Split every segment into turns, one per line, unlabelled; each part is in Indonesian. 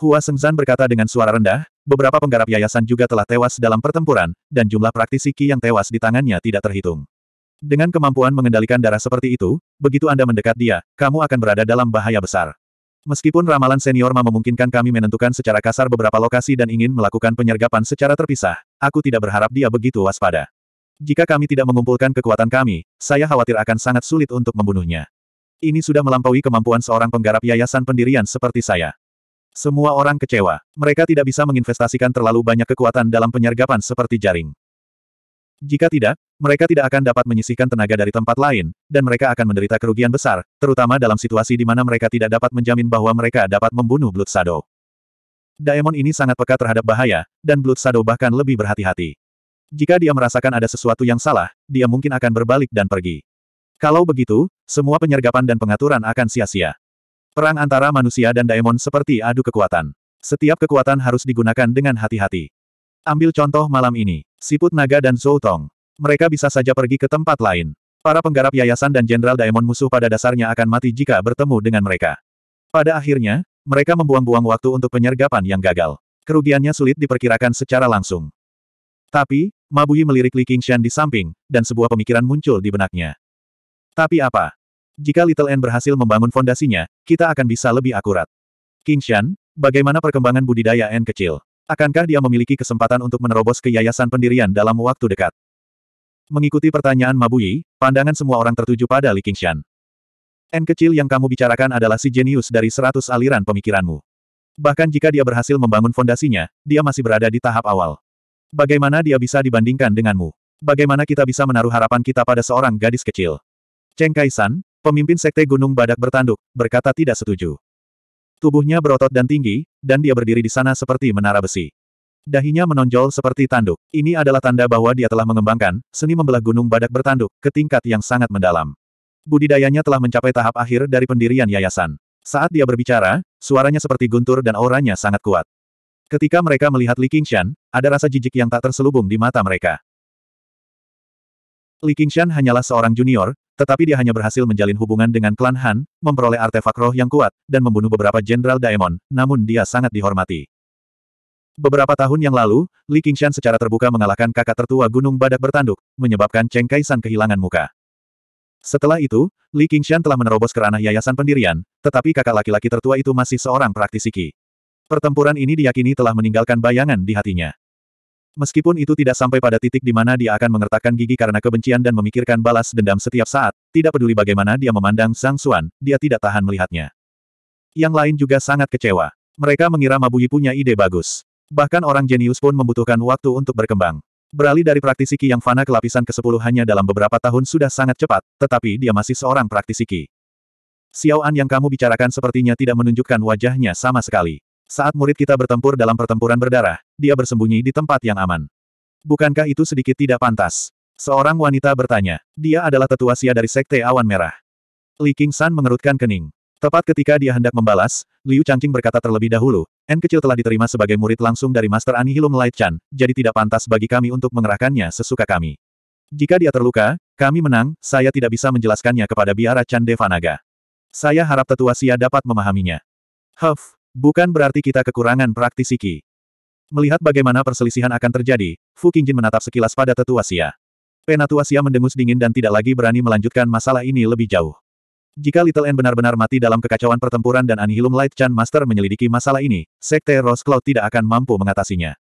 Hua Sengzan berkata dengan suara rendah, beberapa penggarap yayasan juga telah tewas dalam pertempuran, dan jumlah praktisi Qi yang tewas di tangannya tidak terhitung. Dengan kemampuan mengendalikan darah seperti itu, begitu Anda mendekat dia, kamu akan berada dalam bahaya besar. Meskipun ramalan senior Ma memungkinkan kami menentukan secara kasar beberapa lokasi dan ingin melakukan penyergapan secara terpisah, aku tidak berharap dia begitu waspada. Jika kami tidak mengumpulkan kekuatan kami, saya khawatir akan sangat sulit untuk membunuhnya. Ini sudah melampaui kemampuan seorang penggarap yayasan pendirian seperti saya. Semua orang kecewa. Mereka tidak bisa menginvestasikan terlalu banyak kekuatan dalam penyergapan seperti jaring. Jika tidak, mereka tidak akan dapat menyisihkan tenaga dari tempat lain, dan mereka akan menderita kerugian besar, terutama dalam situasi di mana mereka tidak dapat menjamin bahwa mereka dapat membunuh Blood Shadow. Daemon ini sangat peka terhadap bahaya, dan Blood Shadow bahkan lebih berhati-hati. Jika dia merasakan ada sesuatu yang salah, dia mungkin akan berbalik dan pergi. Kalau begitu, semua penyergapan dan pengaturan akan sia-sia. Perang antara manusia dan daemon seperti adu kekuatan. Setiap kekuatan harus digunakan dengan hati-hati. Ambil contoh malam ini, Siput Naga dan Zhou. Mereka bisa saja pergi ke tempat lain. Para penggarap yayasan dan jenderal daemon musuh pada dasarnya akan mati jika bertemu dengan mereka. Pada akhirnya, mereka membuang-buang waktu untuk penyergapan yang gagal. Kerugiannya sulit diperkirakan secara langsung. Tapi, Mabui melirik Li Qingshan di samping, dan sebuah pemikiran muncul di benaknya. Tapi apa? Jika Little N berhasil membangun fondasinya, kita akan bisa lebih akurat. King Shan, bagaimana perkembangan budidaya N kecil? Akankah dia memiliki kesempatan untuk menerobos ke yayasan pendirian dalam waktu dekat? Mengikuti pertanyaan Mabui, pandangan semua orang tertuju pada Li Qingshan. N kecil yang kamu bicarakan adalah si jenius dari seratus aliran pemikiranmu. Bahkan jika dia berhasil membangun fondasinya, dia masih berada di tahap awal. Bagaimana dia bisa dibandingkan denganmu? Bagaimana kita bisa menaruh harapan kita pada seorang gadis kecil? Cheng Kaisan, Pemimpin Sekte Gunung Badak bertanduk, berkata tidak setuju. Tubuhnya berotot dan tinggi, dan dia berdiri di sana seperti menara besi. Dahinya menonjol seperti tanduk. Ini adalah tanda bahwa dia telah mengembangkan seni membelah gunung badak bertanduk ke tingkat yang sangat mendalam. Budidayanya telah mencapai tahap akhir dari pendirian yayasan. Saat dia berbicara, suaranya seperti guntur dan auranya sangat kuat. Ketika mereka melihat Li Qingshan, ada rasa jijik yang tak terselubung di mata mereka. Li Qingshan hanyalah seorang junior, tetapi dia hanya berhasil menjalin hubungan dengan klan Han, memperoleh artefak roh yang kuat, dan membunuh beberapa jenderal Daemon, namun dia sangat dihormati. Beberapa tahun yang lalu, Li Qingshan secara terbuka mengalahkan kakak tertua Gunung Badak bertanduk, menyebabkan Cheng Kaisan kehilangan muka. Setelah itu, Li Qingshan telah menerobos ke ranah yayasan pendirian, tetapi kakak laki-laki tertua itu masih seorang praktisi Qi. Pertempuran ini diyakini telah meninggalkan bayangan di hatinya. Meskipun itu tidak sampai pada titik di mana dia akan mengertakkan gigi karena kebencian dan memikirkan balas dendam setiap saat, tidak peduli bagaimana dia memandang Zhang Xuan, dia tidak tahan melihatnya. Yang lain juga sangat kecewa. Mereka mengira Mabui punya ide bagus. Bahkan orang jenius pun membutuhkan waktu untuk berkembang. Beralih dari praktisi Qi yang fana ke lapisan ke-10 hanya dalam beberapa tahun sudah sangat cepat, tetapi dia masih seorang praktisi Qi. Xiao An yang kamu bicarakan sepertinya tidak menunjukkan wajahnya sama sekali. Saat murid kita bertempur dalam pertempuran berdarah, dia bersembunyi di tempat yang aman. Bukankah itu sedikit tidak pantas? Seorang wanita bertanya. Dia adalah tetua sia dari Sekte Awan Merah. Li King San mengerutkan kening. Tepat ketika dia hendak membalas, Liu Changqing berkata terlebih dahulu, N kecil telah diterima sebagai murid langsung dari Master Anihilum Light Chan, jadi tidak pantas bagi kami untuk mengerahkannya sesuka kami. Jika dia terluka, kami menang, saya tidak bisa menjelaskannya kepada biara Chan Devanaga. Saya harap tetua sia dapat memahaminya. Huff, Bukan berarti kita kekurangan praktisi Qi. Melihat bagaimana perselisihan akan terjadi, Fu Qingjin menatap sekilas pada tetua Xia. Penatua Xia mendengus dingin dan tidak lagi berani melanjutkan masalah ini lebih jauh. Jika Little N benar-benar mati dalam kekacauan pertempuran dan Anihilum Light Chan Master menyelidiki masalah ini, Sekte Rose Cloud tidak akan mampu mengatasinya.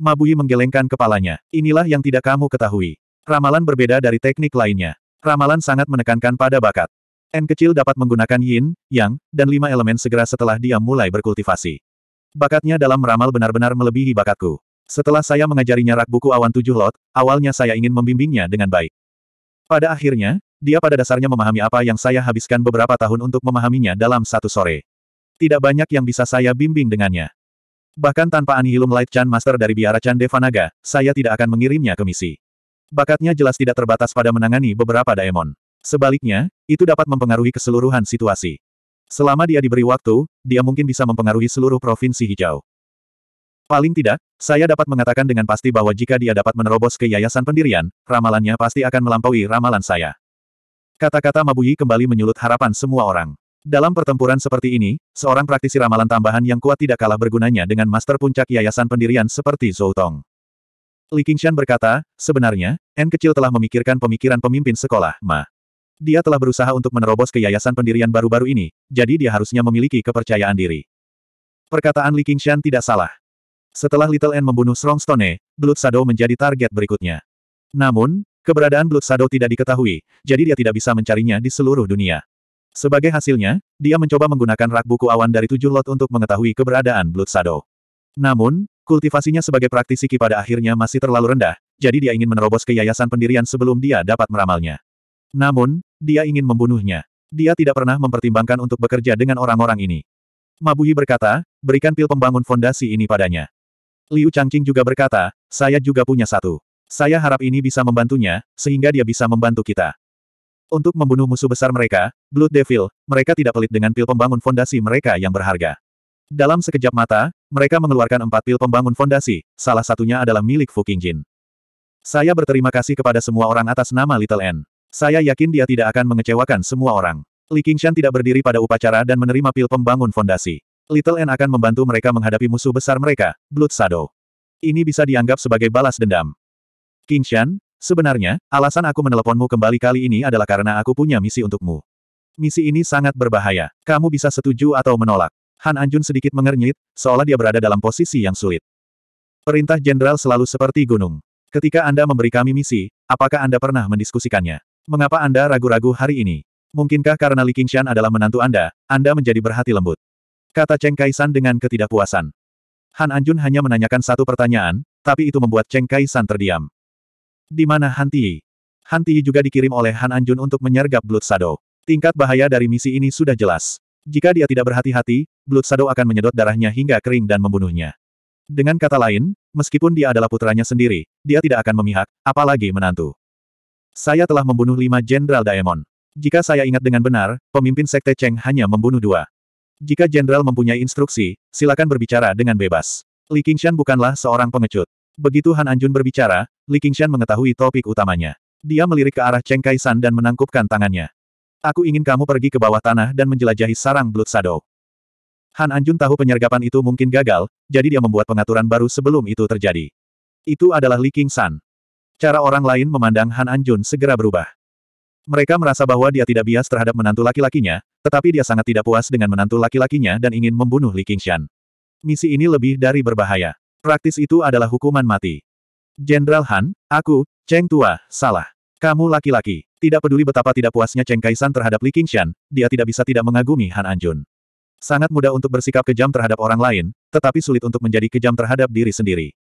Mabui menggelengkan kepalanya. Inilah yang tidak kamu ketahui. Ramalan berbeda dari teknik lainnya. Ramalan sangat menekankan pada bakat. N kecil dapat menggunakan yin, yang, dan lima elemen segera setelah dia mulai berkultivasi. Bakatnya dalam meramal benar-benar melebihi bakatku. Setelah saya mengajarinya rak buku awan tujuh lot, awalnya saya ingin membimbingnya dengan baik. Pada akhirnya, dia pada dasarnya memahami apa yang saya habiskan beberapa tahun untuk memahaminya dalam satu sore. Tidak banyak yang bisa saya bimbing dengannya. Bahkan tanpa Anihilum Light Chan Master dari Biara Chan Devanaga, saya tidak akan mengirimnya ke misi. Bakatnya jelas tidak terbatas pada menangani beberapa daemon. Sebaliknya, itu dapat mempengaruhi keseluruhan situasi. Selama dia diberi waktu, dia mungkin bisa mempengaruhi seluruh provinsi hijau. Paling tidak, saya dapat mengatakan dengan pasti bahwa jika dia dapat menerobos ke yayasan pendirian, ramalannya pasti akan melampaui ramalan saya. Kata-kata Mabuyi kembali menyulut harapan semua orang. Dalam pertempuran seperti ini, seorang praktisi ramalan tambahan yang kuat tidak kalah bergunanya dengan master puncak yayasan pendirian seperti Zhou Tong. Li Qingshan berkata, sebenarnya, N kecil telah memikirkan pemikiran pemimpin sekolah, Ma. Dia telah berusaha untuk menerobos ke yayasan pendirian baru-baru ini, jadi dia harusnya memiliki kepercayaan diri. Perkataan Li Qingshan tidak salah. Setelah Little N membunuh Strong Stone, Blood Shadow menjadi target berikutnya. Namun, keberadaan Blood Shadow tidak diketahui, jadi dia tidak bisa mencarinya di seluruh dunia. Sebagai hasilnya, dia mencoba menggunakan rak buku awan dari tujuh lot untuk mengetahui keberadaan Blood Shadow. Namun, kultivasinya sebagai praktisi ki pada akhirnya masih terlalu rendah, jadi dia ingin menerobos ke yayasan pendirian sebelum dia dapat meramalnya. Namun, dia ingin membunuhnya. Dia tidak pernah mempertimbangkan untuk bekerja dengan orang-orang ini. Mabuyi berkata, berikan pil pembangun fondasi ini padanya. Liu Changqing juga berkata, saya juga punya satu. Saya harap ini bisa membantunya, sehingga dia bisa membantu kita. Untuk membunuh musuh besar mereka, Blood Devil, mereka tidak pelit dengan pil pembangun fondasi mereka yang berharga. Dalam sekejap mata, mereka mengeluarkan empat pil pembangun fondasi, salah satunya adalah milik Fu Qingjin. Saya berterima kasih kepada semua orang atas nama Little N. Saya yakin dia tidak akan mengecewakan semua orang. Li Qingshan tidak berdiri pada upacara dan menerima pil pembangun fondasi. Little N akan membantu mereka menghadapi musuh besar mereka, Blood Shadow. Ini bisa dianggap sebagai balas dendam. King Shan, sebenarnya, alasan aku meneleponmu kembali kali ini adalah karena aku punya misi untukmu. Misi ini sangat berbahaya. Kamu bisa setuju atau menolak. Han Anjun sedikit mengernyit, seolah dia berada dalam posisi yang sulit. Perintah jenderal selalu seperti gunung. Ketika Anda memberi kami misi, apakah Anda pernah mendiskusikannya? Mengapa Anda ragu-ragu hari ini? Mungkinkah karena Li Qingshan adalah menantu Anda, Anda menjadi berhati lembut? Kata Cheng Kaisan dengan ketidakpuasan. Han Anjun hanya menanyakan satu pertanyaan, tapi itu membuat Cheng Kaisan terdiam. Di mana Han Tiyi? Han Tiyi juga dikirim oleh Han Anjun untuk menyergap Blood Shadow. Tingkat bahaya dari misi ini sudah jelas. Jika dia tidak berhati-hati, Blood Shadow akan menyedot darahnya hingga kering dan membunuhnya. Dengan kata lain, meskipun dia adalah putranya sendiri, dia tidak akan memihak, apalagi menantu. Saya telah membunuh lima Jenderal Daemon. Jika saya ingat dengan benar, pemimpin Sekte Cheng hanya membunuh dua. Jika Jenderal mempunyai instruksi, silakan berbicara dengan bebas. Li Qingshan bukanlah seorang pengecut. Begitu Han Anjun berbicara, Li Qingshan mengetahui topik utamanya. Dia melirik ke arah Cheng Kaisan dan menangkupkan tangannya. Aku ingin kamu pergi ke bawah tanah dan menjelajahi sarang Blood Shadow. Han Anjun tahu penyergapan itu mungkin gagal, jadi dia membuat pengaturan baru sebelum itu terjadi. Itu adalah Li Qingshan. Cara orang lain memandang Han Anjun segera berubah. Mereka merasa bahwa dia tidak bias terhadap menantu laki-lakinya, tetapi dia sangat tidak puas dengan menantu laki-lakinya dan ingin membunuh Li Qingshan. Misi ini lebih dari berbahaya. Praktis itu adalah hukuman mati. Jenderal Han, aku, Cheng Tua, salah. Kamu laki-laki. Tidak peduli betapa tidak puasnya Cheng Kaisan terhadap Li Qingshan, dia tidak bisa tidak mengagumi Han Anjun. Sangat mudah untuk bersikap kejam terhadap orang lain, tetapi sulit untuk menjadi kejam terhadap diri sendiri.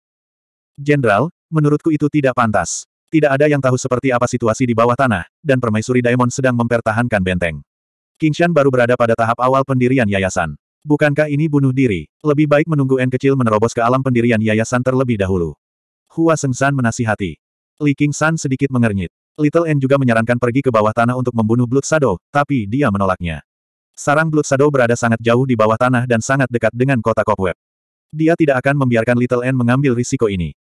Jenderal, menurutku itu tidak pantas. Tidak ada yang tahu seperti apa situasi di bawah tanah, dan permaisuri Daemon sedang mempertahankan benteng. Qingshan baru berada pada tahap awal pendirian yayasan. Bukankah ini bunuh diri? Lebih baik menunggu N kecil menerobos ke alam pendirian yayasan terlebih dahulu. Hua Sengsan menasihati. Li King San sedikit mengernyit. Little N juga menyarankan pergi ke bawah tanah untuk membunuh Blood Shadow, tapi dia menolaknya. Sarang Blood Shadow berada sangat jauh di bawah tanah dan sangat dekat dengan kota Cobweb. Dia tidak akan membiarkan Little N mengambil risiko ini.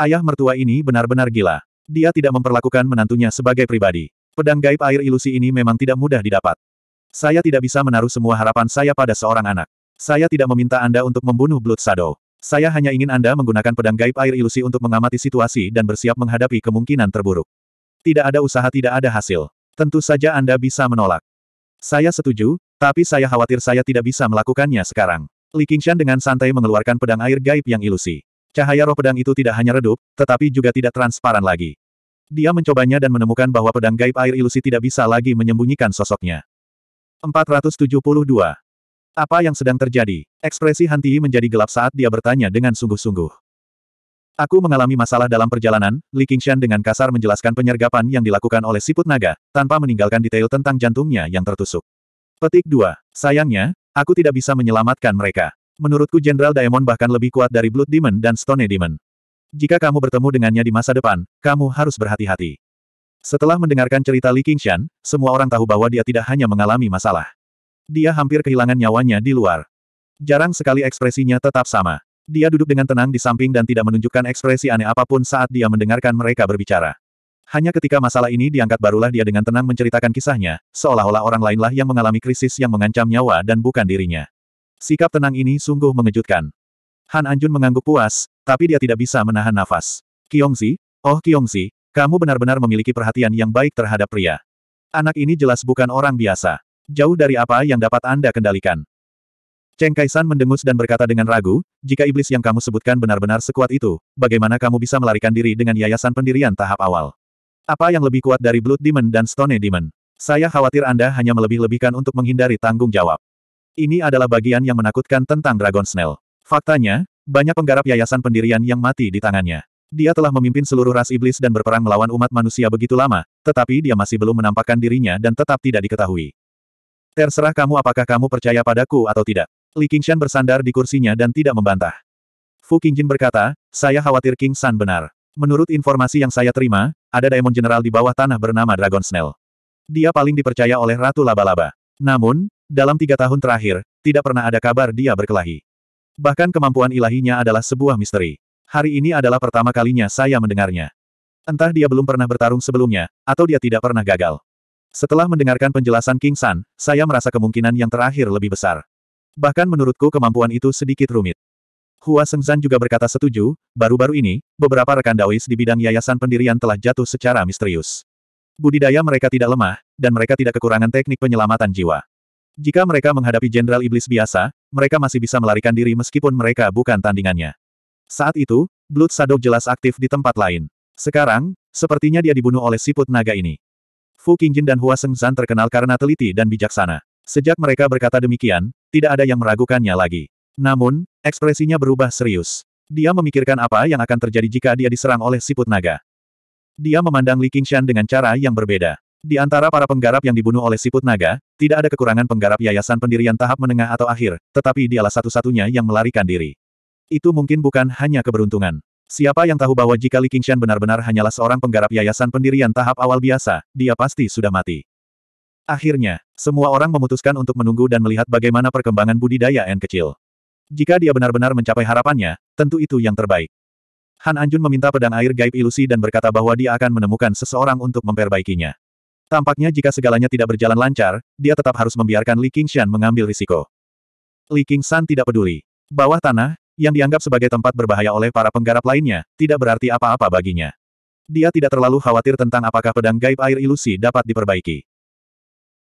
Ayah mertua ini benar-benar gila. Dia tidak memperlakukan menantunya sebagai pribadi. Pedang gaib air ilusi ini memang tidak mudah didapat. Saya tidak bisa menaruh semua harapan saya pada seorang anak. Saya tidak meminta Anda untuk membunuh Blood Shadow. Saya hanya ingin Anda menggunakan pedang gaib air ilusi untuk mengamati situasi dan bersiap menghadapi kemungkinan terburuk. Tidak ada usaha tidak ada hasil. Tentu saja Anda bisa menolak. Saya setuju, tapi saya khawatir saya tidak bisa melakukannya sekarang. Li Qingshan dengan santai mengeluarkan pedang air gaib yang ilusi. Cahaya roh pedang itu tidak hanya redup, tetapi juga tidak transparan lagi. Dia mencobanya dan menemukan bahwa pedang gaib air ilusi tidak bisa lagi menyembunyikan sosoknya. 472. Apa yang sedang terjadi? Ekspresi Hanti menjadi gelap saat dia bertanya dengan sungguh-sungguh. Aku mengalami masalah dalam perjalanan, Li Qingshan dengan kasar menjelaskan penyergapan yang dilakukan oleh siput naga, tanpa meninggalkan detail tentang jantungnya yang tertusuk. Petik 2. Sayangnya, aku tidak bisa menyelamatkan mereka. Menurutku Jenderal Daemon bahkan lebih kuat dari Blood Demon dan Stone Demon. Jika kamu bertemu dengannya di masa depan, kamu harus berhati-hati. Setelah mendengarkan cerita Li Qingshan, semua orang tahu bahwa dia tidak hanya mengalami masalah. Dia hampir kehilangan nyawanya di luar. Jarang sekali ekspresinya tetap sama. Dia duduk dengan tenang di samping dan tidak menunjukkan ekspresi aneh apa pun saat dia mendengarkan mereka berbicara. Hanya ketika masalah ini diangkat barulah dia dengan tenang menceritakan kisahnya, seolah-olah orang lainlah yang mengalami krisis yang mengancam nyawa dan bukan dirinya. Sikap tenang ini sungguh mengejutkan. Han Anjun mengangguk puas, tapi dia tidak bisa menahan nafas. Kiongzi, oh Kiongzi, kamu benar-benar memiliki perhatian yang baik terhadap pria. Anak ini jelas bukan orang biasa. Jauh dari apa yang dapat Anda kendalikan. Cheng Kaisan mendengus dan berkata dengan ragu, jika iblis yang kamu sebutkan benar-benar sekuat itu, bagaimana kamu bisa melarikan diri dengan yayasan pendirian tahap awal? Apa yang lebih kuat dari Blood Demon dan Stone Demon? Saya khawatir Anda hanya melebih-lebihkan untuk menghindari tanggung jawab. Ini adalah bagian yang menakutkan tentang Dragon Snail. Faktanya, banyak penggarap yayasan pendirian yang mati di tangannya. Dia telah memimpin seluruh ras iblis dan berperang melawan umat manusia begitu lama, tetapi dia masih belum menampakkan dirinya dan tetap tidak diketahui. Terserah kamu apakah kamu percaya padaku atau tidak. Li Qingshan bersandar di kursinya dan tidak membantah. Fu Qingjin berkata, saya khawatir King San benar. Menurut informasi yang saya terima, ada Daemon General di bawah tanah bernama Dragon Snail. Dia paling dipercaya oleh Ratu Laba-Laba. Namun, dalam tiga tahun terakhir, tidak pernah ada kabar dia berkelahi. Bahkan kemampuan ilahinya adalah sebuah misteri. Hari ini adalah pertama kalinya saya mendengarnya. Entah dia belum pernah bertarung sebelumnya, atau dia tidak pernah gagal. Setelah mendengarkan penjelasan King San, saya merasa kemungkinan yang terakhir lebih besar. Bahkan menurutku kemampuan itu sedikit rumit. Hua Sengzan juga berkata setuju, baru-baru ini, beberapa rekan Daois di bidang yayasan pendirian telah jatuh secara misterius. Budidaya mereka tidak lemah, dan mereka tidak kekurangan teknik penyelamatan jiwa. Jika mereka menghadapi Jenderal Iblis biasa, mereka masih bisa melarikan diri meskipun mereka bukan tandingannya. Saat itu, Blood Shadow jelas aktif di tempat lain. Sekarang, sepertinya dia dibunuh oleh siput naga ini. Fu Qingjin dan Hua Sengzan terkenal karena teliti dan bijaksana. Sejak mereka berkata demikian, tidak ada yang meragukannya lagi. Namun, ekspresinya berubah serius. Dia memikirkan apa yang akan terjadi jika dia diserang oleh siput naga. Dia memandang Li Qingshan dengan cara yang berbeda. Di antara para penggarap yang dibunuh oleh siput naga, tidak ada kekurangan penggarap yayasan pendirian tahap menengah atau akhir, tetapi dialah satu-satunya yang melarikan diri. Itu mungkin bukan hanya keberuntungan. Siapa yang tahu bahwa jika Li Qingshan benar-benar hanyalah seorang penggarap yayasan pendirian tahap awal biasa, dia pasti sudah mati. Akhirnya, semua orang memutuskan untuk menunggu dan melihat bagaimana perkembangan budidaya N kecil. Jika dia benar-benar mencapai harapannya, tentu itu yang terbaik. Han Anjun meminta pedang air gaib ilusi dan berkata bahwa dia akan menemukan seseorang untuk memperbaikinya. Tampaknya jika segalanya tidak berjalan lancar, dia tetap harus membiarkan Li Qingshan mengambil risiko. Li Qingshan tidak peduli. Bawah tanah, yang dianggap sebagai tempat berbahaya oleh para penggarap lainnya, tidak berarti apa-apa baginya. Dia tidak terlalu khawatir tentang apakah pedang gaib air ilusi dapat diperbaiki.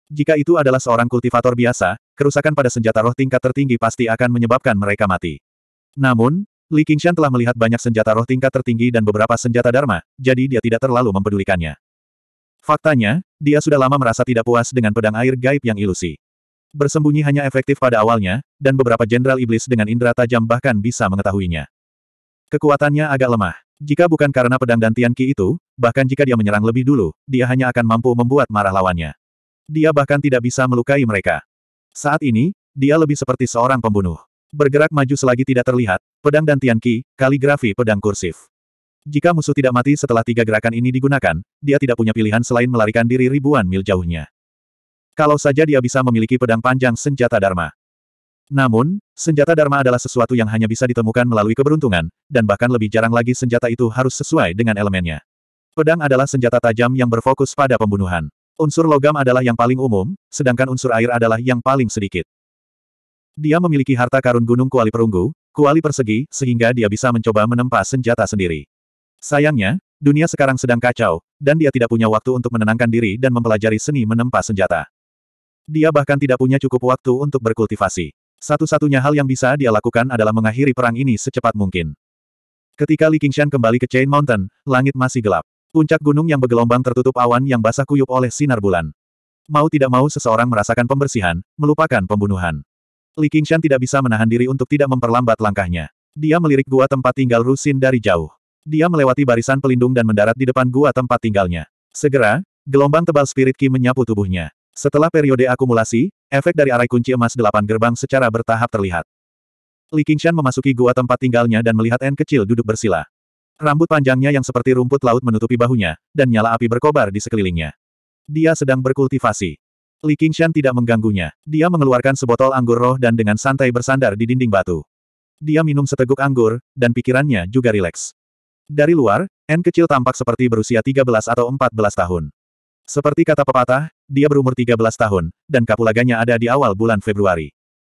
Jika itu adalah seorang kultivator biasa, kerusakan pada senjata roh tingkat tertinggi pasti akan menyebabkan mereka mati. Namun, Li Qingshan telah melihat banyak senjata roh tingkat tertinggi dan beberapa senjata dharma, jadi dia tidak terlalu mempedulikannya. Faktanya, dia sudah lama merasa tidak puas dengan pedang air gaib yang ilusi. Bersembunyi hanya efektif pada awalnya, dan beberapa jenderal iblis dengan indera tajam bahkan bisa mengetahuinya. Kekuatannya agak lemah. Jika bukan karena pedang dan Ki itu, bahkan jika dia menyerang lebih dulu, dia hanya akan mampu membuat marah lawannya. Dia bahkan tidak bisa melukai mereka. Saat ini, dia lebih seperti seorang pembunuh. Bergerak maju selagi tidak terlihat, pedang dan Ki, kaligrafi pedang kursif. Jika musuh tidak mati setelah tiga gerakan ini digunakan, dia tidak punya pilihan selain melarikan diri ribuan mil jauhnya. Kalau saja dia bisa memiliki pedang panjang senjata Dharma. Namun, senjata Dharma adalah sesuatu yang hanya bisa ditemukan melalui keberuntungan, dan bahkan lebih jarang lagi senjata itu harus sesuai dengan elemennya. Pedang adalah senjata tajam yang berfokus pada pembunuhan. Unsur logam adalah yang paling umum, sedangkan unsur air adalah yang paling sedikit. Dia memiliki harta karun gunung kuali perunggu, kuali persegi, sehingga dia bisa mencoba menempa senjata sendiri. Sayangnya, dunia sekarang sedang kacau, dan dia tidak punya waktu untuk menenangkan diri dan mempelajari seni menempa senjata. Dia bahkan tidak punya cukup waktu untuk berkultivasi. Satu-satunya hal yang bisa dia lakukan adalah mengakhiri perang ini secepat mungkin. Ketika Li Qingshan kembali ke Chain Mountain, langit masih gelap. Puncak gunung yang bergelombang tertutup awan yang basah kuyup oleh sinar bulan. Mau tidak mau seseorang merasakan pembersihan, melupakan pembunuhan. Li Qingshan tidak bisa menahan diri untuk tidak memperlambat langkahnya. Dia melirik gua tempat tinggal Rusin dari jauh. Dia melewati barisan pelindung dan mendarat di depan gua tempat tinggalnya. Segera, gelombang tebal spirit ki menyapu tubuhnya. Setelah periode akumulasi, efek dari arai kunci emas delapan gerbang secara bertahap terlihat. Li Qingshan memasuki gua tempat tinggalnya dan melihat N kecil duduk bersila. Rambut panjangnya yang seperti rumput laut menutupi bahunya, dan nyala api berkobar di sekelilingnya. Dia sedang berkultivasi. Li Qingshan tidak mengganggunya. Dia mengeluarkan sebotol anggur roh dan dengan santai bersandar di dinding batu. Dia minum seteguk anggur, dan pikirannya juga rileks. Dari luar, N kecil tampak seperti berusia 13 atau 14 tahun. Seperti kata pepatah, dia berumur 13 tahun, dan kapulaganya ada di awal bulan Februari.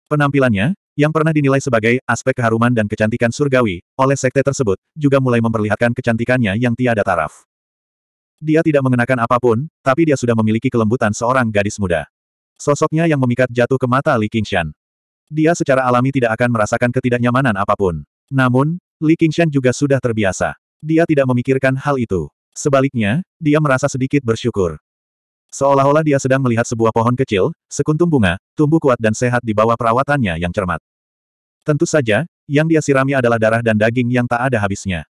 Penampilannya, yang pernah dinilai sebagai aspek keharuman dan kecantikan surgawi, oleh sekte tersebut, juga mulai memperlihatkan kecantikannya yang tiada taraf. Dia tidak mengenakan apa pun, tapi dia sudah memiliki kelembutan seorang gadis muda. Sosoknya yang memikat jatuh ke mata Li Qingshan. Dia secara alami tidak akan merasakan ketidaknyamanan apa pun. Namun, Li Qingshan juga sudah terbiasa. Dia tidak memikirkan hal itu. Sebaliknya, dia merasa sedikit bersyukur. Seolah-olah dia sedang melihat sebuah pohon kecil, sekuntum bunga, tumbuh kuat dan sehat di bawah perawatannya yang cermat. Tentu saja, yang dia sirami adalah darah dan daging yang tak ada habisnya.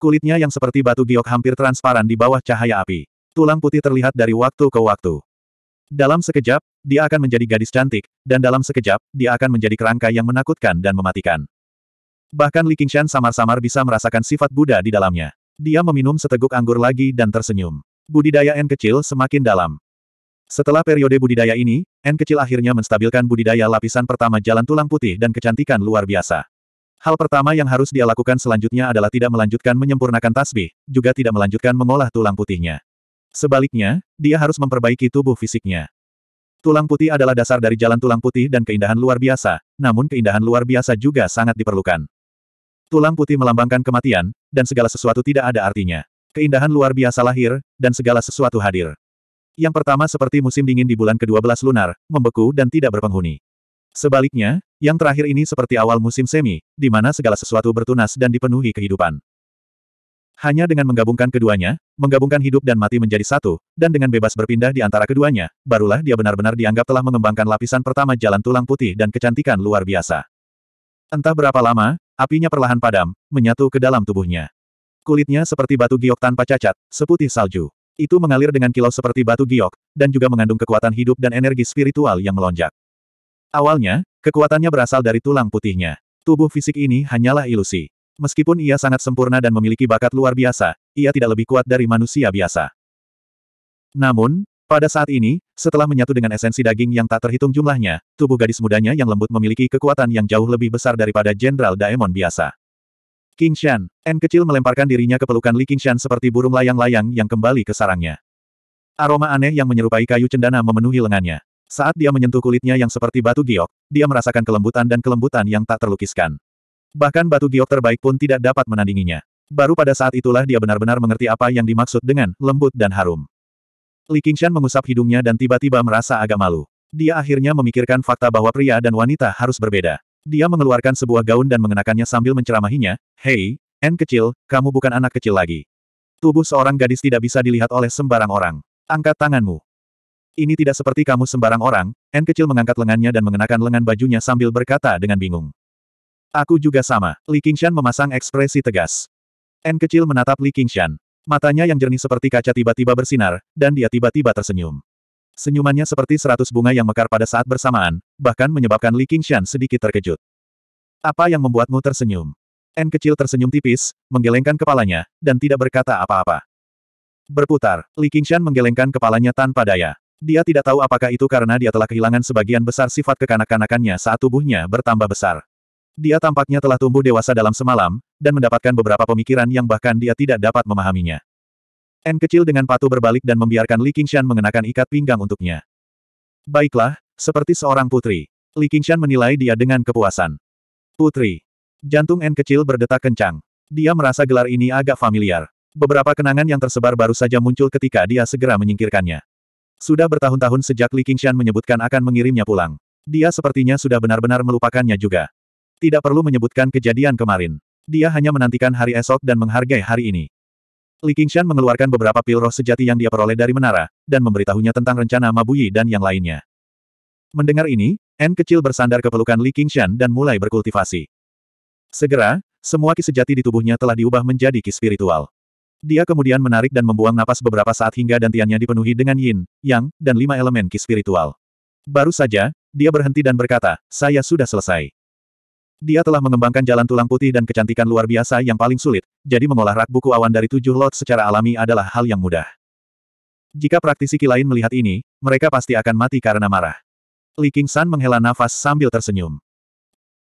Kulitnya yang seperti batu giok hampir transparan di bawah cahaya api. Tulang putih terlihat dari waktu ke waktu. Dalam sekejap, dia akan menjadi gadis cantik, dan dalam sekejap, dia akan menjadi kerangka yang menakutkan dan mematikan. Bahkan Li Qingshan samar-samar bisa merasakan sifat Buddha di dalamnya. Dia meminum seteguk anggur lagi dan tersenyum. Budidaya N kecil semakin dalam. Setelah periode budidaya ini, N kecil akhirnya menstabilkan budidaya lapisan pertama jalan tulang putih dan kecantikan luar biasa. Hal pertama yang harus dia lakukan selanjutnya adalah tidak melanjutkan menyempurnakan tasbih, juga tidak melanjutkan mengolah tulang putihnya. Sebaliknya, dia harus memperbaiki tubuh fisiknya. Tulang putih adalah dasar dari jalan tulang putih dan keindahan luar biasa, namun keindahan luar biasa juga sangat diperlukan. Tulang putih melambangkan kematian, dan segala sesuatu tidak ada artinya. Keindahan luar biasa lahir, dan segala sesuatu hadir. Yang pertama seperti musim dingin di bulan ke-12 lunar, membeku dan tidak berpenghuni. Sebaliknya, yang terakhir ini seperti awal musim semi, di mana segala sesuatu bertunas dan dipenuhi kehidupan. Hanya dengan menggabungkan keduanya, menggabungkan hidup dan mati menjadi satu, dan dengan bebas berpindah di antara keduanya, barulah dia benar-benar dianggap telah mengembangkan lapisan pertama jalan tulang putih dan kecantikan luar biasa. Entah berapa lama, apinya perlahan padam, menyatu ke dalam tubuhnya. Kulitnya seperti batu giok tanpa cacat, seputih salju. Itu mengalir dengan kilau seperti batu giok, dan juga mengandung kekuatan hidup dan energi spiritual yang melonjak. Awalnya, kekuatannya berasal dari tulang putihnya. Tubuh fisik ini hanyalah ilusi. Meskipun ia sangat sempurna dan memiliki bakat luar biasa, ia tidak lebih kuat dari manusia biasa. Namun, pada saat ini, setelah menyatu dengan esensi daging yang tak terhitung jumlahnya, tubuh gadis mudanya yang lembut memiliki kekuatan yang jauh lebih besar daripada Jenderal Daemon biasa. King Shan, N kecil melemparkan dirinya ke pelukan Li King Shan seperti burung layang-layang yang kembali ke sarangnya. Aroma aneh yang menyerupai kayu cendana memenuhi lengannya. Saat dia menyentuh kulitnya yang seperti batu giok, dia merasakan kelembutan dan kelembutan yang tak terlukiskan. Bahkan batu giok terbaik pun tidak dapat menandinginya. Baru pada saat itulah dia benar-benar mengerti apa yang dimaksud dengan lembut dan harum. Li Qingshan mengusap hidungnya dan tiba-tiba merasa agak malu. Dia akhirnya memikirkan fakta bahwa pria dan wanita harus berbeda. Dia mengeluarkan sebuah gaun dan mengenakannya sambil menceramahinya, Hei, N kecil, kamu bukan anak kecil lagi. Tubuh seorang gadis tidak bisa dilihat oleh sembarang orang. Angkat tanganmu. Ini tidak seperti kamu sembarang orang, N kecil mengangkat lengannya dan mengenakan lengan bajunya sambil berkata dengan bingung. Aku juga sama, Li Qingshan memasang ekspresi tegas. N kecil menatap Li Qingshan. Matanya yang jernih seperti kaca tiba-tiba bersinar, dan dia tiba-tiba tersenyum. Senyumannya seperti seratus bunga yang mekar pada saat bersamaan, bahkan menyebabkan Li Qingshan sedikit terkejut. Apa yang membuatmu tersenyum? N kecil tersenyum tipis, menggelengkan kepalanya, dan tidak berkata apa-apa. Berputar, Li Qingshan menggelengkan kepalanya tanpa daya. Dia tidak tahu apakah itu karena dia telah kehilangan sebagian besar sifat kekanak-kanakannya saat tubuhnya bertambah besar. Dia tampaknya telah tumbuh dewasa dalam semalam, dan mendapatkan beberapa pemikiran yang bahkan dia tidak dapat memahaminya. N kecil dengan patuh berbalik dan membiarkan Li Qingshan mengenakan ikat pinggang untuknya. Baiklah, seperti seorang putri. Li Qingshan menilai dia dengan kepuasan. Putri. Jantung N kecil berdetak kencang. Dia merasa gelar ini agak familiar. Beberapa kenangan yang tersebar baru saja muncul ketika dia segera menyingkirkannya. Sudah bertahun-tahun sejak Li Qingshan menyebutkan akan mengirimnya pulang. Dia sepertinya sudah benar-benar melupakannya juga. Tidak perlu menyebutkan kejadian kemarin. Dia hanya menantikan hari esok dan menghargai hari ini. Li Qingshan mengeluarkan beberapa pil roh sejati yang dia peroleh dari menara, dan memberitahunya tentang rencana Mabuyi dan yang lainnya. Mendengar ini, N kecil bersandar ke pelukan Li Qingshan dan mulai berkultivasi. Segera, semua ki sejati di tubuhnya telah diubah menjadi ki spiritual. Dia kemudian menarik dan membuang napas beberapa saat hingga dantiannya dipenuhi dengan yin, yang, dan lima elemen ki spiritual. Baru saja, dia berhenti dan berkata, saya sudah selesai. Dia telah mengembangkan jalan tulang putih dan kecantikan luar biasa yang paling sulit, jadi mengolah rak buku awan dari tujuh lot secara alami adalah hal yang mudah. Jika praktisi lain melihat ini, mereka pasti akan mati karena marah. Li King San menghela nafas sambil tersenyum.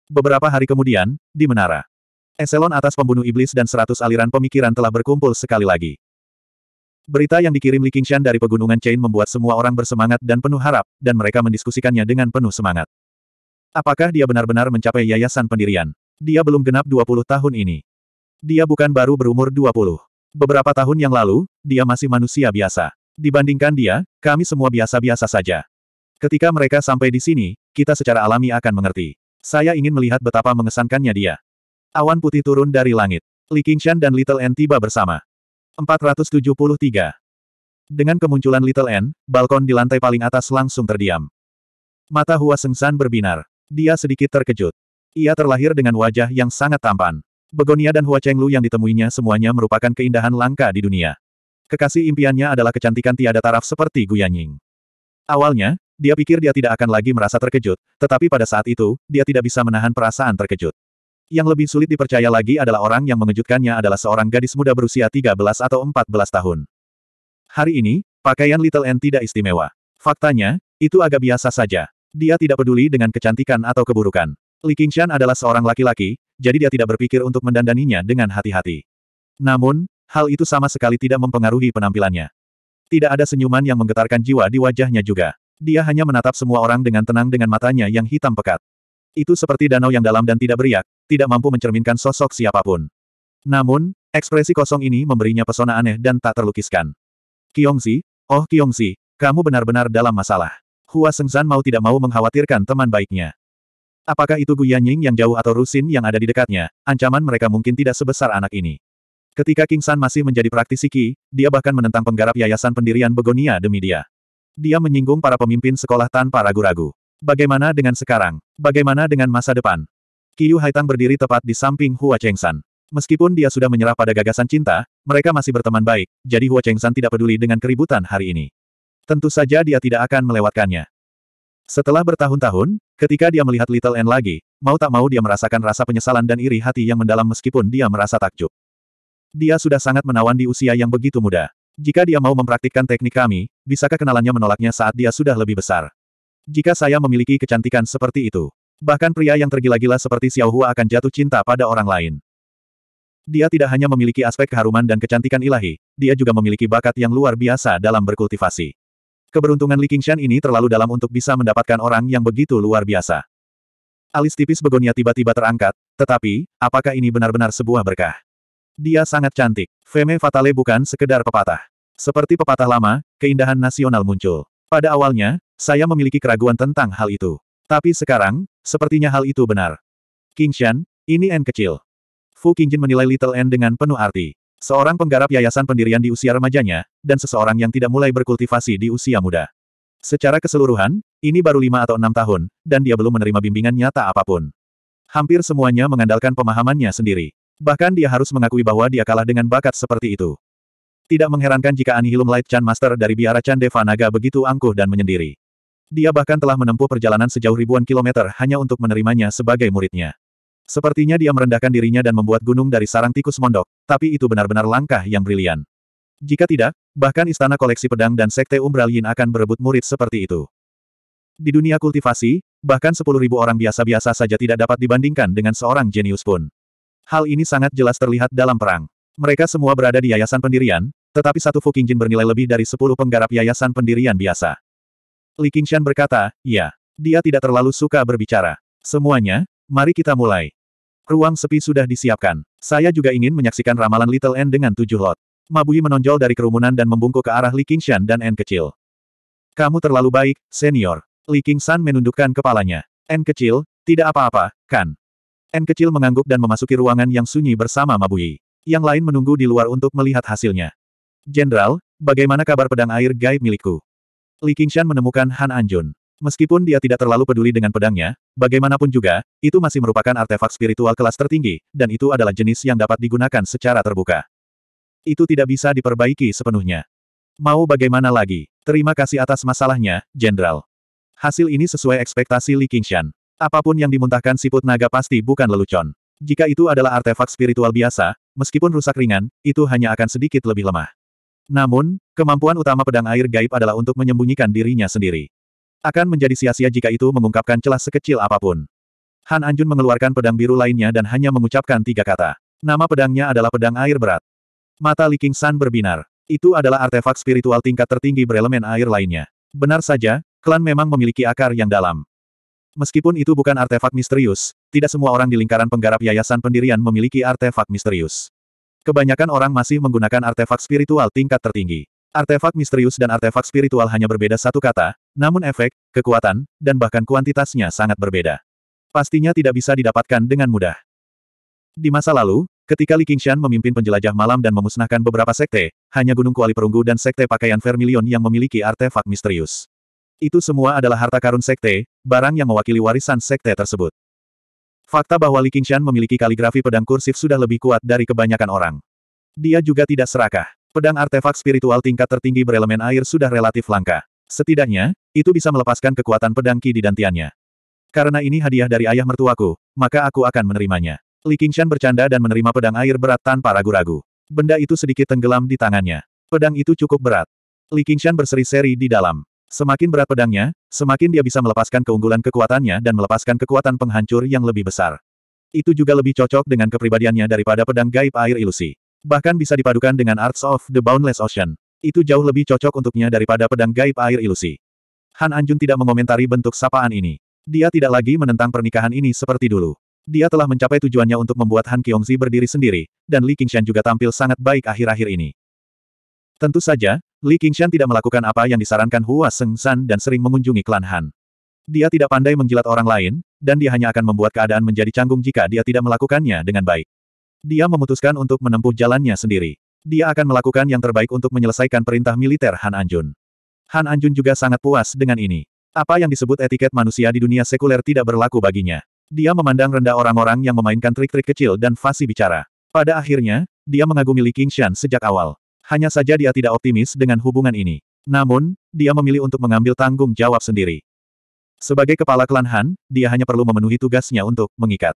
Beberapa hari kemudian, di menara. Eselon atas pembunuh iblis dan seratus aliran pemikiran telah berkumpul sekali lagi. Berita yang dikirim Li Qingshan dari pegunungan Chain membuat semua orang bersemangat dan penuh harap, dan mereka mendiskusikannya dengan penuh semangat. Apakah dia benar-benar mencapai yayasan pendirian? Dia belum genap 20 tahun ini. Dia bukan baru berumur 20. Beberapa tahun yang lalu, dia masih manusia biasa. Dibandingkan dia, kami semua biasa-biasa saja. Ketika mereka sampai di sini, kita secara alami akan mengerti. Saya ingin melihat betapa mengesankannya dia. Awan putih turun dari langit. Li Qingshan dan Little N tiba bersama. 473. Dengan kemunculan Little N, balkon di lantai paling atas langsung terdiam. Mata Hua Sengsan berbinar. Dia sedikit terkejut. Ia terlahir dengan wajah yang sangat tampan. Begonia dan Hua Chenglu yang ditemuinya semuanya merupakan keindahan langka di dunia. Kekasih impiannya adalah kecantikan tiada taraf seperti Gu Yanying. Awalnya, dia pikir dia tidak akan lagi merasa terkejut, tetapi pada saat itu, dia tidak bisa menahan perasaan terkejut. Yang lebih sulit dipercaya lagi adalah orang yang mengejutkannya adalah seorang gadis muda berusia 13 atau 14 tahun. Hari ini, pakaian Little N tidak istimewa. Faktanya, itu agak biasa saja. Dia tidak peduli dengan kecantikan atau keburukan. Li Qingshan adalah seorang laki-laki, jadi dia tidak berpikir untuk mendandaninya dengan hati-hati. Namun, hal itu sama sekali tidak mempengaruhi penampilannya. Tidak ada senyuman yang menggetarkan jiwa di wajahnya juga. Dia hanya menatap semua orang dengan tenang dengan matanya yang hitam pekat. Itu seperti danau yang dalam dan tidak beriak, tidak mampu mencerminkan sosok siapa pun. Namun, ekspresi kosong ini memberinya pesona aneh dan tak terlukiskan. Kiongzi, oh Kiongzi, kamu benar-benar dalam masalah. Hua Sengzan mau tidak mau mengkhawatirkan teman baiknya. Apakah itu Gu Yanying yang jauh atau Rusin yang ada di dekatnya, ancaman mereka mungkin tidak sebesar anak ini. Ketika King San masih menjadi praktisi Qi, dia bahkan menentang penggarap yayasan pendirian Begonia demi dia. Dia menyinggung para pemimpin sekolah tanpa ragu-ragu. Bagaimana dengan sekarang? Bagaimana dengan masa depan? Qiu Haitang berdiri tepat di samping Hua Chengsan. Meskipun dia sudah menyerah pada gagasan cinta, mereka masih berteman baik, jadi Hua Chengsan tidak peduli dengan keributan hari ini. Tentu saja dia tidak akan melewatkannya. Setelah bertahun-tahun, ketika dia melihat Little N lagi, mau tak mau dia merasakan rasa penyesalan dan iri hati yang mendalam meskipun dia merasa takjub. Dia sudah sangat menawan di usia yang begitu muda. Jika dia mau mempraktikkan teknik kami, bisakah kenalannya menolaknya saat dia sudah lebih besar? Jika saya memiliki kecantikan seperti itu, bahkan pria yang tergila-gila seperti Xiao Hua akan jatuh cinta pada orang lain. Dia tidak hanya memiliki aspek keharuman dan kecantikan ilahi, dia juga memiliki bakat yang luar biasa dalam berkultivasi. Keberuntungan Li Qingshan ini terlalu dalam untuk bisa mendapatkan orang yang begitu luar biasa. Alis tipis begonia tiba-tiba terangkat, tetapi, apakah ini benar-benar sebuah berkah? Dia sangat cantik. Feme Fatale bukan sekedar pepatah. Seperti pepatah lama, keindahan nasional muncul. Pada awalnya, saya memiliki keraguan tentang hal itu. Tapi sekarang, sepertinya hal itu benar. Qingshan, ini N kecil. Fu Qingjin menilai Little N dengan penuh arti. Seorang penggarap yayasan pendirian di usia remajanya, dan seseorang yang tidak mulai berkultivasi di usia muda. Secara keseluruhan, ini baru lima atau enam tahun, dan dia belum menerima bimbingan nyata apa pun. Hampir semuanya mengandalkan pemahamannya sendiri. Bahkan dia harus mengakui bahwa dia kalah dengan bakat seperti itu. Tidak mengherankan jika Anihilum Light Chan Master dari biara Chan Deva Naga begitu angkuh dan menyendiri. Dia bahkan telah menempuh perjalanan sejauh ribuan kilometer hanya untuk menerimanya sebagai muridnya. Sepertinya dia merendahkan dirinya dan membuat gunung dari sarang tikus mondok, tapi itu benar-benar langkah yang brilian. Jika tidak, bahkan istana koleksi pedang dan sekte umbral yin akan berebut murid seperti itu. Di dunia kultivasi, bahkan sepuluh ribu orang biasa-biasa saja tidak dapat dibandingkan dengan seorang jenius pun. Hal ini sangat jelas terlihat dalam perang. Mereka semua berada di yayasan pendirian, tetapi satu Fukingjin bernilai lebih dari sepuluh penggarap yayasan pendirian biasa. Li Qingshan berkata, ya, dia tidak terlalu suka berbicara. Semuanya, Mari kita mulai. Ruang sepi sudah disiapkan. Saya juga ingin menyaksikan ramalan Little N dengan tujuh lot. Mabui menonjol dari kerumunan dan membungkuk ke arah Li Qingshan dan N kecil. Kamu terlalu baik, senior. Li Qingshan menundukkan kepalanya. N kecil, tidak apa-apa, kan? N kecil mengangguk dan memasuki ruangan yang sunyi bersama Mabui. Yang lain menunggu di luar untuk melihat hasilnya. Jenderal, bagaimana kabar pedang air gaib milikku? Li Qingshan menemukan Han Anjun. Meskipun dia tidak terlalu peduli dengan pedangnya, bagaimanapun juga, itu masih merupakan artefak spiritual kelas tertinggi, dan itu adalah jenis yang dapat digunakan secara terbuka. Itu tidak bisa diperbaiki sepenuhnya. Mau bagaimana lagi? Terima kasih atas masalahnya, Jenderal. Hasil ini sesuai ekspektasi Li Qingshan. Apa pun yang dimuntahkan siput naga pasti bukan lelucon. Jika itu adalah artefak spiritual biasa, meskipun rusak ringan, itu hanya akan sedikit lebih lemah. Namun, kemampuan utama pedang air gaib adalah untuk menyembunyikan dirinya sendiri. Akan menjadi sia-sia jika itu mengungkapkan celah sekecil apa pun. Han Anjun mengeluarkan pedang biru lainnya dan hanya mengucapkan tiga kata. Nama pedangnya adalah pedang air berat. Mata Li King San berbinar. Itu adalah artefak spiritual tingkat tertinggi berelemen air lainnya. Benar saja, klan memang memiliki akar yang dalam. Meskipun itu bukan artefak misterius, tidak semua orang di lingkaran penggarap yayasan pendirian memiliki artefak misterius. Kebanyakan orang masih menggunakan artefak spiritual tingkat tertinggi. Artefak misterius dan artefak spiritual hanya berbeda satu kata, namun efek, kekuatan, dan bahkan kuantitasnya sangat berbeda pastinya tidak bisa didapatkan dengan mudah. Di masa lalu, ketika Li Qingshan memimpin penjelajah malam dan memusnahkan beberapa sekte, hanya Gunung Kuali Perunggu dan sekte pakaian Vermilion yang memiliki artefak misterius. Itu semua adalah harta karun sekte, barang yang mewakili warisan sekte tersebut. Fakta bahwa Li Qingshan memiliki kaligrafi pedang kursif sudah lebih kuat dari kebanyakan orang. Dia juga tidak serakah. Pedang artefak spiritual tingkat tertinggi berelemen air sudah relatif langka. Setidaknya, itu bisa melepaskan kekuatan pedang ki di dantiannya. Karena ini hadiah dari ayah mertuaku, maka aku akan menerimanya. Li Qingshan bercanda dan menerima pedang air berat tanpa ragu-ragu. Benda itu sedikit tenggelam di tangannya. Pedang itu cukup berat. Li Qingshan berseri-seri di dalam. Semakin berat pedangnya, semakin dia bisa melepaskan keunggulan kekuatannya dan melepaskan kekuatan penghancur yang lebih besar. Itu juga lebih cocok dengan kepribadiannya daripada pedang gaib air ilusi. Bahkan bisa dipadukan dengan Arts of the Boundless Ocean. Itu jauh lebih cocok untuknya daripada pedang gaib air ilusi. Han Anjun tidak mengomentari bentuk sapaan ini. Dia tidak lagi menentang pernikahan ini seperti dulu. Dia telah mencapai tujuannya untuk membuat Han Qiongzi berdiri sendiri, dan Li Qingshan juga tampil sangat baik akhir-akhir ini. Tentu saja, Li Qingshan tidak melakukan apa yang disarankan Hua Seng San dan sering mengunjungi klan Han. Dia tidak pandai menjilat orang lain, dan dia hanya akan membuat keadaan menjadi canggung jika dia tidak melakukannya dengan baik. Dia memutuskan untuk menempuh jalannya sendiri. Dia akan melakukan yang terbaik untuk menyelesaikan perintah militer Han Anjun. Han Anjun juga sangat puas dengan ini. Apa yang disebut etiket manusia di dunia sekuler tidak berlaku baginya. Dia memandang rendah orang-orang yang memainkan trik-trik kecil dan fasih bicara. Pada akhirnya, dia mengagumi Li Qingshan sejak awal. Hanya saja dia tidak optimis dengan hubungan ini. Namun, dia memilih untuk mengambil tanggung jawab sendiri. Sebagai kepala klan Han, dia hanya perlu memenuhi tugasnya untuk mengikat.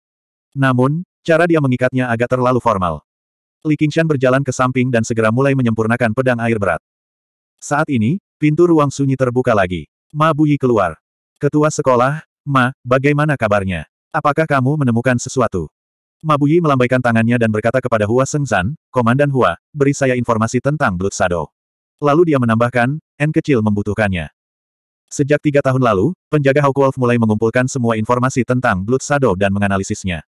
Namun, cara dia mengikatnya agak terlalu formal. Li Qingshan berjalan ke samping dan segera mulai menyempurnakan pedang air berat. Saat ini, pintu ruang sunyi terbuka lagi. Ma Buyi keluar. Ketua sekolah, Ma, bagaimana kabarnya? Apakah kamu menemukan sesuatu? Ma Buyi melambaikan tangannya dan berkata kepada Hua Sengzan, Komandan Hua, beri saya informasi tentang Blood Shadow. Lalu dia menambahkan, N kecil membutuhkannya. Sejak tiga tahun lalu, penjaga Hawkwolf mulai mengumpulkan semua informasi tentang Blood Shadow dan menganalisisnya.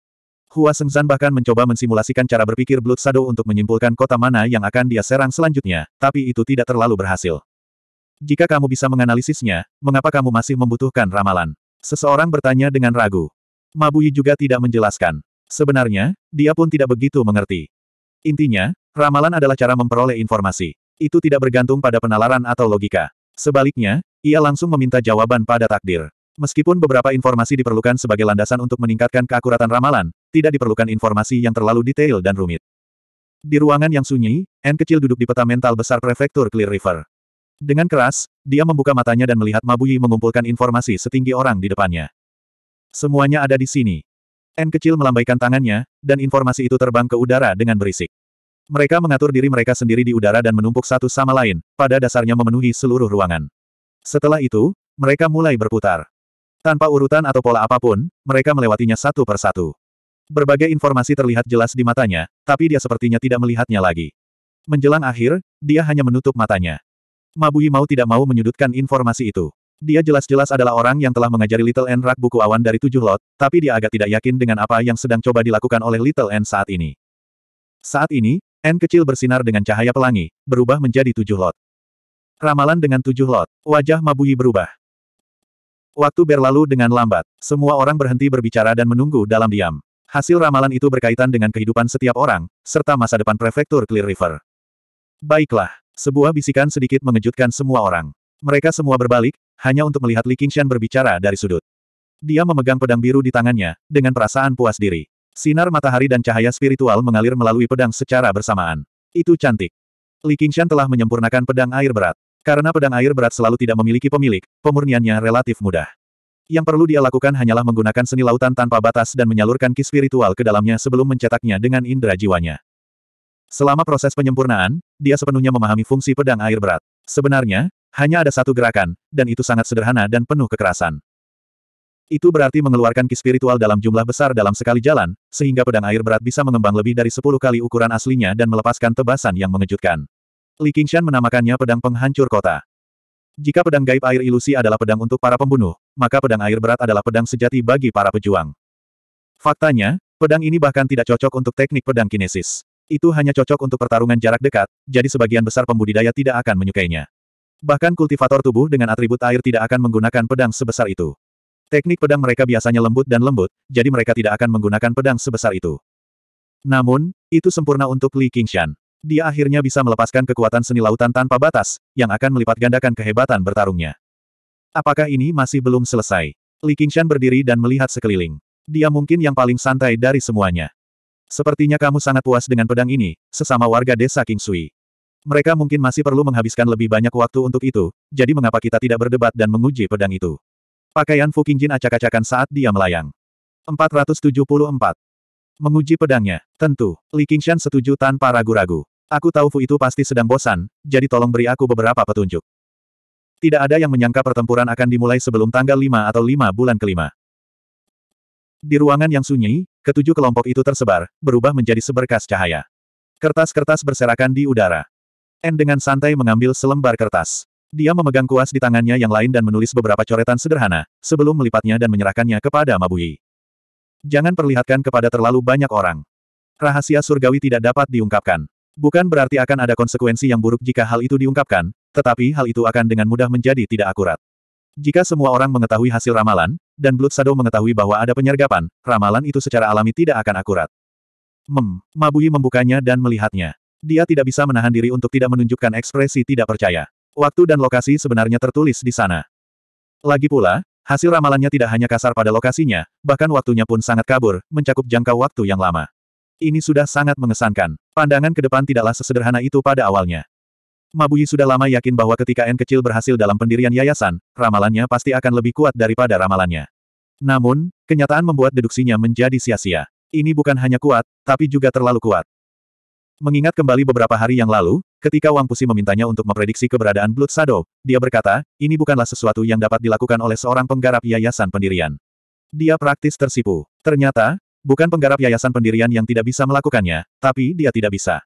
Hua Sengzan bahkan mencoba mensimulasikan cara berpikir Blood Shadow untuk menyimpulkan kota mana yang akan dia serang selanjutnya, tapi itu tidak terlalu berhasil. Jika kamu bisa menganalisisnya, mengapa kamu masih membutuhkan ramalan? Seseorang bertanya dengan ragu. Mabui juga tidak menjelaskan. Sebenarnya, dia pun tidak begitu mengerti. Intinya, ramalan adalah cara memperoleh informasi. Itu tidak bergantung pada penalaran atau logika. Sebaliknya, ia langsung meminta jawaban pada takdir. Meskipun beberapa informasi diperlukan sebagai landasan untuk meningkatkan keakuratan ramalan, tidak diperlukan informasi yang terlalu detail dan rumit. Di ruangan yang sunyi, N kecil duduk di peta mental besar prefektur Clear River. Dengan keras, dia membuka matanya dan melihat Mabuyi mengumpulkan informasi setinggi orang di depannya. Semuanya ada di sini. N kecil melambaikan tangannya, dan informasi itu terbang ke udara dengan berisik. Mereka mengatur diri mereka sendiri di udara dan menumpuk satu sama lain, pada dasarnya memenuhi seluruh ruangan. Setelah itu, mereka mulai berputar. Tanpa urutan atau pola apa pun, mereka melewatinya satu per satu. Berbagai informasi terlihat jelas di matanya, tapi dia sepertinya tidak melihatnya lagi. Menjelang akhir, dia hanya menutup matanya. Mabui mau tidak mau menyudutkan informasi itu. Dia jelas-jelas adalah orang yang telah mengajari Little N rak buku awan dari tujuh lot, tapi dia agak tidak yakin dengan apa yang sedang coba dilakukan oleh Little N saat ini. Saat ini, N kecil bersinar dengan cahaya pelangi, berubah menjadi tujuh lot. Ramalan dengan tujuh lot. Wajah Mabui berubah. Waktu berlalu dengan lambat. Semua orang berhenti berbicara dan menunggu dalam diam. Hasil ramalan itu berkaitan dengan kehidupan setiap orang, serta masa depan prefektur Clear River. Baiklah. Sebuah bisikan sedikit mengejutkan semua orang. Mereka semua berbalik, hanya untuk melihat Li Qingshan berbicara dari sudut. Dia memegang pedang biru di tangannya, dengan perasaan puas diri. Sinar matahari dan cahaya spiritual mengalir melalui pedang secara bersamaan. Itu cantik. Li Qingshan telah menyempurnakan pedang air berat. Karena pedang air berat selalu tidak memiliki pemilik, pemurniannya relatif mudah. Yang perlu dia lakukan hanyalah menggunakan seni lautan tanpa batas dan menyalurkan ki spiritual ke dalamnya sebelum mencetaknya dengan indera jiwanya. Selama proses penyempurnaan, dia sepenuhnya memahami fungsi pedang air berat. Sebenarnya, hanya ada satu gerakan, dan itu sangat sederhana dan penuh kekerasan. Itu berarti mengeluarkan ki spiritual dalam jumlah besar dalam sekali jalan, sehingga pedang air berat bisa mengembang lebih dari 10 kali ukuran aslinya dan melepaskan tebasan yang mengejutkan. Li Qingshan menamakannya pedang penghancur kota. Jika pedang gaib air ilusi adalah pedang untuk para pembunuh, maka pedang air berat adalah pedang sejati bagi para pejuang. Faktanya, pedang ini bahkan tidak cocok untuk teknik pedang kinesis. Itu hanya cocok untuk pertarungan jarak dekat, jadi sebagian besar pembudidaya tidak akan menyukainya. Bahkan kultivator tubuh dengan atribut air tidak akan menggunakan pedang sebesar itu. Teknik pedang mereka biasanya lembut dan lembut, jadi mereka tidak akan menggunakan pedang sebesar itu. Namun, itu sempurna untuk Li Qingshan. Dia akhirnya bisa melepaskan kekuatan seni lautan tanpa batas, yang akan melipat gandakan kehebatan bertarungnya. Apakah ini masih belum selesai? Li Qingshan berdiri dan melihat sekeliling. Dia mungkin yang paling santai dari semuanya. Sepertinya kamu sangat puas dengan pedang ini, sesama warga desa King Sui. Mereka mungkin masih perlu menghabiskan lebih banyak waktu untuk itu, jadi mengapa kita tidak berdebat dan menguji pedang itu? Pakaian Fu Qingjin acak-acakan saat dia melayang. 474. Menguji pedangnya. Tentu, Li Qingshan setuju tanpa ragu-ragu. Aku tahu Fu itu pasti sedang bosan, jadi tolong beri aku beberapa petunjuk. Tidak ada yang menyangka pertempuran akan dimulai sebelum tanggal 5 atau 5 bulan kelima. Di ruangan yang sunyi, ketujuh kelompok itu tersebar, berubah menjadi seberkas cahaya. Kertas-kertas berserakan di udara. N dengan santai mengambil selembar kertas. Dia memegang kuas di tangannya yang lain dan menulis beberapa coretan sederhana, sebelum melipatnya dan menyerahkannya kepada Mabui. Jangan perlihatkan kepada terlalu banyak orang. Rahasia surgawi tidak dapat diungkapkan. Bukan berarti akan ada konsekuensi yang buruk jika hal itu diungkapkan, tetapi hal itu akan dengan mudah menjadi tidak akurat. Jika semua orang mengetahui hasil ramalan, dan Blood Shadow mengetahui bahwa ada penyergapan, ramalan itu secara alami tidak akan akurat. Mem, Mabui membukanya dan melihatnya. Dia tidak bisa menahan diri untuk tidak menunjukkan ekspresi tidak percaya. Waktu dan lokasi sebenarnya tertulis di sana. Lagi pula, hasil ramalannya tidak hanya kasar pada lokasinya, bahkan waktunya pun sangat kabur, mencakup jangka waktu yang lama. Ini sudah sangat mengesankan. Pandangan ke depan tidaklah sesederhana itu pada awalnya. Mabui sudah lama yakin bahwa ketika N kecil berhasil dalam pendirian yayasan, ramalannya pasti akan lebih kuat daripada ramalannya. Namun, kenyataan membuat deduksinya menjadi sia-sia. Ini bukan hanya kuat, tapi juga terlalu kuat. Mengingat kembali beberapa hari yang lalu, ketika Wang Pusi memintanya untuk memprediksi keberadaan Blood Shadow, dia berkata, ini bukanlah sesuatu yang dapat dilakukan oleh seorang penggarap yayasan pendirian. Dia praktis tersipu. Ternyata, bukan penggarap yayasan pendirian yang tidak bisa melakukannya, tapi dia tidak bisa.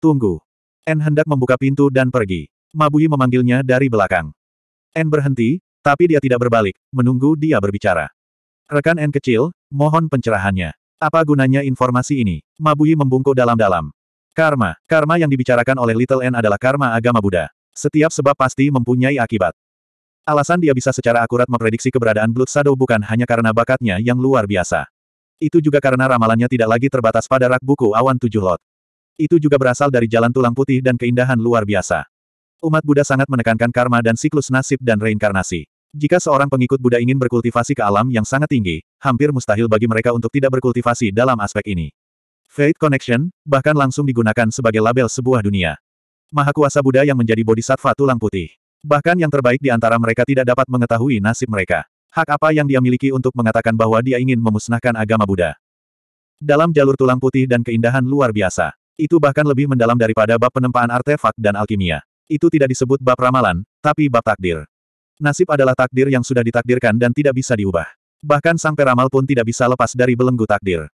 Tunggu. N hendak membuka pintu dan pergi. Mabui memanggilnya dari belakang. N berhenti, tapi dia tidak berbalik, menunggu dia berbicara. Rekan N kecil, mohon pencerahannya. Apa gunanya informasi ini? Mabui membungkuk dalam-dalam. Karma. Karma yang dibicarakan oleh Little N adalah karma agama Buddha. Setiap sebab pasti mempunyai akibat. Alasan dia bisa secara akurat memprediksi keberadaan Blood Shadow bukan hanya karena bakatnya yang luar biasa. Itu juga karena ramalannya tidak lagi terbatas pada rak buku awan tujuh lot. Itu juga berasal dari jalan tulang putih dan keindahan luar biasa. Umat Buddha sangat menekankan karma dan siklus nasib dan reinkarnasi. Jika seorang pengikut Buddha ingin berkultivasi ke alam yang sangat tinggi, hampir mustahil bagi mereka untuk tidak berkultivasi dalam aspek ini. Fate Connection, bahkan langsung digunakan sebagai label sebuah dunia. Maha kuasa Buddha yang menjadi bodhisattva tulang putih. Bahkan yang terbaik di antara mereka tidak dapat mengetahui nasib mereka. Hak apa yang dia miliki untuk mengatakan bahwa dia ingin memusnahkan agama Buddha? Dalam jalur tulang putih dan keindahan luar biasa. Itu bahkan lebih mendalam daripada bab penempaan artefak dan alkimia. Itu tidak disebut bab ramalan, tapi bab takdir. Nasib adalah takdir yang sudah ditakdirkan dan tidak bisa diubah. Bahkan sang peramal pun tidak bisa lepas dari belenggu takdir.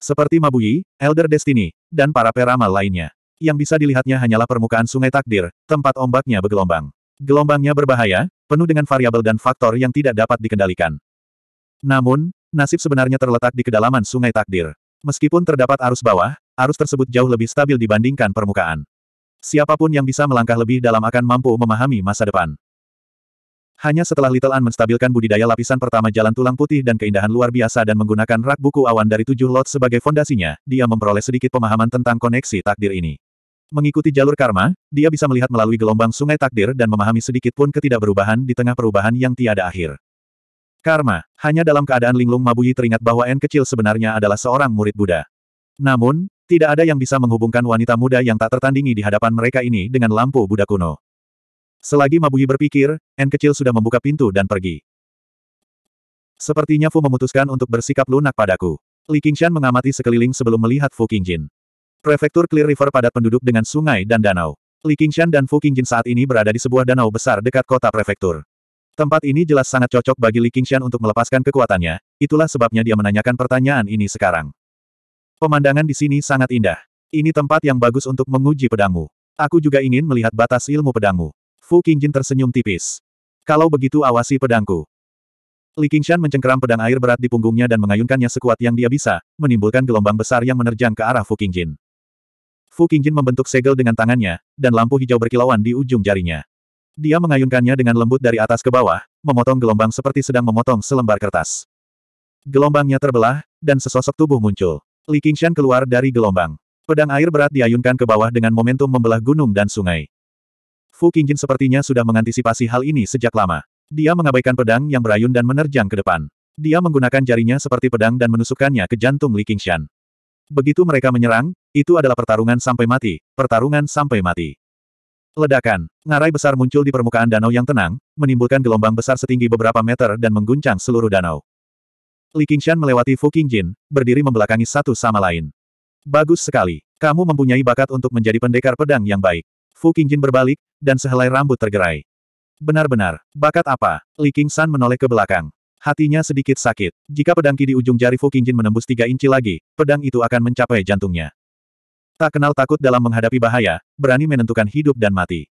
Seperti Mabui, Elder Destiny, dan para peramal lainnya. Yang bisa dilihatnya hanyalah permukaan sungai takdir, tempat ombaknya bergelombang. Gelombangnya berbahaya, penuh dengan variabel dan faktor yang tidak dapat dikendalikan. Namun, nasib sebenarnya terletak di kedalaman sungai takdir. Meskipun terdapat arus bawah, arus tersebut jauh lebih stabil dibandingkan permukaan. Siapa pun yang bisa melangkah lebih dalam akan mampu memahami masa depan. Hanya setelah Little An menstabilkan budidaya lapisan pertama jalan tulang putih dan keindahan luar biasa dan menggunakan rak buku awan dari tujuh lot sebagai fondasinya, dia memperoleh sedikit pemahaman tentang koneksi takdir ini. Mengikuti jalur karma, dia bisa melihat melalui gelombang sungai takdir dan memahami sedikit pun ketidakberubahan di tengah perubahan yang tiada akhir. Karma, hanya dalam keadaan linglung Mabui teringat bahwa N kecil sebenarnya adalah seorang murid Buddha. Namun, tidak ada yang bisa menghubungkan wanita muda yang tak tertandingi di hadapan mereka ini dengan lampu Buddha kuno. Selagi Mabui berpikir, N kecil sudah membuka pintu dan pergi. Sepertinya Fu memutuskan untuk bersikap lunak padaku. Li Qingshan mengamati sekeliling sebelum melihat Fu Qingjin. Prefektur Clear River padat penduduk dengan sungai dan danau. Li Qingshan dan Fu Qingjin saat ini berada di sebuah danau besar dekat kota prefektur. Tempat ini jelas sangat cocok bagi Li Qingshan untuk melepaskan kekuatannya, itulah sebabnya dia menanyakan pertanyaan ini sekarang. Pemandangan di sini sangat indah. Ini tempat yang bagus untuk menguji pedangmu. Aku juga ingin melihat batas ilmu pedangmu. Fu Qingjin tersenyum tipis. Kalau begitu awasi pedangku. Li Qingshan mencengkeram pedang air berat di punggungnya dan mengayunkannya sekuat yang dia bisa, menimbulkan gelombang besar yang menerjang ke arah Fu Qingjin. Fu Qingjin membentuk segel dengan tangannya, dan lampu hijau berkilauan di ujung jarinya. Dia mengayunkannya dengan lembut dari atas ke bawah, memotong gelombang seperti sedang memotong selembar kertas. Gelombangnya terbelah, dan sesosok tubuh muncul. Li Qingshan keluar dari gelombang. Pedang air berat diayunkan ke bawah dengan momentum membelah gunung dan sungai. Fu Qingjin sepertinya sudah mengantisipasi hal ini sejak lama. Dia mengabaikan pedang yang berayun dan menerjang ke depan. Dia menggunakan jarinya seperti pedang dan menusukkannya ke jantung Li Qingshan. Begitu mereka menyerang, itu adalah pertarungan sampai mati, pertarungan sampai mati. Ledakan. Ngarai besar muncul di permukaan danau yang tenang, menimbulkan gelombang besar setinggi beberapa meter dan mengguncang seluruh danau. Li Qingshan melewati Fu Qingjin, berdiri membelakangi satu sama lain. Bagus sekali. Kamu mempunyai bakat untuk menjadi pendekar pedang yang baik. Fu Qingjin berbalik, dan sehelai rambut tergerai. Benar-benar, bakat apa? Li Qingshan menoleh ke belakang. Hatinya sedikit sakit. Jika pedang ki di ujung jari Fu Qingjin menembus tiga inci lagi, pedang itu akan mencapai jantungnya. Tak kenal takut dalam menghadapi bahaya, berani menentukan hidup dan mati.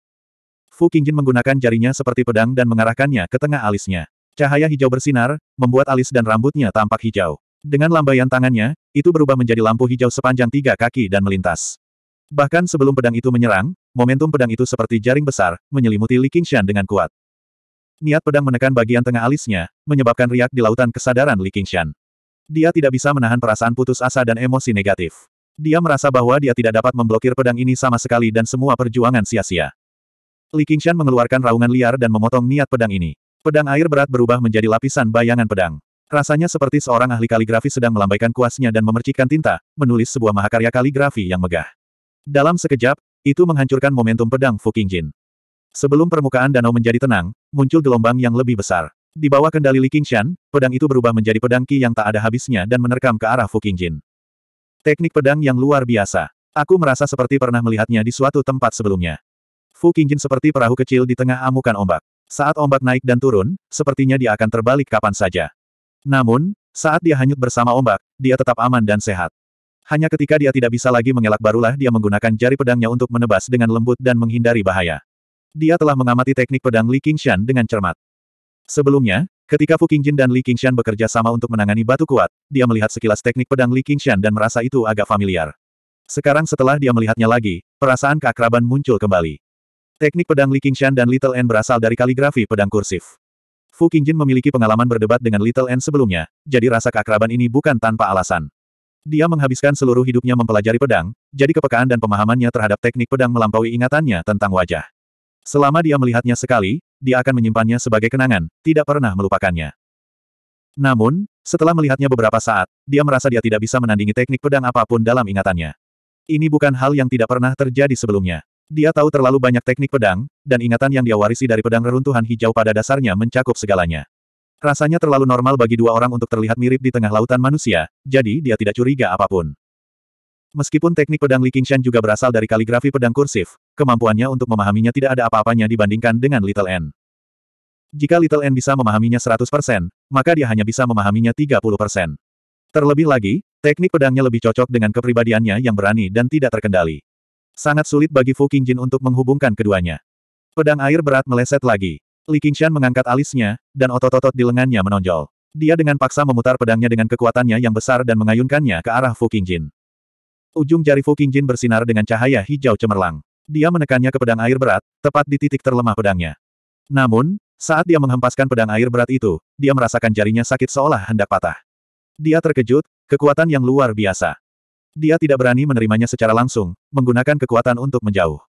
Fu Qingjin menggunakan jarinya seperti pedang dan mengarahkannya ke tengah alisnya. Cahaya hijau bersinar, membuat alis dan rambutnya tampak hijau. Dengan lambaian tangannya, itu berubah menjadi lampu hijau sepanjang tiga kaki dan melintas. Bahkan sebelum pedang itu menyerang, momentum pedang itu seperti jaring besar, menyelimuti Li Qingshan dengan kuat. Niat pedang menekan bagian tengah alisnya, menyebabkan riak di lautan kesadaran Li Qingshan. Dia tidak bisa menahan perasaan putus asa dan emosi negatif. Dia merasa bahwa dia tidak dapat memblokir pedang ini sama sekali dan semua perjuangan sia-sia. Li Qingshan mengeluarkan raungan liar dan memotong niat pedang ini. Pedang air berat berubah menjadi lapisan bayangan pedang. Rasanya seperti seorang ahli kaligrafi sedang melambaikan kuasnya dan memercikkan tinta, menulis sebuah mahakarya kaligrafi yang megah. Dalam sekejap, itu menghancurkan momentum pedang Fu Qingjin. Sebelum permukaan danau menjadi tenang, muncul gelombang yang lebih besar. Di bawah kendali Li Qingshan, pedang itu berubah menjadi pedang ki yang tak ada habisnya dan menerkam ke arah Fu Qingjin. Teknik pedang yang luar biasa. Aku merasa seperti pernah melihatnya di suatu tempat sebelumnya. Fu Qingjin seperti perahu kecil di tengah amukan ombak. Saat ombak naik dan turun, sepertinya dia akan terbalik kapan saja. Namun, saat dia hanyut bersama ombak, dia tetap aman dan sehat. Hanya ketika dia tidak bisa lagi mengelak barulah dia menggunakan jari pedangnya untuk menebas dengan lembut dan menghindari bahaya. Dia telah mengamati teknik pedang Li Qingshan dengan cermat. Sebelumnya, Ketika Fu Qingjin dan Li Qingshan bekerja sama untuk menangani batu kuat, dia melihat sekilas teknik pedang Li Qingshan dan merasa itu agak familiar. Sekarang setelah dia melihatnya lagi, perasaan keakraban muncul kembali. Teknik pedang Li Qingshan dan Little N berasal dari kaligrafi pedang kursif. Fu Qingjin memiliki pengalaman berdebat dengan Little N sebelumnya, jadi rasa keakraban ini bukan tanpa alasan. Dia menghabiskan seluruh hidupnya mempelajari pedang, jadi kepekaan dan pemahamannya terhadap teknik pedang melampaui ingatannya tentang wajah. Selama dia melihatnya sekali, dia akan menyimpannya sebagai kenangan, tidak pernah melupakannya. Namun, setelah melihatnya beberapa saat, dia merasa dia tidak bisa menandingi teknik pedang apa pun dalam ingatannya. Ini bukan hal yang tidak pernah terjadi sebelumnya. Dia tahu terlalu banyak teknik pedang, dan ingatan yang dia warisi dari pedang reruntuhan hijau pada dasarnya mencakup segalanya. Rasanya terlalu normal bagi dua orang untuk terlihat mirip di tengah lautan manusia, jadi dia tidak curiga apa pun. Meskipun teknik pedang Li Qingshan juga berasal dari kaligrafi pedang kursif, kemampuannya untuk memahaminya tidak ada apa-apanya dibandingkan dengan Little N. Jika Little N bisa memahaminya 100%, maka dia hanya bisa memahaminya 30%. Terlebih lagi, teknik pedangnya lebih cocok dengan kepribadiannya yang berani dan tidak terkendali. Sangat sulit bagi Fu Qingjin untuk menghubungkan keduanya. Pedang air berat meleset lagi. Li Qingshan mengangkat alisnya, dan otot-otot di lengannya menonjol. Dia dengan paksa memutar pedangnya dengan kekuatannya yang besar dan mengayunkannya ke arah Fu Qingjin. Ujung jari Fu Qingjin bersinar dengan cahaya hijau cemerlang. Dia menekannya ke pedang air berat, tepat di titik terlemah pedangnya. Namun, saat dia menghempaskan pedang air berat itu, dia merasakan jarinya sakit seolah hendak patah. Dia terkejut, kekuatan yang luar biasa. Dia tidak berani menerimanya secara langsung, menggunakan kekuatan untuk menjauh.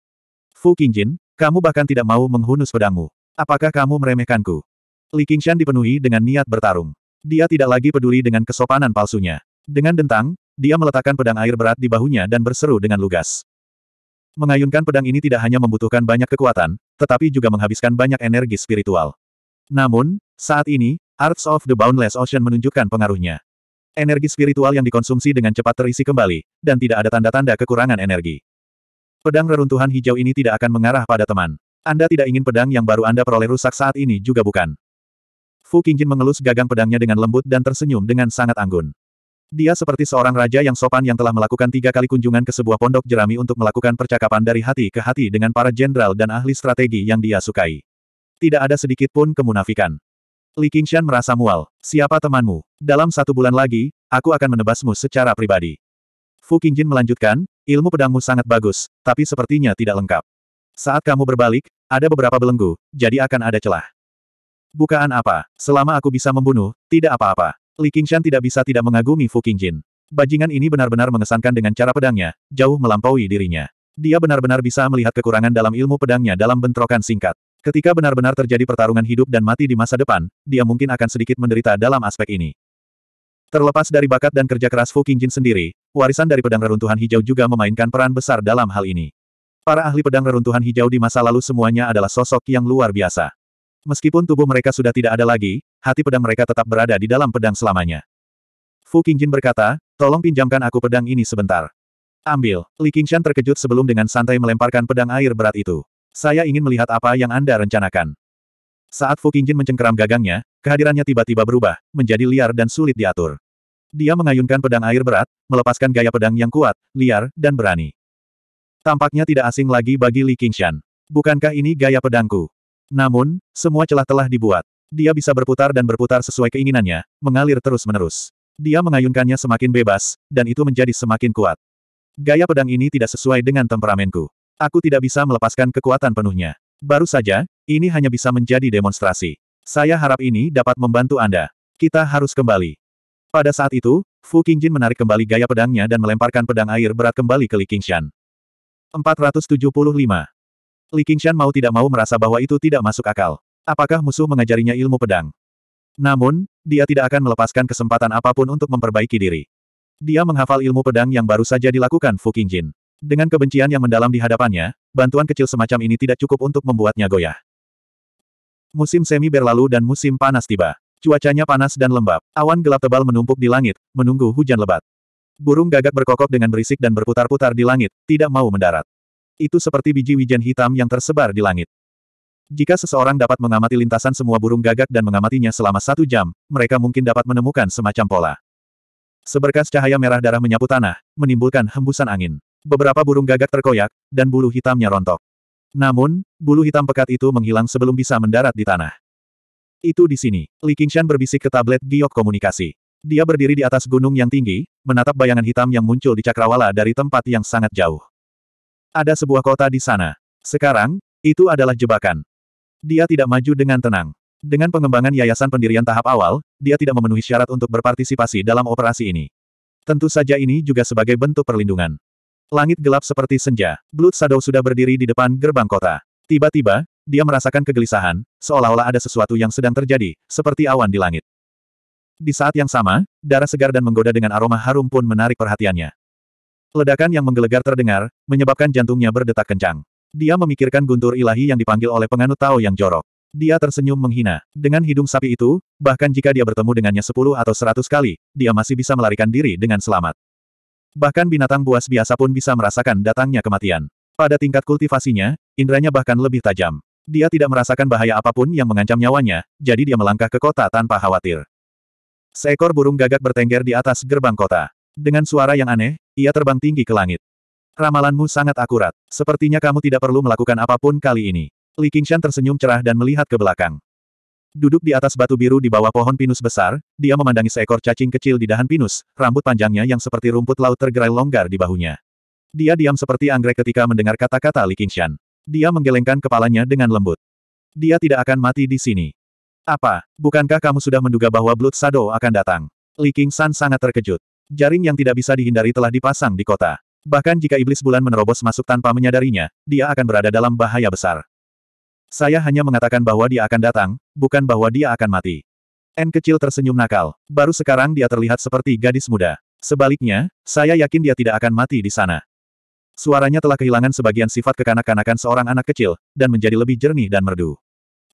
Fu Qingjin, kamu bahkan tidak mau menghunus pedangmu. Apakah kamu meremehkanku? Li Qingshan dipenuhi dengan niat bertarung. Dia tidak lagi peduli dengan kesopanan palsunya. Dengan dentang, dia meletakkan pedang air berat di bahunya dan berseru dengan lugas. Mengayunkan pedang ini tidak hanya membutuhkan banyak kekuatan, tetapi juga menghabiskan banyak energi spiritual. Namun, saat ini, Arts of the Boundless Ocean menunjukkan pengaruhnya. Energi spiritual yang dikonsumsi dengan cepat terisi kembali, dan tidak ada tanda-tanda kekurangan energi. Pedang reruntuhan hijau ini tidak akan mengarah pada teman. Anda tidak ingin pedang yang baru Anda peroleh rusak saat ini juga bukan. Fu Qingjin mengelus gagang pedangnya dengan lembut dan tersenyum dengan sangat anggun. Dia seperti seorang raja yang sopan yang telah melakukan tiga kali kunjungan ke sebuah pondok jerami untuk melakukan percakapan dari hati ke hati dengan para jenderal dan ahli strategi yang dia sukai. Tidak ada sedikit pun kemunafikan. Li Qingshan merasa mual. Siapa temanmu? Dalam satu bulan lagi, aku akan menebasmu secara pribadi. Fu Qingjin melanjutkan, ilmu pedangmu sangat bagus, tapi sepertinya tidak lengkap. Saat kamu berbalik, ada beberapa belenggu, jadi akan ada celah. Bukaan apa? Selama aku bisa membunuh, tidak apa-apa. Li Qingshan tidak bisa tidak mengagumi Fu Qingjin. Bajingan ini benar-benar mengesankan dengan cara pedangnya, jauh melampaui dirinya. Dia benar-benar bisa melihat kekurangan dalam ilmu pedangnya dalam bentrokan singkat. Ketika benar-benar terjadi pertarungan hidup dan mati di masa depan, dia mungkin akan sedikit menderita dalam aspek ini. Terlepas dari bakat dan kerja keras Fu Qingjin sendiri, warisan dari pedang reruntuhan hijau juga memainkan peran besar dalam hal ini. Para ahli pedang reruntuhan hijau di masa lalu semuanya adalah sosok yang luar biasa. Meskipun tubuh mereka sudah tidak ada lagi, hati pedang mereka tetap berada di dalam pedang selamanya. Fu Qingjin berkata, tolong pinjamkan aku pedang ini sebentar. Ambil. Li Qingshan terkejut sebelum dengan santai melemparkan pedang air berat itu. Saya ingin melihat apa yang Anda rencanakan. Saat Fu Qingjin mencengkeram gagangnya, kehadirannya tiba-tiba berubah, menjadi liar dan sulit diatur. Dia mengayunkan pedang air berat, melepaskan gaya pedang yang kuat, liar, dan berani. Tampaknya tidak asing lagi bagi Li Qingshan. Bukankah ini gaya pedangku? Namun, semua celah telah dibuat. Dia bisa berputar dan berputar sesuai keinginannya, mengalir terus-menerus. Dia mengayunkannya semakin bebas, dan itu menjadi semakin kuat. Gaya pedang ini tidak sesuai dengan temperamenku. Aku tidak bisa melepaskan kekuatan penuhnya. Baru saja, ini hanya bisa menjadi demonstrasi. Saya harap ini dapat membantu Anda. Kita harus kembali. Pada saat itu, Fu Qingjin menarik kembali gaya pedangnya dan melemparkan pedang air berat kembali ke Li Qingshan. 475. Li Qingshan mau tidak mau merasa bahwa itu tidak masuk akal. Apakah musuh mengajarinya ilmu pedang? Namun, dia tidak akan melepaskan kesempatan apa pun untuk memperbaiki diri. Dia menghafal ilmu pedang yang baru saja dilakukan Fu Qingjin. Dengan kebencian yang mendalam di hadapannya, bantuan kecil semacam ini tidak cukup untuk membuatnya goyah. Musim semi berlalu dan musim panas tiba. Cuacanya panas dan lembab. Awan gelap tebal menumpuk di langit, menunggu hujan lebat. Burung gagak berkokok dengan berisik dan berputar-putar di langit, tidak mau mendarat. Itu seperti biji wijen hitam yang tersebar di langit. Jika seseorang dapat mengamati lintasan semua burung gagak dan mengamatinya selama satu jam, mereka mungkin dapat menemukan semacam pola. Seberkas cahaya merah darah menyapu tanah, menimbulkan hembusan angin. Beberapa burung gagak terkoyak, dan bulu hitamnya rontok. Namun, bulu hitam pekat itu menghilang sebelum bisa mendarat di tanah. Itu di sini. Li Qingshan berbisik ke tablet giok komunikasi. Dia berdiri di atas gunung yang tinggi, menatap bayangan hitam yang muncul di cakrawala dari tempat yang sangat jauh. Ada sebuah kota di sana. Sekarang, itu adalah jebakan. Dia tidak maju dengan tenang. Dengan pengembangan yayasan pendirian tahap awal, dia tidak memenuhi syarat untuk berpartisipasi dalam operasi ini. Tentu saja ini juga sebagai bentuk perlindungan. Langit gelap seperti senja. Blood Shadow sudah berdiri di depan gerbang kota. Tiba-tiba, dia merasakan kegelisahan, seolah-olah ada sesuatu yang sedang terjadi, seperti awan di langit. Di saat yang sama, darah segar dan menggoda dengan aroma harum pun menarik perhatiannya. Ledakan yang menggelegar terdengar, menyebabkan jantungnya berdetak kencang. Dia memikirkan guntur ilahi yang dipanggil oleh penganut Tao yang jorok. Dia tersenyum menghina. Dengan hidung sapi itu, bahkan jika dia bertemu dengannya sepuluh atau seratus kali, dia masih bisa melarikan diri dengan selamat. Bahkan binatang buas biasa pun bisa merasakan datangnya kematian. Pada tingkat kultivasinya, indranya bahkan lebih tajam. Dia tidak merasakan bahaya apa pun yang mengancam nyawanya, jadi dia melangkah ke kota tanpa khawatir. Seekor burung gagak bertengger di atas gerbang kota. Dengan suara yang aneh, ia terbang tinggi ke langit. Ramalanmu sangat akurat. Sepertinya kamu tidak perlu melakukan apa pun kali ini. Li Qingshan tersenyum cerah dan melihat ke belakang. Duduk di atas batu biru di bawah pohon pinus besar, dia memandangi seekor cacing kecil di dahan pinus, rambut panjangnya yang seperti rumput laut tergerai longgar di bahunya. Dia diam seperti anggrek ketika mendengar kata-kata Li Qingshan. Dia menggelengkan kepalanya dengan lembut. Dia tidak akan mati di sini. Apa, bukankah kamu sudah menduga bahwa Blood Shadow akan datang? Li Qingshan sangat terkejut. Jaring yang tidak bisa dihindari telah dipasang di kota. Bahkan jika iblis bulan menerobos masuk tanpa menyadarinya, dia akan berada dalam bahaya besar. Saya hanya mengatakan bahwa dia akan datang, bukan bahwa dia akan mati. N kecil tersenyum nakal. Baru sekarang dia terlihat seperti gadis muda. Sebaliknya, saya yakin dia tidak akan mati di sana. Suaranya telah kehilangan sebagian sifat kekanak-kanakan seorang anak kecil, dan menjadi lebih jernih dan merdu.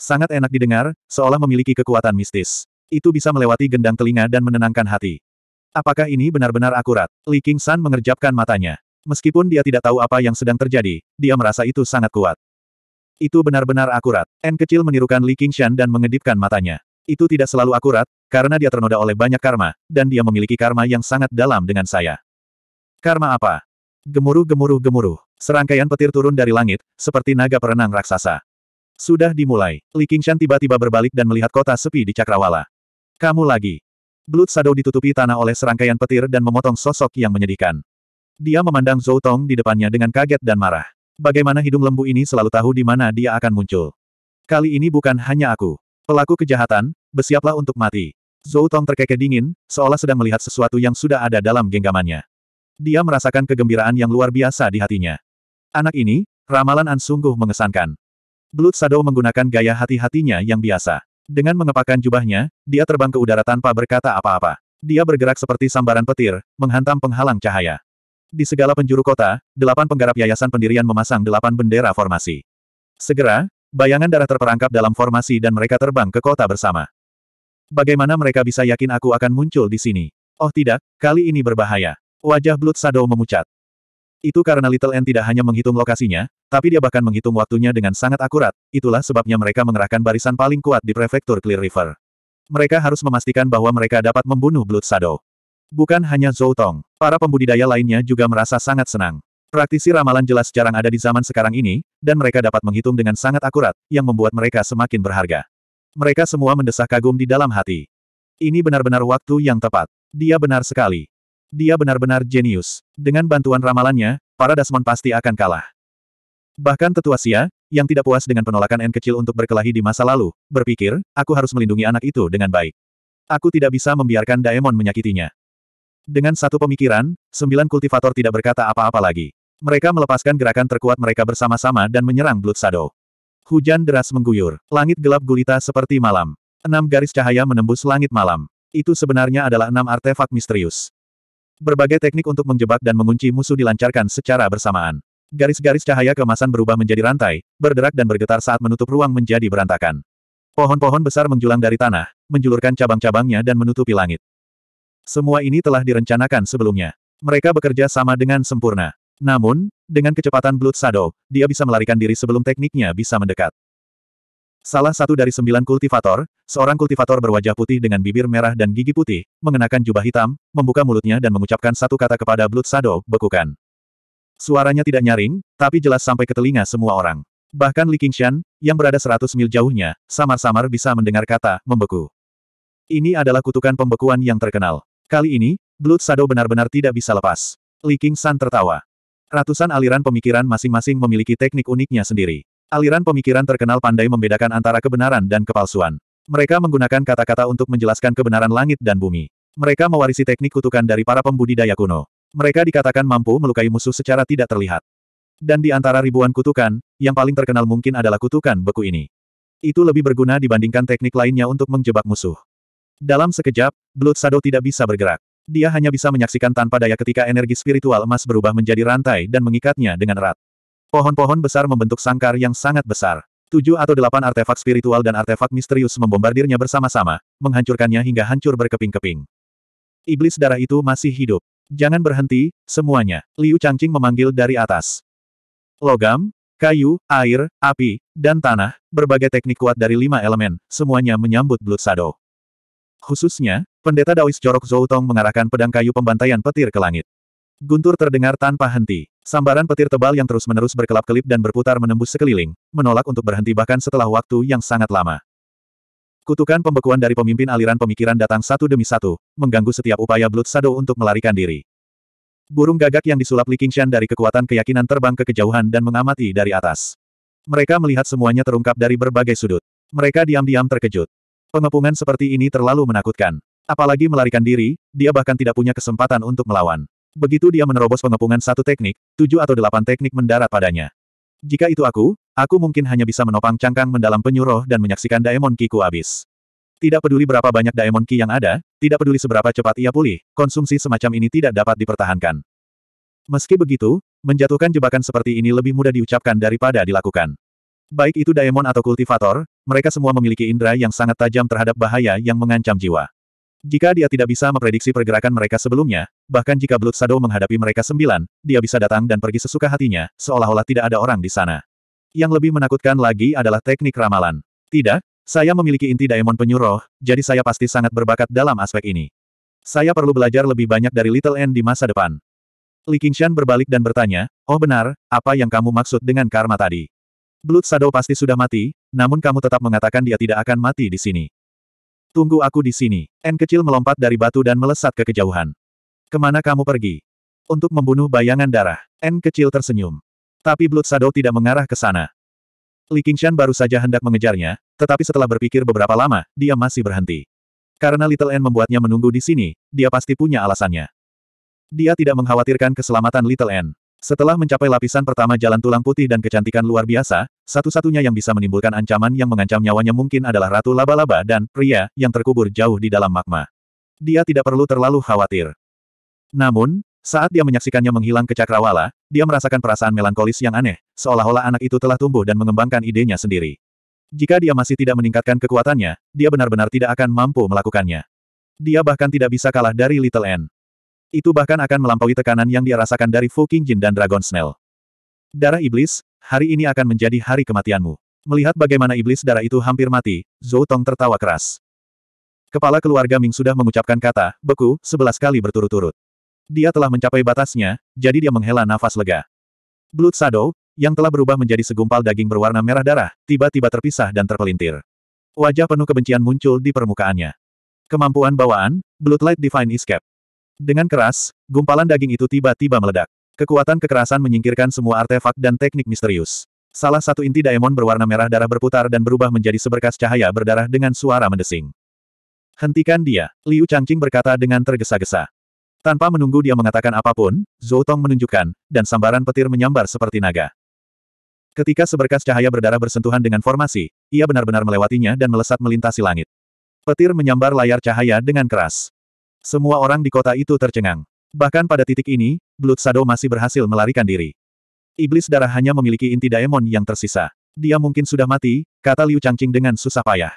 Sangat enak didengar, seolah memiliki kekuatan mistis. Itu bisa melewati gendang telinga dan menenangkan hati. Apakah ini benar-benar akurat? Li King San mengerjapkan matanya. Meskipun dia tidak tahu apa yang sedang terjadi, dia merasa itu sangat kuat. Itu benar-benar akurat. N kecil menirukan Li Qingshan dan mengedipkan matanya. Itu tidak selalu akurat, karena dia ternoda oleh banyak karma, dan dia memiliki karma yang sangat dalam dengan saya. Karma apa? Gemuruh-gemuruh-gemuruh. Serangkaian petir turun dari langit, seperti naga perenang raksasa. Sudah dimulai. Li Qingshan tiba-tiba berbalik dan melihat kota sepi di Cakrawala. Kamu lagi. Blood Shadow ditutupi tanah oleh serangkaian petir dan memotong sosok yang menyedihkan. Dia memandang Zhou Tong di depannya dengan kaget dan marah. Bagaimana hidung lembu ini selalu tahu di mana dia akan muncul. Kali ini bukan hanya aku. Pelaku kejahatan, bersiaplah untuk mati. Zhou Tong terkekeh dingin, seolah sedang melihat sesuatu yang sudah ada dalam genggamannya. Dia merasakan kegembiraan yang luar biasa di hatinya. Anak ini, ramalan An sungguh mengesankan. Blood Shadow menggunakan gaya hati-hatinya yang biasa. Dengan mengepakkan jubahnya, dia terbang ke udara tanpa berkata apa-apa. Dia bergerak seperti sambaran petir, menghantam penghalang cahaya. Di segala penjuru kota, delapan penggarap yayasan pendirian memasang delapan bendera formasi. Segera, bayangan darah terperangkap dalam formasi dan mereka terbang ke kota bersama. Bagaimana mereka bisa yakin aku akan muncul di sini? Oh tidak, kali ini berbahaya. Wajah Blood Shadow memucat. Itu karena Little N tidak hanya menghitung lokasinya, tapi dia bahkan menghitung waktunya dengan sangat akurat, itulah sebabnya mereka mengerahkan barisan paling kuat di prefektur Clear River. Mereka harus memastikan bahwa mereka dapat membunuh Blood Shadow. Bukan hanya Zhou Tong, para pembudidaya lainnya juga merasa sangat senang. Praktisi ramalan jelas jarang ada di zaman sekarang ini, dan mereka dapat menghitung dengan sangat akurat, yang membuat mereka semakin berharga. Mereka semua mendesah kagum di dalam hati. Ini benar-benar waktu yang tepat. Dia benar sekali. Dia benar-benar jenius. Dengan bantuan ramalannya, para Dasmon pasti akan kalah. Bahkan tetua Sia, yang tidak puas dengan penolakan N kecil untuk berkelahi di masa lalu, berpikir, aku harus melindungi anak itu dengan baik. Aku tidak bisa membiarkan Daemon menyakitinya. Dengan satu pemikiran, sembilan kultivator tidak berkata apa-apa lagi. Mereka melepaskan gerakan terkuat mereka bersama-sama dan menyerang Blood Shadow. Hujan deras mengguyur. Langit gelap gulita seperti malam. Enam garis cahaya menembus langit malam. Itu sebenarnya adalah enam artefak misterius. Berbagai teknik untuk menjebak dan mengunci musuh dilancarkan secara bersamaan. Garis-garis cahaya kemasan berubah menjadi rantai, berderak dan bergetar saat menutup ruang menjadi berantakan. Pohon-pohon besar menjulang dari tanah, menjulurkan cabang-cabangnya dan menutupi langit. Semua ini telah direncanakan sebelumnya. Mereka bekerja sama dengan sempurna. Namun, dengan kecepatan Blood Shadow, dia bisa melarikan diri sebelum tekniknya bisa mendekat. Salah satu dari sembilan kultivator, seorang kultivator berwajah putih dengan bibir merah dan gigi putih, mengenakan jubah hitam, membuka mulutnya dan mengucapkan satu kata kepada Blood Shadow, bekukan. Suaranya tidak nyaring, tapi jelas sampai ke telinga semua orang. Bahkan Li Qingshan, yang berada seratus mil jauhnya, samar-samar bisa mendengar kata, membeku. Ini adalah kutukan pembekuan yang terkenal. Kali ini, Blood Shadow benar-benar tidak bisa lepas. Li King San tertawa. Ratusan aliran pemikiran masing-masing memiliki teknik uniknya sendiri. Aliran pemikiran terkenal pandai membedakan antara kebenaran dan kepalsuan. Mereka menggunakan kata-kata untuk menjelaskan kebenaran langit dan bumi. Mereka mewarisi teknik kutukan dari para pembudidaya kuno. Mereka dikatakan mampu melukai musuh secara tidak terlihat. Dan di antara ribuan kutukan, yang paling terkenal mungkin adalah kutukan beku ini. Itu lebih berguna dibandingkan teknik lainnya untuk menjebak musuh. Dalam sekejap, Blood Shadow tidak bisa bergerak. Dia hanya bisa menyaksikan tanpa daya ketika energi spiritual emas berubah menjadi rantai dan mengikatnya dengan erat. Pohon-pohon besar membentuk sangkar yang sangat besar. Tujuh atau delapan artefak spiritual dan artefak misterius membombardirnya bersama-sama, menghancurkannya hingga hancur berkeping-keping. Iblis darah itu masih hidup. Jangan berhenti, semuanya. Liu Changqing memanggil dari atas. Logam, kayu, air, api, dan tanah, berbagai teknik kuat dari lima elemen, semuanya menyambut Blood Shadow. Khususnya, pendeta Daois Jorok Zoutong mengarahkan pedang kayu pembantaian petir ke langit. Guntur terdengar tanpa henti. Sambaran petir tebal yang terus-menerus berkelap-kelip dan berputar menembus sekeliling, menolak untuk berhenti bahkan setelah waktu yang sangat lama. Kutukan pembekuan dari pemimpin aliran pemikiran datang satu demi satu, mengganggu setiap upaya Blood Shadow untuk melarikan diri. Burung gagak yang disulap Li Qingshan dari kekuatan keyakinan terbang ke kejauhan dan mengamati dari atas. Mereka melihat semuanya terungkap dari berbagai sudut. Mereka diam-diam terkejut. Pengepungan seperti ini terlalu menakutkan. Apalagi melarikan diri, dia bahkan tidak punya kesempatan untuk melawan. Begitu dia menerobos pengepungan satu teknik, tujuh atau delapan teknik mendarat padanya. Jika itu aku, aku mungkin hanya bisa menopang cangkang mendalam penyuruh dan menyaksikan Daemon Kiku habis. Tidak peduli berapa banyak Daemon Ki yang ada, tidak peduli seberapa cepat ia pulih, konsumsi semacam ini tidak dapat dipertahankan. Meski begitu, menjatuhkan jebakan seperti ini lebih mudah diucapkan daripada dilakukan. Baik itu daemon atau kultivator, mereka semua memiliki indera yang sangat tajam terhadap bahaya yang mengancam jiwa. Jika dia tidak bisa memprediksi pergerakan mereka sebelumnya, bahkan jika Blood Shadow menghadapi mereka sembilan, dia bisa datang dan pergi sesuka hatinya, seolah-olah tidak ada orang di sana. Yang lebih menakutkan lagi adalah teknik ramalan. Tidak, saya memiliki inti daemon penyuruh, jadi saya pasti sangat berbakat dalam aspek ini. Saya perlu belajar lebih banyak dari Little N di masa depan. Li Qingshan berbalik dan bertanya, Oh benar, apa yang kamu maksud dengan karma tadi? Blood Shadow pasti sudah mati, namun kamu tetap mengatakan dia tidak akan mati di sini. Tunggu aku di sini. N kecil melompat dari batu dan melesat ke kejauhan. Ke mana kamu pergi? Untuk membunuh bayangan darah. N kecil tersenyum. Tapi Blood Shadow tidak mengarah ke sana. Li Qingshan baru saja hendak mengejarnya, tetapi setelah berpikir beberapa lama, dia masih berhenti. Karena Little N membuatnya menunggu di sini, dia pasti punya alasannya. Dia tidak mengkhawatirkan keselamatan Little N. Setelah mencapai lapisan pertama jalan tulang putih dan kecantikan luar biasa, satu-satunya yang bisa menimbulkan ancaman yang mengancam nyawanya mungkin adalah Ratu Laba-Laba dan pria yang terkubur jauh di dalam magma. Dia tidak perlu terlalu khawatir. Namun, saat dia menyaksikannya menghilang ke cakrawala, dia merasakan perasaan melankolis yang aneh, seolah-olah anak itu telah tumbuh dan mengembangkan idenya sendiri. Jika dia masih tidak meningkatkan kekuatannya, dia benar-benar tidak akan mampu melakukannya. Dia bahkan tidak bisa kalah dari Little N. Itu bahkan akan melampaui tekanan yang dia rasakan dari Fu Qingjin dan Dragon Snail. Darah iblis, hari ini akan menjadi hari kematianmu. Melihat bagaimana iblis darah itu hampir mati, Zhou Tong tertawa keras. Kepala keluarga Ming sudah mengucapkan kata, beku, sebelas kali berturut-turut. Dia telah mencapai batasnya, jadi dia menghela nafas lega. Blood Shadow, yang telah berubah menjadi segumpal daging berwarna merah darah, tiba-tiba terpisah dan terpelintir. Wajah penuh kebencian muncul di permukaannya. Kemampuan bawaan, Bloodlight Divine Escape. Dengan keras, gumpalan daging itu tiba-tiba meledak. Kekuatan kekerasan menyingkirkan semua artefak dan teknik misterius. Salah satu inti daemon berwarna merah darah berputar dan berubah menjadi seberkas cahaya berdarah dengan suara mendesing. Hentikan dia, Liu Changqing berkata dengan tergesa-gesa. Tanpa menunggu dia mengatakan apa pun, Zhou Tong menunjukkan, dan sambaran petir menyambar seperti naga. Ketika seberkas cahaya berdarah bersentuhan dengan formasi, ia benar-benar melewatinya dan melesat melintasi langit. Petir menyambar layar cahaya dengan keras. Semua orang di kota itu tercengang. Bahkan pada titik ini, Blood Shadow masih berhasil melarikan diri. Iblis darah hanya memiliki inti daemon yang tersisa. Dia mungkin sudah mati, kata Liu Changqing dengan susah payah.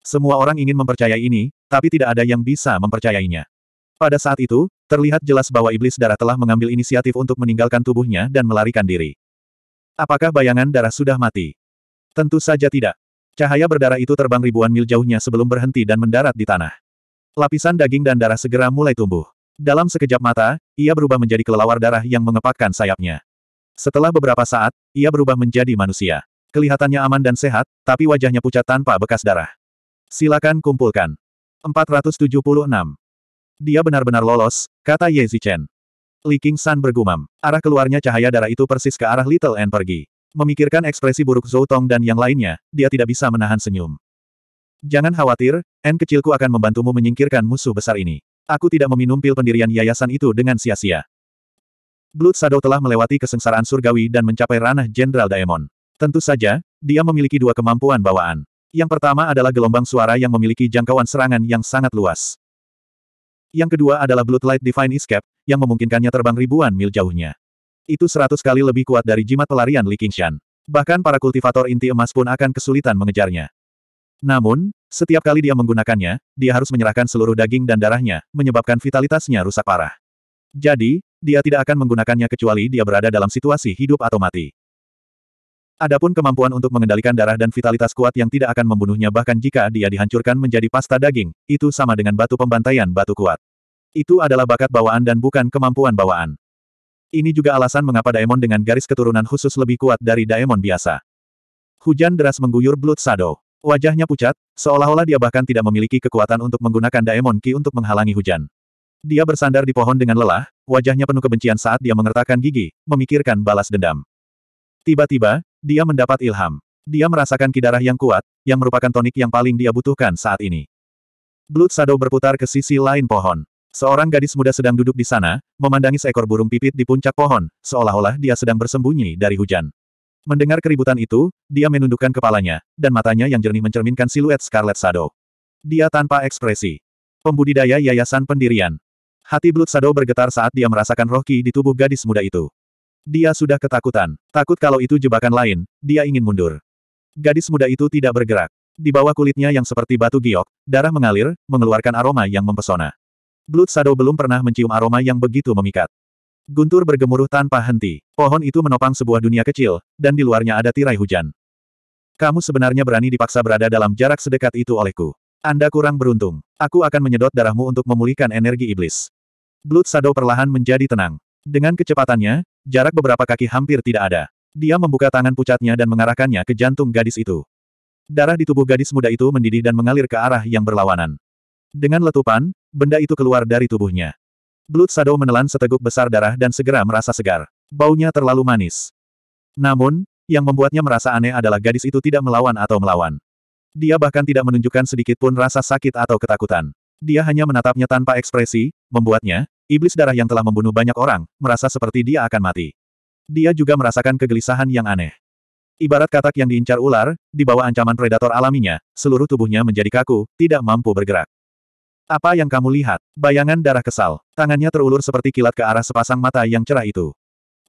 Semua orang ingin mempercayai ini, tapi tidak ada yang bisa mempercayainya. Pada saat itu, terlihat jelas bahwa iblis darah telah mengambil inisiatif untuk meninggalkan tubuhnya dan melarikan diri. Apakah bayangan darah sudah mati? Tentu saja tidak. Cahaya berdarah itu terbang ribuan mil jauhnya sebelum berhenti dan mendarat di tanah. Lapisan daging dan darah segera mulai tumbuh. Dalam sekejap mata, ia berubah menjadi kelelawar darah yang mengepakkan sayapnya. Setelah beberapa saat, ia berubah menjadi manusia. Kelihatannya aman dan sehat, tapi wajahnya pucat tanpa bekas darah. Silakan kumpulkan. 476. Dia benar-benar lolos, kata Ye Zichen. Li King San bergumam. Arah keluarnya cahaya darah itu persis ke arah Little N pergi. Memikirkan ekspresi buruk Zhou Tong dan yang lainnya, dia tidak bisa menahan senyum. Jangan khawatir, N kecilku akan membantumu menyingkirkan musuh besar ini. Aku tidak meminum pil pendirian yayasan itu dengan sia-sia. Blood Shadow telah melewati kesengsaraan surgawi dan mencapai ranah Jenderal Daemon. Tentu saja, dia memiliki dua kemampuan bawaan. Yang pertama adalah gelombang suara yang memiliki jangkauan serangan yang sangat luas. Yang kedua adalah Bloodlight Divine Escape, yang memungkinkannya terbang ribuan mil jauhnya. Itu seratus kali lebih kuat dari jimat pelarian Li Qingshan. Bahkan para kultivator inti emas pun akan kesulitan mengejarnya. Namun, setiap kali dia menggunakannya, dia harus menyerahkan seluruh daging dan darahnya, menyebabkan vitalitasnya rusak parah. Jadi, dia tidak akan menggunakannya kecuali dia berada dalam situasi hidup atau mati. Adapun kemampuan untuk mengendalikan darah dan vitalitas kuat yang tidak akan membunuhnya bahkan jika dia dihancurkan menjadi pasta daging, itu sama dengan batu pembantaian batu kuat. Itu adalah bakat bawaan dan bukan kemampuan bawaan. Ini juga alasan mengapa Daemon dengan garis keturunan khusus lebih kuat dari Daemon biasa. Hujan deras mengguyur Blood Shadow. Wajahnya pucat, seolah-olah dia bahkan tidak memiliki kekuatan untuk menggunakan Daemon Ki untuk menghalangi hujan. Dia bersandar di pohon dengan lelah, wajahnya penuh kebencian saat dia mengertakkan gigi, memikirkan balas dendam. Tiba-tiba, dia mendapat ilham. Dia merasakan kidarah yang kuat, yang merupakan tonik yang paling dia butuhkan saat ini. Blood Shadow berputar ke sisi lain pohon. Seorang gadis muda sedang duduk di sana, memandangi seekor burung pipit di puncak pohon, seolah-olah dia sedang bersembunyi dari hujan. Mendengar keributan itu, dia menundukkan kepalanya, dan matanya yang jernih mencerminkan siluet Scarlet Shadow. Dia tanpa ekspresi. Pembudidaya Yayasan Pendirian. Hati Blood Shadow bergetar saat dia merasakan roh ki di tubuh gadis muda itu. Dia sudah ketakutan. Takut kalau itu jebakan lain, dia ingin mundur. Gadis muda itu tidak bergerak. Di bawah kulitnya yang seperti batu giok, darah mengalir, mengeluarkan aroma yang mempesona. Blood Shadow belum pernah mencium aroma yang begitu memikat. Guntur bergemuruh tanpa henti. Pohon itu menopang sebuah dunia kecil, dan di luarnya ada tirai hujan. Kamu sebenarnya berani dipaksa berada dalam jarak sedekat itu olehku. Anda kurang beruntung. Aku akan menyedot darahmu untuk memulihkan energi iblis. Blood Shadow perlahan menjadi tenang. Dengan kecepatannya, jarak beberapa kaki hampir tidak ada. Dia membuka tangan pucatnya dan mengarahkannya ke jantung gadis itu. Darah di tubuh gadis muda itu mendidih dan mengalir ke arah yang berlawanan. Dengan letupan, benda itu keluar dari tubuhnya. Blood Shadow menelan seteguk besar darah dan segera merasa segar. Baunya terlalu manis. Namun, yang membuatnya merasa aneh adalah gadis itu tidak melawan atau melawan. Dia bahkan tidak menunjukkan sedikit pun rasa sakit atau ketakutan. Dia hanya menatapnya tanpa ekspresi, membuatnya, iblis darah yang telah membunuh banyak orang, merasa seperti dia akan mati. Dia juga merasakan kegelisahan yang aneh. Ibarat katak yang diincar ular, di bawah ancaman predator alaminya, seluruh tubuhnya menjadi kaku, tidak mampu bergerak. Apa yang kamu lihat? Bayangan darah kesal. Tangannya terulur seperti kilat ke arah sepasang mata yang cerah itu.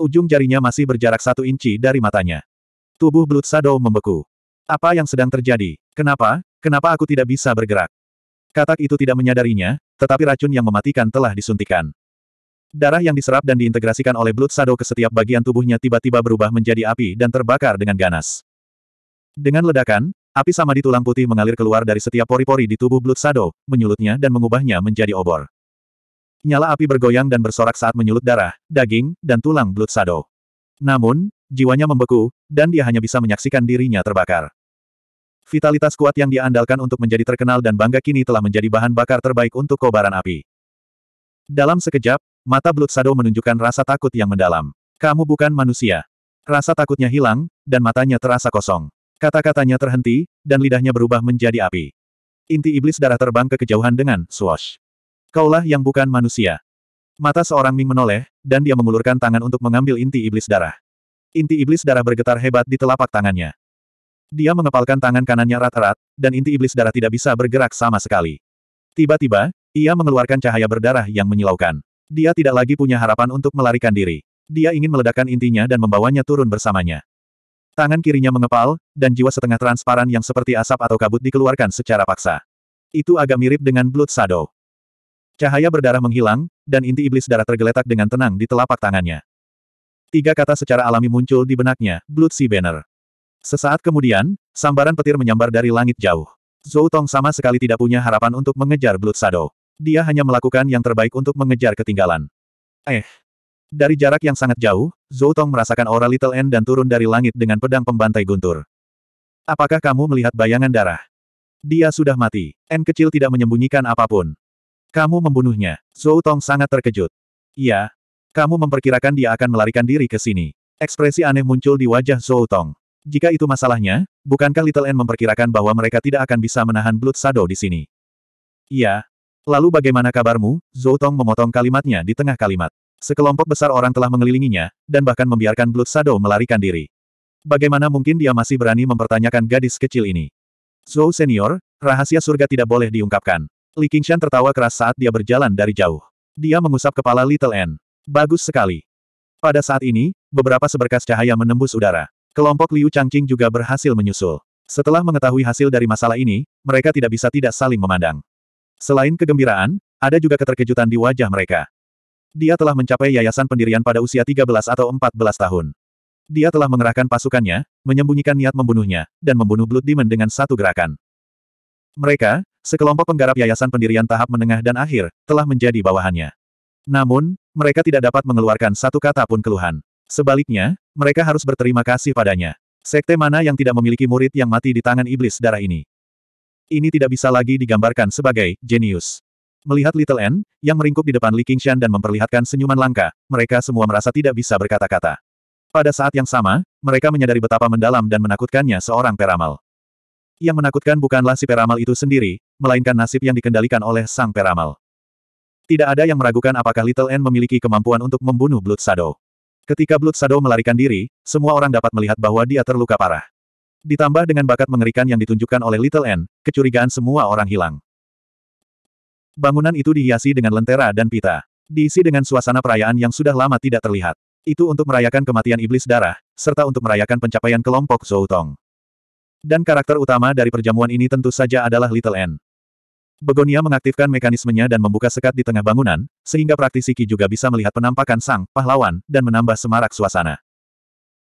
Ujung jarinya masih berjarak satu inci dari matanya. Tubuh Blood Shadow membeku. Apa yang sedang terjadi? Kenapa? Kenapa aku tidak bisa bergerak? Katak itu tidak menyadarinya, tetapi racun yang mematikan telah disuntikan. Darah yang diserap dan diintegrasikan oleh Blood Shadow ke setiap bagian tubuhnya tiba-tiba berubah menjadi api dan terbakar dengan ganas. Dengan ledakan, api sama di tulang putih mengalir keluar dari setiap pori-pori di tubuh Blood Shadow, menyulutnya dan mengubahnya menjadi obor. Nyala api bergoyang dan bersorak saat menyulut darah, daging, dan tulang Blood Shadow. Namun, jiwanya membeku, dan dia hanya bisa menyaksikan dirinya terbakar. Vitalitas kuat yang diandalkan untuk menjadi terkenal dan bangga kini telah menjadi bahan bakar terbaik untuk kobaran api. Dalam sekejap, mata Blood Shadow menunjukkan rasa takut yang mendalam. Kamu bukan manusia. Rasa takutnya hilang, dan matanya terasa kosong. Kata-katanya terhenti, dan lidahnya berubah menjadi api. Inti iblis darah terbang ke kejauhan dengan swoosh. Kaulah yang bukan manusia. Mata seorang Ming menoleh, dan dia mengulurkan tangan untuk mengambil inti iblis darah. Inti iblis darah bergetar hebat di telapak tangannya. Dia mengepalkan tangan kanannya erat-erat, dan inti iblis darah tidak bisa bergerak sama sekali. Tiba-tiba, ia mengeluarkan cahaya berdarah yang menyilaukan. Dia tidak lagi punya harapan untuk melarikan diri. Dia ingin meledakkan intinya dan membawanya turun bersamanya. Tangan kirinya mengepal, dan jiwa setengah transparan yang seperti asap atau kabut dikeluarkan secara paksa. Itu agak mirip dengan Blood Shadow. Cahaya berdarah menghilang, dan inti iblis darah tergeletak dengan tenang di telapak tangannya. Tiga kata secara alami muncul di benaknya, Blood Sea Banner. Sesaat kemudian, sambaran petir menyambar dari langit jauh. Zhou Tong sama sekali tidak punya harapan untuk mengejar Blood Shadow. Dia hanya melakukan yang terbaik untuk mengejar ketinggalan. Eh. Dari jarak yang sangat jauh, Zhou Tong merasakan aura Little N dan turun dari langit dengan pedang pembantai guntur. Apakah kamu melihat bayangan darah? Dia sudah mati. N kecil tidak menyembunyikan apa pun. Kamu membunuhnya. Zhou Tong sangat terkejut. Iya. Kamu memperkirakan dia akan melarikan diri ke sini. Ekspresi aneh muncul di wajah Zhou Tong. Jika itu masalahnya, bukankah Little N memperkirakan bahwa mereka tidak akan bisa menahan Blood Shadow di sini? Iya. Lalu bagaimana kabarmu? Zhou Tong memotong kalimatnya di tengah kalimat. Sekelompok besar orang telah mengelilinginya, dan bahkan membiarkan Blood Shadow melarikan diri. Bagaimana mungkin dia masih berani mempertanyakan gadis kecil ini? Zhou Senior, rahasia surga tidak boleh diungkapkan. Li Qingshan tertawa keras saat dia berjalan dari jauh. Dia mengusap kepala Little N. Bagus sekali. Pada saat ini, beberapa seberkas cahaya menembus udara. Kelompok Liu Changqing juga berhasil menyusul. Setelah mengetahui hasil dari masalah ini, mereka tidak bisa tidak saling memandang. Selain kegembiraan, ada juga keterkejutan di wajah mereka. Dia telah mencapai yayasan pendirian pada usia 13 atau 14 tahun. Dia telah mengerahkan pasukannya, menyembunyikan niat membunuhnya, dan membunuh Blood Demon dengan satu gerakan. Mereka, sekelompok penggarap yayasan pendirian tahap menengah dan akhir, telah menjadi bawahannya. Namun, mereka tidak dapat mengeluarkan satu kata pun keluhan. Sebaliknya, mereka harus berterima kasih padanya. Sekte mana yang tidak memiliki murid yang mati di tangan iblis darah ini? Ini tidak bisa lagi digambarkan sebagai jenius. Melihat Little N, yang meringkuk di depan Li Qingshan dan memperlihatkan senyuman langka, mereka semua merasa tidak bisa berkata-kata. Pada saat yang sama, mereka menyadari betapa mendalam dan menakutkannya seorang peramal. Yang menakutkan bukanlah si peramal itu sendiri, melainkan nasib yang dikendalikan oleh sang peramal. Tidak ada yang meragukan apakah Little N memiliki kemampuan untuk membunuh Blood Shadow. Ketika Blood Shadow melarikan diri, semua orang dapat melihat bahwa dia terluka parah. Ditambah dengan bakat mengerikan yang ditunjukkan oleh Little N, kecurigaan semua orang hilang. Bangunan itu dihiasi dengan lentera dan pita. Diisi dengan suasana perayaan yang sudah lama tidak terlihat. Itu untuk merayakan kematian iblis darah, serta untuk merayakan pencapaian kelompok Zhou Tong. Dan karakter utama dari perjamuan ini tentu saja adalah Little N. Begonia mengaktifkan mekanismenya dan membuka sekat di tengah bangunan, sehingga praktisi Ki juga bisa melihat penampakan sang pahlawan dan menambah semarak suasana.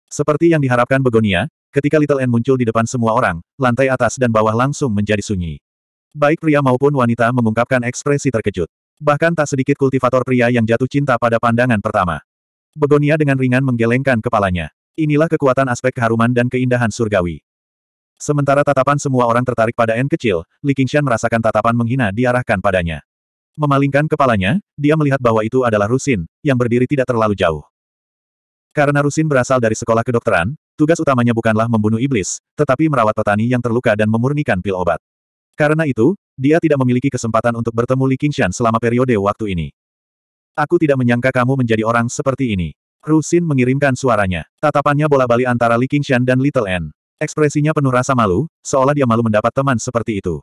Seperti yang diharapkan Begonia, ketika Little N muncul di depan semua orang, lantai atas dan bawah langsung menjadi sunyi. Baik pria maupun wanita mengungkapkan ekspresi terkejut. Bahkan tak sedikit kultivator pria yang jatuh cinta pada pandangan pertama. Begonia dengan ringan menggelengkan kepalanya. Inilah kekuatan aspek keharuman dan keindahan surgawi. Sementara tatapan semua orang tertarik pada N kecil, Li Qingshan merasakan tatapan menghina diarahkan padanya. Memalingkan kepalanya, dia melihat bahwa itu adalah Rusin, yang berdiri tidak terlalu jauh. Karena Rusin berasal dari sekolah kedokteran, tugas utamanya bukanlah membunuh iblis, tetapi merawat petani yang terluka dan memurnikan pil obat. Karena itu, dia tidak memiliki kesempatan untuk bertemu Li Qingshan selama periode waktu ini. Aku tidak menyangka kamu menjadi orang seperti ini. Rusin mengirimkan suaranya. Tatapannya bola-balik antara Li Qingshan dan Little N. Ekspresinya penuh rasa malu, seolah dia malu mendapat teman seperti itu.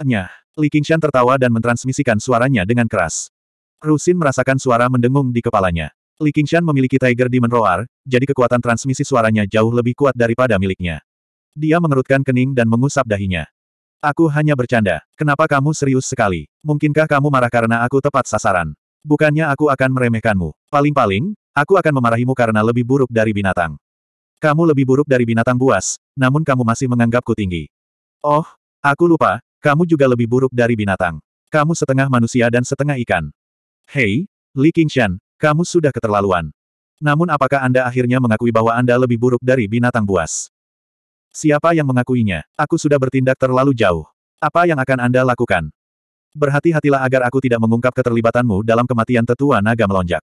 Nyah, Li Qingshan tertawa dan mentransmisikan suaranya dengan keras. Rusin merasakan suara mendengung di kepalanya. Li Qingshan memiliki Tiger Demon Roar, jadi kekuatan transmisi suaranya jauh lebih kuat daripada miliknya. Dia mengerutkan kening dan mengusap dahinya. Aku hanya bercanda. Kenapa kamu serius sekali? Mungkinkah kamu marah karena aku tepat sasaran? Bukannya aku akan meremehkanmu. Paling-paling, aku akan memarahimu karena lebih buruk dari binatang. Kamu lebih buruk dari binatang buas, namun kamu masih menganggapku tinggi. Oh, aku lupa, kamu juga lebih buruk dari binatang. Kamu setengah manusia dan setengah ikan. Hei, Li Qingshan, kamu sudah keterlaluan. Namun apakah Anda akhirnya mengakui bahwa Anda lebih buruk dari binatang buas? Siapa yang mengakuinya? Aku sudah bertindak terlalu jauh. Apa yang akan Anda lakukan? Berhati-hatilah agar aku tidak mengungkap keterlibatanmu dalam kematian tetua naga melonjak.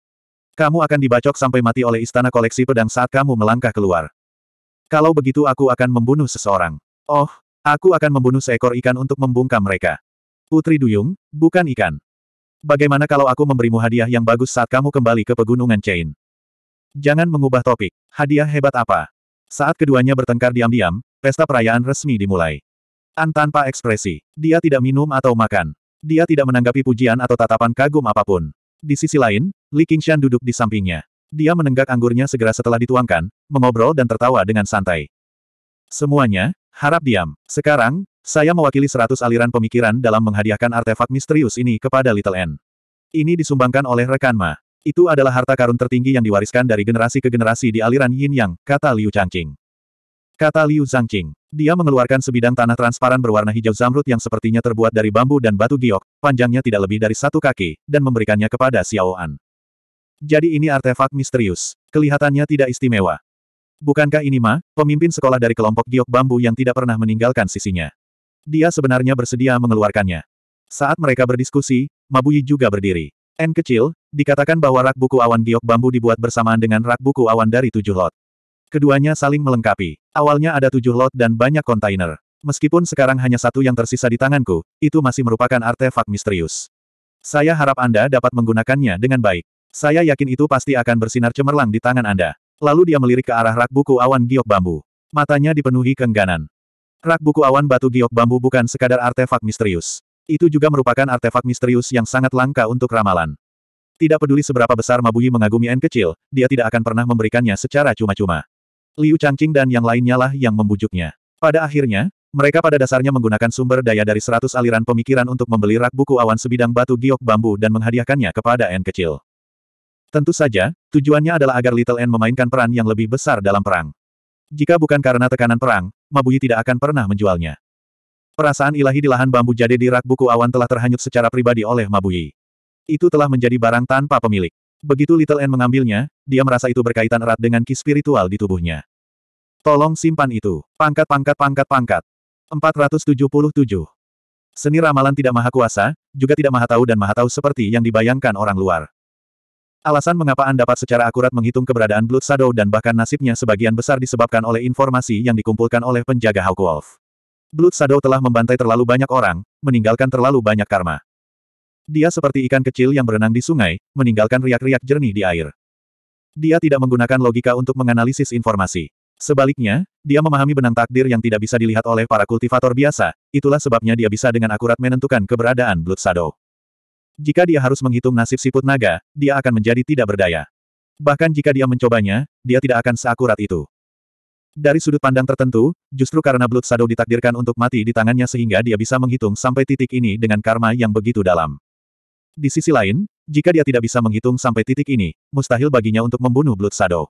Kamu akan dibacok sampai mati oleh istana koleksi pedang saat kamu melangkah keluar. Kalau begitu aku akan membunuh seseorang. Oh, aku akan membunuh seekor ikan untuk membungkam mereka. Putri Duyung, bukan ikan. Bagaimana kalau aku memberimu hadiah yang bagus saat kamu kembali ke pegunungan Chain? Jangan mengubah topik. Hadiah hebat apa? Saat keduanya bertengkar diam-diam, pesta perayaan resmi dimulai. An tanpa ekspresi. Dia tidak minum atau makan. Dia tidak menanggapi pujian atau tatapan kagum apa pun. Di sisi lain, Li Qingshan duduk di sampingnya. Dia menenggak anggurnya segera setelah dituangkan, mengobrol dan tertawa dengan santai. Semuanya, harap diam. Sekarang, saya mewakili seratus aliran pemikiran dalam menghadiahkan artefak misterius ini kepada Little N. Ini disumbangkan oleh rekan Ma. Itu adalah harta karun tertinggi yang diwariskan dari generasi ke generasi di aliran Yin Yang, kata Liu Changqing. Kata Liu Zhangqing. Dia mengeluarkan sebidang tanah transparan berwarna hijau zamrud yang sepertinya terbuat dari bambu dan batu giok, panjangnya tidak lebih dari satu kaki, dan memberikannya kepada Xiao An. Jadi ini artefak misterius. Kelihatannya tidak istimewa. Bukankah ini Ma, pemimpin sekolah dari kelompok giok bambu yang tidak pernah meninggalkan sisinya? Dia sebenarnya bersedia mengeluarkannya. Saat mereka berdiskusi, Mabuyi juga berdiri. N kecil, dikatakan bahwa rak buku awan giok bambu dibuat bersamaan dengan rak buku awan dari tujuh lot. Keduanya saling melengkapi. Awalnya ada tujuh lot dan banyak kontainer. Meskipun sekarang hanya satu yang tersisa di tanganku, itu masih merupakan artefak misterius. Saya harap Anda dapat menggunakannya dengan baik. Saya yakin itu pasti akan bersinar cemerlang di tangan Anda. Lalu dia melirik ke arah rak buku awan giok bambu. Matanya dipenuhi kengganan. Rak buku awan batu giok bambu bukan sekadar artefak misterius. Itu juga merupakan artefak misterius yang sangat langka untuk ramalan. Tidak peduli seberapa besar Mabui mengagumi N kecil, dia tidak akan pernah memberikannya secara cuma-cuma. Liu Changqing dan yang lainnya lah yang membujuknya. Pada akhirnya, mereka pada dasarnya menggunakan sumber daya dari seratus aliran pemikiran untuk membeli rak buku awan sebidang batu giok bambu dan menghadiahkannya kepada N kecil. Tentu saja, tujuannya adalah agar Little N memainkan peran yang lebih besar dalam perang. Jika bukan karena tekanan perang, Mabui tidak akan pernah menjualnya. Perasaan ilahi di lahan bambu jade di rak buku awan telah terhanyut secara pribadi oleh Mabui. Itu telah menjadi barang tanpa pemilik. Begitu Little N mengambilnya, dia merasa itu berkaitan erat dengan ki spiritual di tubuhnya. Tolong simpan itu. Pangkat pangkat pangkat pangkat. 477. Seni ramalan tidak maha kuasa, juga tidak maha tahu dan maha tahu seperti yang dibayangkan orang luar. Alasan mengapa Anda dapat secara akurat menghitung keberadaan Blood Shadow dan bahkan nasibnya sebagian besar disebabkan oleh informasi yang dikumpulkan oleh penjaga Hawk Wolf. Blood Shadow telah membantai terlalu banyak orang, meninggalkan terlalu banyak karma. Dia seperti ikan kecil yang berenang di sungai, meninggalkan riak-riak jernih di air. Dia tidak menggunakan logika untuk menganalisis informasi. Sebaliknya, dia memahami benang takdir yang tidak bisa dilihat oleh para kultivator biasa, itulah sebabnya dia bisa dengan akurat menentukan keberadaan Blood Shadow. Jika dia harus menghitung nasib siput naga, dia akan menjadi tidak berdaya. Bahkan jika dia mencobanya, dia tidak akan seakurat itu. Dari sudut pandang tertentu, justru karena Blood Shadow ditakdirkan untuk mati di tangannya sehingga dia bisa menghitung sampai titik ini dengan karma yang begitu dalam. Di sisi lain, jika dia tidak bisa menghitung sampai titik ini, mustahil baginya untuk membunuh Blood Shadow.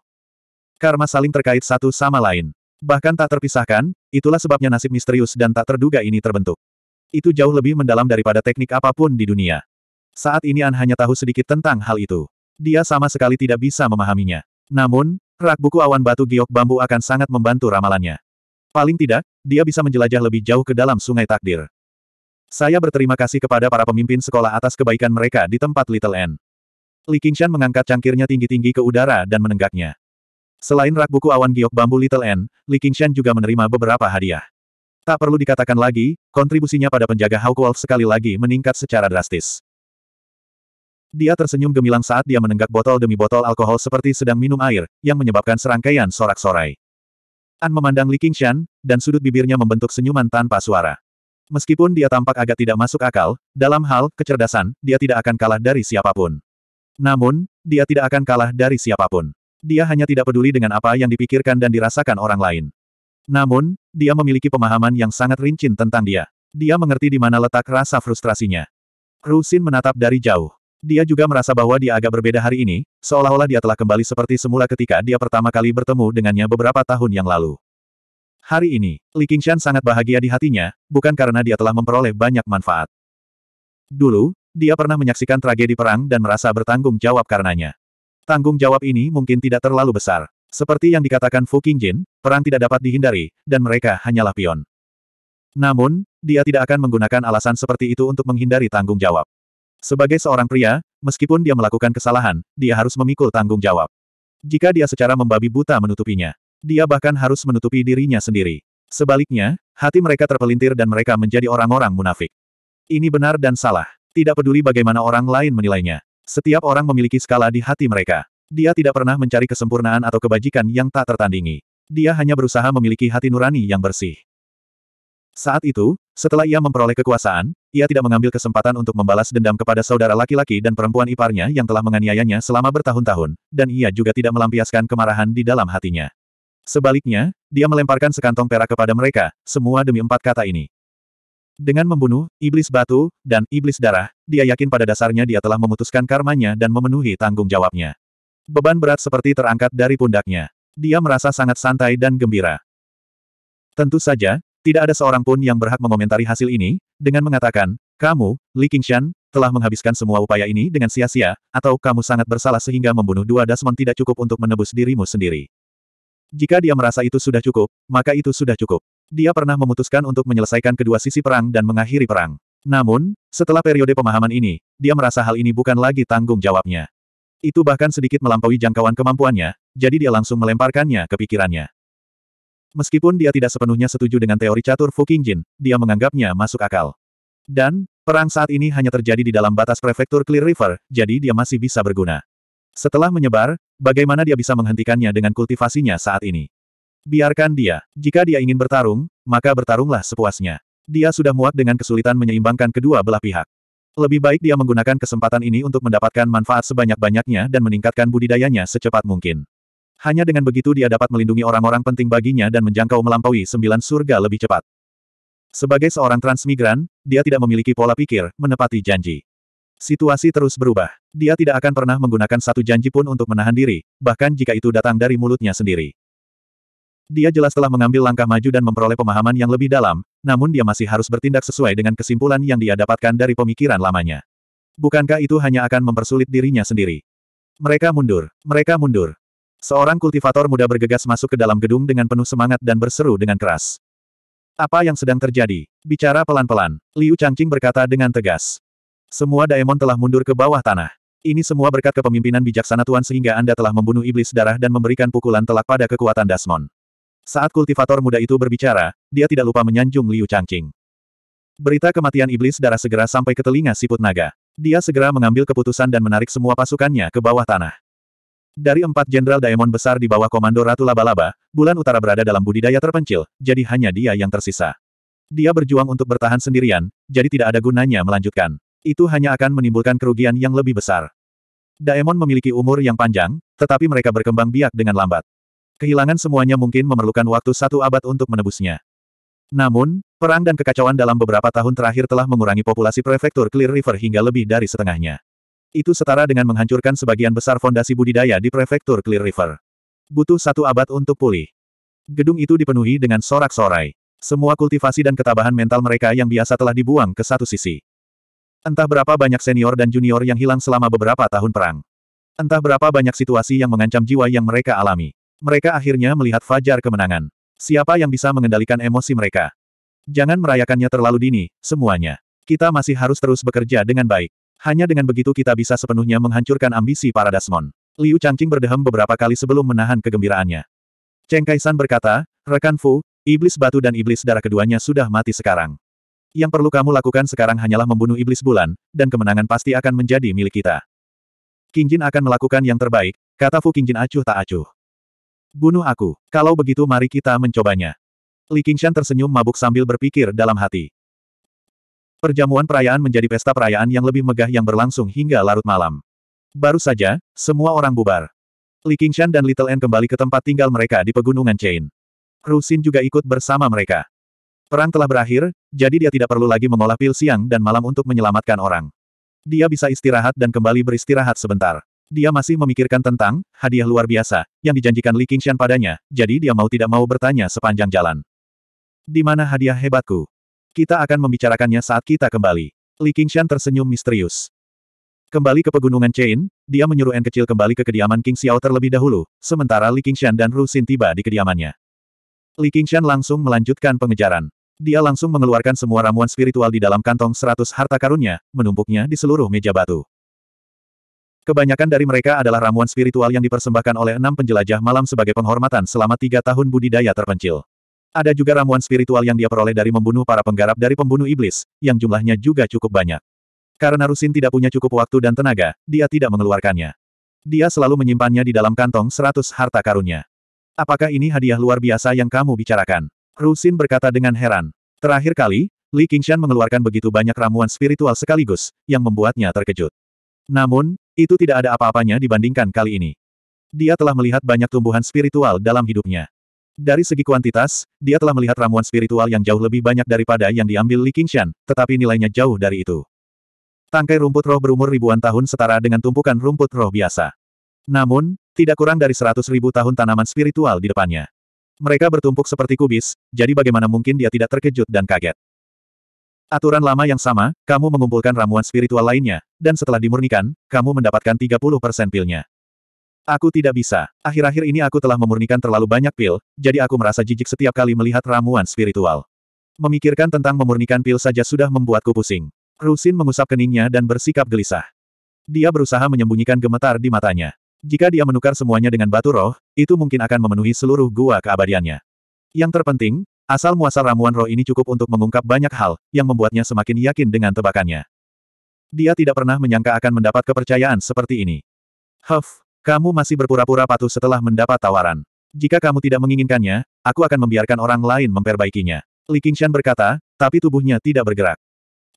Karma saling terkait satu sama lain. Bahkan tak terpisahkan, itulah sebabnya nasib misterius dan tak terduga ini terbentuk. Itu jauh lebih mendalam daripada teknik apa pun di dunia. Saat ini An hanya tahu sedikit tentang hal itu. Dia sama sekali tidak bisa memahaminya. Namun, rak buku awan batu giok bambu akan sangat membantu ramalannya. Paling tidak, dia bisa menjelajah lebih jauh ke dalam sungai takdir. Saya berterima kasih kepada para pemimpin sekolah atas kebaikan mereka di tempat Little N. Li Qingshan mengangkat cangkirnya tinggi-tinggi ke udara dan menenggaknya. Selain rak buku awan giok bambu Little N, Li Qingshan juga menerima beberapa hadiah. Tak perlu dikatakan lagi, kontribusinya pada penjaga Hawkwolf sekali lagi meningkat secara drastis. Dia tersenyum gemilang saat dia menenggak botol demi botol alkohol seperti sedang minum air, yang menyebabkan serangkaian sorak-sorai. An memandang Li Qingshan, dan sudut bibirnya membentuk senyuman tanpa suara. Meskipun dia tampak agak tidak masuk akal, dalam hal kecerdasan, dia tidak akan kalah dari siapa pun. Namun, dia tidak akan kalah dari siapa pun. Dia hanya tidak peduli dengan apa yang dipikirkan dan dirasakan orang lain. Namun, dia memiliki pemahaman yang sangat rincin tentang dia. Dia mengerti di mana letak rasa frustrasinya. Rusin menatap dari jauh. Dia juga merasa bahwa dia agak berbeda hari ini, seolah-olah dia telah kembali seperti semula ketika dia pertama kali bertemu dengannya beberapa tahun yang lalu. Hari ini, Li Qingshan sangat bahagia di hatinya, bukan karena dia telah memperoleh banyak manfaat. Dulu, dia pernah menyaksikan tragedi perang dan merasa bertanggung jawab karenanya. Tanggung jawab ini mungkin tidak terlalu besar. Seperti yang dikatakan Fu Qingjin, perang tidak dapat dihindari, dan mereka hanyalah pion. Namun, dia tidak akan menggunakan alasan seperti itu untuk menghindari tanggung jawab. Sebagai seorang pria, meskipun dia melakukan kesalahan, dia harus memikul tanggung jawab. Jika dia secara membabi buta menutupinya, dia bahkan harus menutupi dirinya sendiri. Sebaliknya, hati mereka terpelintir dan mereka menjadi orang-orang munafik. Ini benar dan salah. Tidak peduli bagaimana orang lain menilainya. Setiap orang memiliki skala di hati mereka. Dia tidak pernah mencari kesempurnaan atau kebajikan yang tak tertandingi. Dia hanya berusaha memiliki hati nurani yang bersih. Saat itu, setelah ia memperoleh kekuasaan, ia tidak mengambil kesempatan untuk membalas dendam kepada saudara laki-laki dan perempuan iparnya yang telah menganiayanya selama bertahun-tahun, dan ia juga tidak melampiaskan kemarahan di dalam hatinya. Sebaliknya, dia melemparkan sekantong perak kepada mereka, semua demi empat kata ini. Dengan membunuh, iblis batu, dan iblis darah, dia yakin pada dasarnya dia telah memutuskan karmanya dan memenuhi tanggung jawabnya. Beban berat seperti terangkat dari pundaknya. Dia merasa sangat santai dan gembira. Tentu saja, tidak ada seorang pun yang berhak mengomentari hasil ini, dengan mengatakan, kamu, Li Qingshan, telah menghabiskan semua upaya ini dengan sia-sia, atau kamu sangat bersalah sehingga membunuh dua Dasmon tidak cukup untuk menebus dirimu sendiri. Jika dia merasa itu sudah cukup, maka itu sudah cukup. Dia pernah memutuskan untuk menyelesaikan kedua sisi perang dan mengakhiri perang. Namun, setelah periode pemahaman ini, dia merasa hal ini bukan lagi tanggung jawabnya. Itu bahkan sedikit melampaui jangkauan kemampuannya, jadi dia langsung melemparkannya ke pikirannya. Meskipun dia tidak sepenuhnya setuju dengan teori catur Fu Qingjin, dia menganggapnya masuk akal. Dan, perang saat ini hanya terjadi di dalam batas prefektur Clear River, jadi dia masih bisa berguna. Setelah menyebar, bagaimana dia bisa menghentikannya dengan kultivasinya saat ini? Biarkan dia. Jika dia ingin bertarung, maka bertarunglah sepuasnya. Dia sudah muak dengan kesulitan menyeimbangkan kedua belah pihak. Lebih baik dia menggunakan kesempatan ini untuk mendapatkan manfaat sebanyak-banyaknya dan meningkatkan budidayanya secepat mungkin. Hanya dengan begitu dia dapat melindungi orang-orang penting baginya dan menjangkau melampaui sembilan surga lebih cepat. Sebagai seorang transmigran, dia tidak memiliki pola pikir, menepati janji. Situasi terus berubah. Dia tidak akan pernah menggunakan satu janji pun untuk menahan diri, bahkan jika itu datang dari mulutnya sendiri. Dia jelas telah mengambil langkah maju dan memperoleh pemahaman yang lebih dalam, namun dia masih harus bertindak sesuai dengan kesimpulan yang dia dapatkan dari pemikiran lamanya. Bukankah itu hanya akan mempersulit dirinya sendiri? Mereka mundur. Mereka mundur. Seorang kultivator muda bergegas masuk ke dalam gedung dengan penuh semangat dan berseru dengan keras. Apa yang sedang terjadi? Bicara pelan-pelan. Liu Changqing berkata dengan tegas. Semua daemon telah mundur ke bawah tanah. Ini semua berkat kepemimpinan bijaksana Tuan sehingga Anda telah membunuh iblis darah dan memberikan pukulan telak pada kekuatan Dasmon. Saat kultivator muda itu berbicara, dia tidak lupa menyanjung Liu Changqing. Berita kematian iblis darah segera sampai ke telinga siput naga. Dia segera mengambil keputusan dan menarik semua pasukannya ke bawah tanah. Dari empat jenderal Daemon besar di bawah komando Ratu Laba-Laba, Bulan Utara berada dalam budidaya terpencil, jadi hanya dia yang tersisa. Dia berjuang untuk bertahan sendirian, jadi tidak ada gunanya melanjutkan. Itu hanya akan menimbulkan kerugian yang lebih besar. Daemon memiliki umur yang panjang, tetapi mereka berkembang biak dengan lambat. Kehilangan semuanya mungkin memerlukan waktu satu abad untuk menebusnya. Namun, perang dan kekacauan dalam beberapa tahun terakhir telah mengurangi populasi prefektur Clear River hingga lebih dari setengahnya. Itu setara dengan menghancurkan sebagian besar fondasi budidaya di prefektur Clear River. Butuh satu abad untuk pulih. Gedung itu dipenuhi dengan sorak-sorai. Semua kultivasi dan ketabahan mental mereka yang biasa telah dibuang ke satu sisi. Entah berapa banyak senior dan junior yang hilang selama beberapa tahun perang. Entah berapa banyak situasi yang mengancam jiwa yang mereka alami. Mereka akhirnya melihat fajar kemenangan. Siapa yang bisa mengendalikan emosi mereka? Jangan merayakannya terlalu dini, semuanya. Kita masih harus terus bekerja dengan baik. Hanya dengan begitu kita bisa sepenuhnya menghancurkan ambisi para Dasmon. Liu Changqing berdehem beberapa kali sebelum menahan kegembiraannya. Cheng Kaisan berkata, rekan Fu, iblis batu dan iblis darah keduanya sudah mati sekarang. Yang perlu kamu lakukan sekarang hanyalah membunuh iblis bulan, dan kemenangan pasti akan menjadi milik kita. Qingjin akan melakukan yang terbaik, kata Fu Qingjin acuh tak acuh. Bunuh aku. Kalau begitu mari kita mencobanya. Li Qingshan tersenyum mabuk sambil berpikir dalam hati. Perjamuan perayaan menjadi pesta perayaan yang lebih megah yang berlangsung hingga larut malam. Baru saja, semua orang bubar. Li Qingshan dan Little N kembali ke tempat tinggal mereka di pegunungan Chain. Rusin juga ikut bersama mereka. Perang telah berakhir, jadi dia tidak perlu lagi mengolah pil siang dan malam untuk menyelamatkan orang. Dia bisa istirahat dan kembali beristirahat sebentar. Dia masih memikirkan tentang hadiah luar biasa yang dijanjikan Li Qingshan padanya, jadi dia mau tidak mau bertanya sepanjang jalan. Di mana hadiah hebatku? Kita akan membicarakannya saat kita kembali. Li Qingshan tersenyum misterius. Kembali ke pegunungan Chain, dia menyuruh En kecil kembali ke kediaman King Xiao terlebih dahulu, sementara Li Qingshan dan Ru Xin tiba di kediamannya. Li Qingshan langsung melanjutkan pengejaran. Dia langsung mengeluarkan semua ramuan spiritual di dalam kantong seratus harta karunnya, menumpuknya di seluruh meja batu. Kebanyakan dari mereka adalah ramuan spiritual yang dipersembahkan oleh enam penjelajah malam sebagai penghormatan selama tiga tahun budidaya terpencil. Ada juga ramuan spiritual yang dia peroleh dari membunuh para penggarap dari pembunuh iblis, yang jumlahnya juga cukup banyak. Karena Rusin tidak punya cukup waktu dan tenaga, dia tidak mengeluarkannya. Dia selalu menyimpannya di dalam kantong seratus harta karunnya. Apakah ini hadiah luar biasa yang kamu bicarakan? Rusin berkata dengan heran. Terakhir kali, Li Qingshan mengeluarkan begitu banyak ramuan spiritual sekaligus, yang membuatnya terkejut. Namun, itu tidak ada apa-apanya dibandingkan kali ini. Dia telah melihat banyak tumbuhan spiritual dalam hidupnya. Dari segi kuantitas, dia telah melihat ramuan spiritual yang jauh lebih banyak daripada yang diambil Li Qingshan, tetapi nilainya jauh dari itu. Tangkai rumput roh berumur ribuan tahun setara dengan tumpukan rumput roh biasa. Namun, tidak kurang dari seratus ribu tahun tanaman spiritual di depannya. Mereka bertumpuk seperti kubis, jadi bagaimana mungkin dia tidak terkejut dan kaget. Aturan lama yang sama, kamu mengumpulkan ramuan spiritual lainnya, dan setelah dimurnikan, kamu mendapatkan 30% pilnya. Aku tidak bisa. Akhir-akhir ini aku telah memurnikan terlalu banyak pil, jadi aku merasa jijik setiap kali melihat ramuan spiritual. Memikirkan tentang memurnikan pil saja sudah membuatku pusing. Rusin mengusap keningnya dan bersikap gelisah. Dia berusaha menyembunyikan gemetar di matanya. Jika dia menukar semuanya dengan batu roh, itu mungkin akan memenuhi seluruh gua keabadiannya. Yang terpenting, Asal muasal ramuan roh ini cukup untuk mengungkap banyak hal, yang membuatnya semakin yakin dengan tebakannya. Dia tidak pernah menyangka akan mendapat kepercayaan seperti ini. Huff, kamu masih berpura-pura patuh setelah mendapat tawaran. Jika kamu tidak menginginkannya, aku akan membiarkan orang lain memperbaikinya. Li Qingshan berkata, tapi tubuhnya tidak bergerak.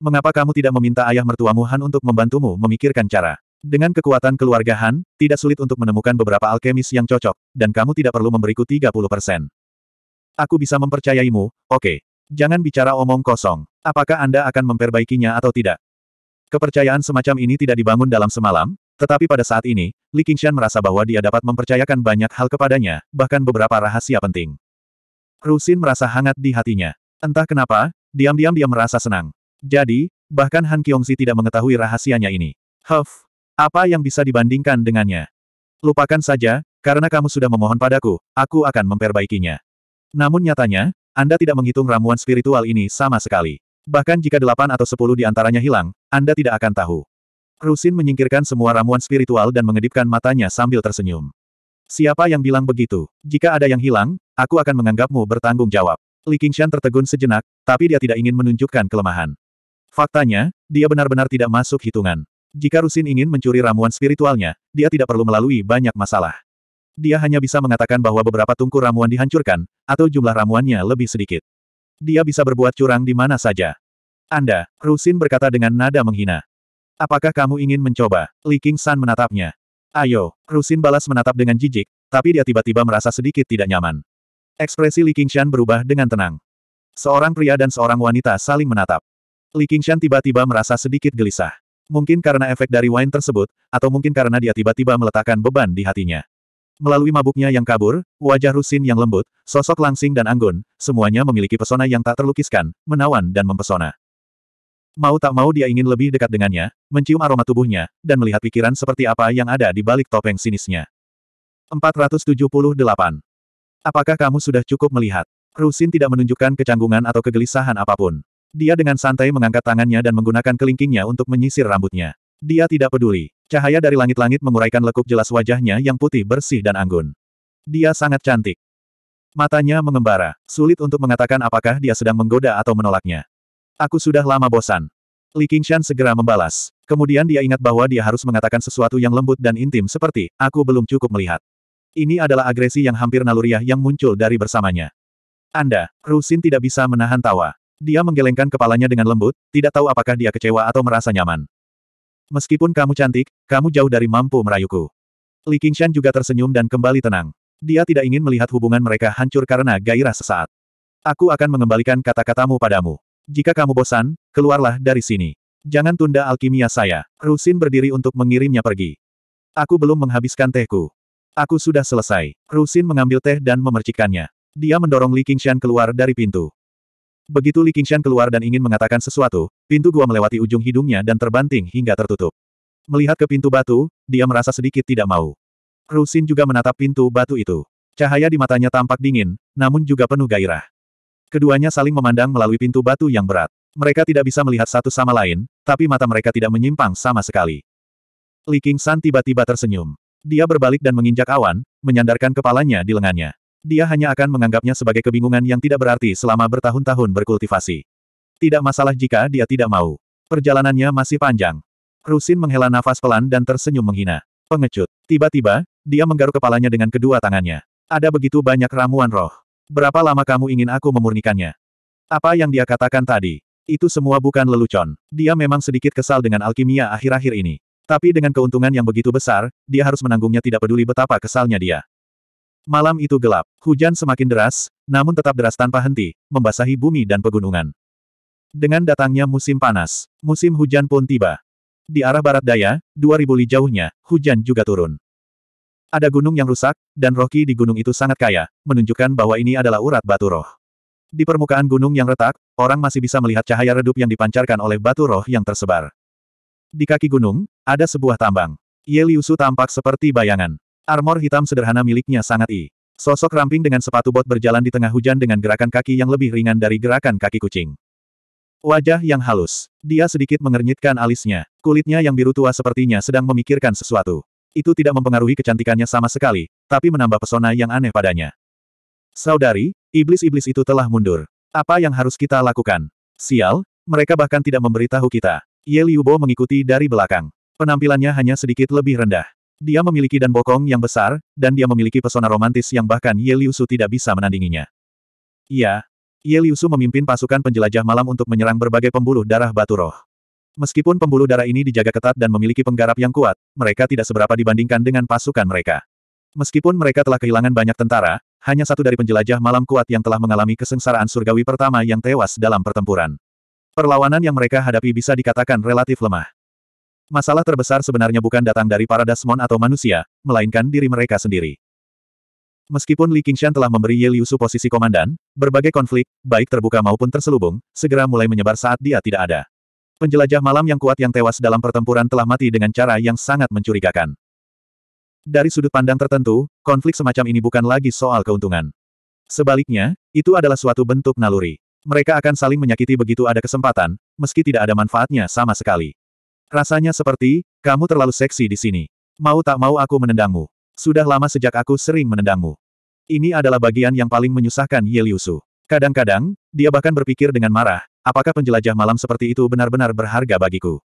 Mengapa kamu tidak meminta ayah mertuamu Han untuk membantumu memikirkan cara? Dengan kekuatan keluarga Han, tidak sulit untuk menemukan beberapa alkemis yang cocok, dan kamu tidak perlu memberiku 30%. Aku bisa mempercayaimu, oke. Jangan bicara omong kosong. Apakah Anda akan memperbaikinya atau tidak? Kepercayaan semacam ini tidak dibangun dalam semalam, tetapi pada saat ini, Li Qingshan merasa bahwa dia dapat mempercayakan banyak hal kepadanya, bahkan beberapa rahasia penting. Rusin merasa hangat di hatinya. Entah kenapa, diam-diam dia merasa senang. Jadi, bahkan Han Qiongzi tidak mengetahui rahasianya ini. Huff, apa yang bisa dibandingkan dengannya? Lupakan saja, karena kamu sudah memohon padaku, aku akan memperbaikinya. Namun nyatanya, Anda tidak menghitung ramuan spiritual ini sama sekali. Bahkan jika delapan atau sepuluh di antaranya hilang, Anda tidak akan tahu. Rusin menyingkirkan semua ramuan spiritual dan mengedipkan matanya sambil tersenyum. Siapa yang bilang begitu? Jika ada yang hilang, aku akan menganggapmu bertanggung jawab. Li Qingshan tertegun sejenak, tapi dia tidak ingin menunjukkan kelemahan. Faktanya, dia benar-benar tidak masuk hitungan. Jika Rusin ingin mencuri ramuan spiritualnya, dia tidak perlu melalui banyak masalah. Dia hanya bisa mengatakan bahwa beberapa tungku ramuan dihancurkan, atau jumlah ramuannya lebih sedikit. Dia bisa berbuat curang di mana saja. Anda, Rusin berkata dengan nada menghina. Apakah kamu ingin mencoba? Li King San menatapnya. Ayo, Rusin balas menatap dengan jijik, tapi dia tiba-tiba merasa sedikit tidak nyaman. Ekspresi Li Qingshan berubah dengan tenang. Seorang pria dan seorang wanita saling menatap. Li Qingshan tiba-tiba merasa sedikit gelisah. Mungkin karena efek dari wine tersebut, atau mungkin karena dia tiba-tiba meletakkan beban di hatinya. Melalui mabuknya yang kabur, wajah Rusin yang lembut, sosok langsing dan anggun, semuanya memiliki pesona yang tak terlukiskan, menawan dan mempesona. Mau tak mau dia ingin lebih dekat dengannya, mencium aroma tubuhnya, dan melihat pikiran seperti apa yang ada di balik topeng sinisnya. 478. Apakah kamu sudah cukup melihat? Rusin tidak menunjukkan kecanggungan atau kegelisahan apa pun. Dia dengan santai mengangkat tangannya dan menggunakan kelingkingnya untuk menyisir rambutnya. Dia tidak peduli. Cahaya dari langit-langit menguraikan lekuk jelas wajahnya yang putih bersih dan anggun. Dia sangat cantik. Matanya mengembara. Sulit untuk mengatakan apakah dia sedang menggoda atau menolaknya. Aku sudah lama bosan. Li Qingshan segera membalas. Kemudian dia ingat bahwa dia harus mengatakan sesuatu yang lembut dan intim seperti, aku belum cukup melihat. Ini adalah agresi yang hampir naluriah yang muncul dari bersamanya. Anda, Rusin tidak bisa menahan tawa. Dia menggelengkan kepalanya dengan lembut, tidak tahu apakah dia kecewa atau merasa nyaman. Meskipun kamu cantik, kamu jauh dari mampu merayuku. Li Qingshan juga tersenyum dan kembali tenang. Dia tidak ingin melihat hubungan mereka hancur karena gairah sesaat. Aku akan mengembalikan kata-katamu padamu. Jika kamu bosan, keluarlah dari sini. Jangan tunda alkimia saya. Rusin berdiri untuk mengirimnya pergi. Aku belum menghabiskan tehku. Aku sudah selesai. Rusin mengambil teh dan memercikannya. Dia mendorong Li Qingshan keluar dari pintu. Begitu Li Qingshan keluar dan ingin mengatakan sesuatu, pintu gua melewati ujung hidungnya dan terbanting hingga tertutup. Melihat ke pintu batu, dia merasa sedikit tidak mau. Rusin juga menatap pintu batu itu. Cahaya di matanya tampak dingin, namun juga penuh gairah. Keduanya saling memandang melalui pintu batu yang berat. Mereka tidak bisa melihat satu sama lain, tapi mata mereka tidak menyimpang sama sekali. Li King San tiba-tiba tersenyum. Dia berbalik dan menginjak awan, menyandarkan kepalanya di lengannya. Dia hanya akan menganggapnya sebagai kebingungan yang tidak berarti selama bertahun-tahun berkultivasi. Tidak masalah jika dia tidak mau. Perjalanannya masih panjang. Rusin menghela nafas pelan dan tersenyum menghina. Pengecut. Tiba-tiba, dia menggaruk kepalanya dengan kedua tangannya. Ada begitu banyak ramuan roh. Berapa lama kamu ingin aku memurnikannya? Apa yang dia katakan tadi? Itu semua bukan lelucon. Dia memang sedikit kesal dengan alkimia akhir-akhir ini. Tapi dengan keuntungan yang begitu besar, dia harus menanggungnya tidak peduli betapa kesalnya dia. Malam itu gelap. Hujan semakin deras, namun tetap deras tanpa henti, membasahi bumi dan pegunungan. Dengan datangnya musim panas, musim hujan pun tiba. Di arah barat daya, 2000 li jauhnya, hujan juga turun. Ada gunung yang rusak, dan roh di gunung itu sangat kaya, menunjukkan bahwa ini adalah urat batu roh. Di permukaan gunung yang retak, orang masih bisa melihat cahaya redup yang dipancarkan oleh batu roh yang tersebar. Di kaki gunung, ada sebuah tambang. Ye Liusu tampak seperti bayangan. Armor hitam sederhana miliknya sangat i. Sosok ramping dengan sepatu bot berjalan di tengah hujan dengan gerakan kaki yang lebih ringan dari gerakan kaki kucing. Wajah yang halus. Dia sedikit mengernyitkan alisnya. Kulitnya yang biru tua sepertinya sedang memikirkan sesuatu. Itu tidak mempengaruhi kecantikannya sama sekali, tapi menambah pesona yang aneh padanya. Saudari, iblis-iblis itu telah mundur. Apa yang harus kita lakukan? Sial, mereka bahkan tidak memberitahu kita. Ye Liubo mengikuti dari belakang. Penampilannya hanya sedikit lebih rendah. Dia memiliki dan bokong yang besar, dan dia memiliki pesona romantis yang bahkan Ye Liusu tidak bisa menandinginya. Iya, Ye Liusu memimpin pasukan penjelajah malam untuk menyerang berbagai pembuluh darah batu roh. Meskipun pembuluh darah ini dijaga ketat dan memiliki penggarap yang kuat, mereka tidak seberapa dibandingkan dengan pasukan mereka. Meskipun mereka telah kehilangan banyak tentara, hanya satu dari penjelajah malam kuat yang telah mengalami kesengsaraan surgawi pertama yang tewas dalam pertempuran. Perlawanan yang mereka hadapi bisa dikatakan relatif lemah. Masalah terbesar sebenarnya bukan datang dari para Dasmon atau manusia, melainkan diri mereka sendiri. Meskipun Li Qingshan telah memberi Ye Liusu posisi komandan, berbagai konflik, baik terbuka maupun terselubung, segera mulai menyebar saat dia tidak ada. Penjelajah malam yang kuat yang tewas dalam pertempuran telah mati dengan cara yang sangat mencurigakan. Dari sudut pandang tertentu, konflik semacam ini bukan lagi soal keuntungan. Sebaliknya, itu adalah suatu bentuk naluri. Mereka akan saling menyakiti begitu ada kesempatan, meski tidak ada manfaatnya sama sekali. Rasanya seperti, kamu terlalu seksi di sini. Mau tak mau aku menendangmu. Sudah lama sejak aku sering menendangmu. Ini adalah bagian yang paling menyusahkan Yeliusu. Kadang-kadang, dia bahkan berpikir dengan marah, apakah penjelajah malam seperti itu benar-benar berharga bagiku.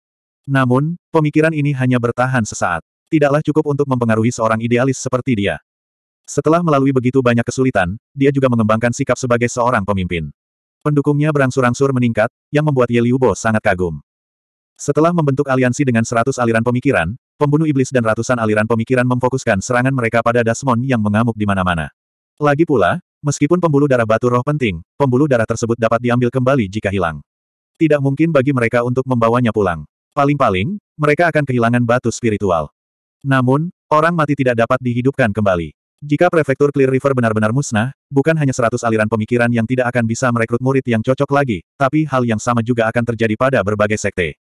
Namun, pemikiran ini hanya bertahan sesaat. Tidaklah cukup untuk mempengaruhi seorang idealis seperti dia. Setelah melalui begitu banyak kesulitan, dia juga mengembangkan sikap sebagai seorang pemimpin. Pendukungnya berangsur-angsur meningkat, yang membuat Ye Liubo sangat kagum. Setelah membentuk aliansi dengan seratus aliran pemikiran, pembunuh iblis dan ratusan aliran pemikiran memfokuskan serangan mereka pada Dasmon yang mengamuk di mana-mana. Lagi pula, meskipun pembuluh darah batu roh penting, pembuluh darah tersebut dapat diambil kembali jika hilang. Tidak mungkin bagi mereka untuk membawanya pulang. Paling-paling, mereka akan kehilangan batu spiritual. Namun, orang mati tidak dapat dihidupkan kembali. Jika prefektur Clear River benar-benar musnah, bukan hanya seratus aliran pemikiran yang tidak akan bisa merekrut murid yang cocok lagi, tapi hal yang sama juga akan terjadi pada berbagai sekte.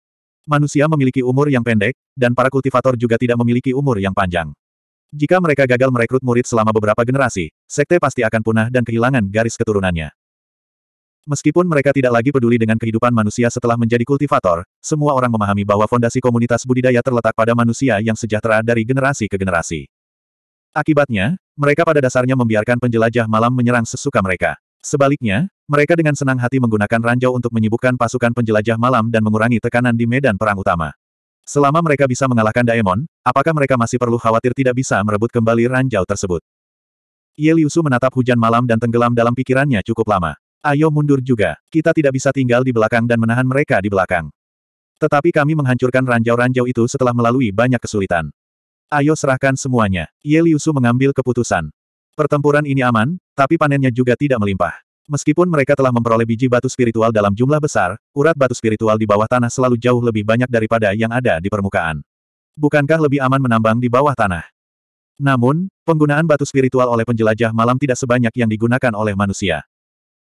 Manusia memiliki umur yang pendek, dan para kultivator juga tidak memiliki umur yang panjang. Jika mereka gagal merekrut murid selama beberapa generasi, sekte pasti akan punah dan kehilangan garis keturunannya. Meskipun mereka tidak lagi peduli dengan kehidupan manusia setelah menjadi kultivator, semua orang memahami bahwa fondasi komunitas budidaya terletak pada manusia yang sejahtera dari generasi ke generasi. Akibatnya, mereka pada dasarnya membiarkan penjelajah malam menyerang sesuka mereka. Sebaliknya, mereka dengan senang hati menggunakan ranjau untuk menyibukkan pasukan penjelajah malam dan mengurangi tekanan di medan perang utama. Selama mereka bisa mengalahkan Daemon, apakah mereka masih perlu khawatir tidak bisa merebut kembali ranjau tersebut? Ye Liusu menatap hujan malam dan tenggelam dalam pikirannya cukup lama. Ayo mundur juga, kita tidak bisa tinggal di belakang dan menahan mereka di belakang. Tetapi kami menghancurkan ranjau-ranjau itu setelah melalui banyak kesulitan. Ayo serahkan semuanya. Ye Liusu mengambil keputusan. Pertempuran ini aman, tapi panennya juga tidak melimpah. Meskipun mereka telah memperoleh biji batu spiritual dalam jumlah besar, urat batu spiritual di bawah tanah selalu jauh lebih banyak daripada yang ada di permukaan. Bukankah lebih aman menambang di bawah tanah? Namun, penggunaan batu spiritual oleh penjelajah malam tidak sebanyak yang digunakan oleh manusia.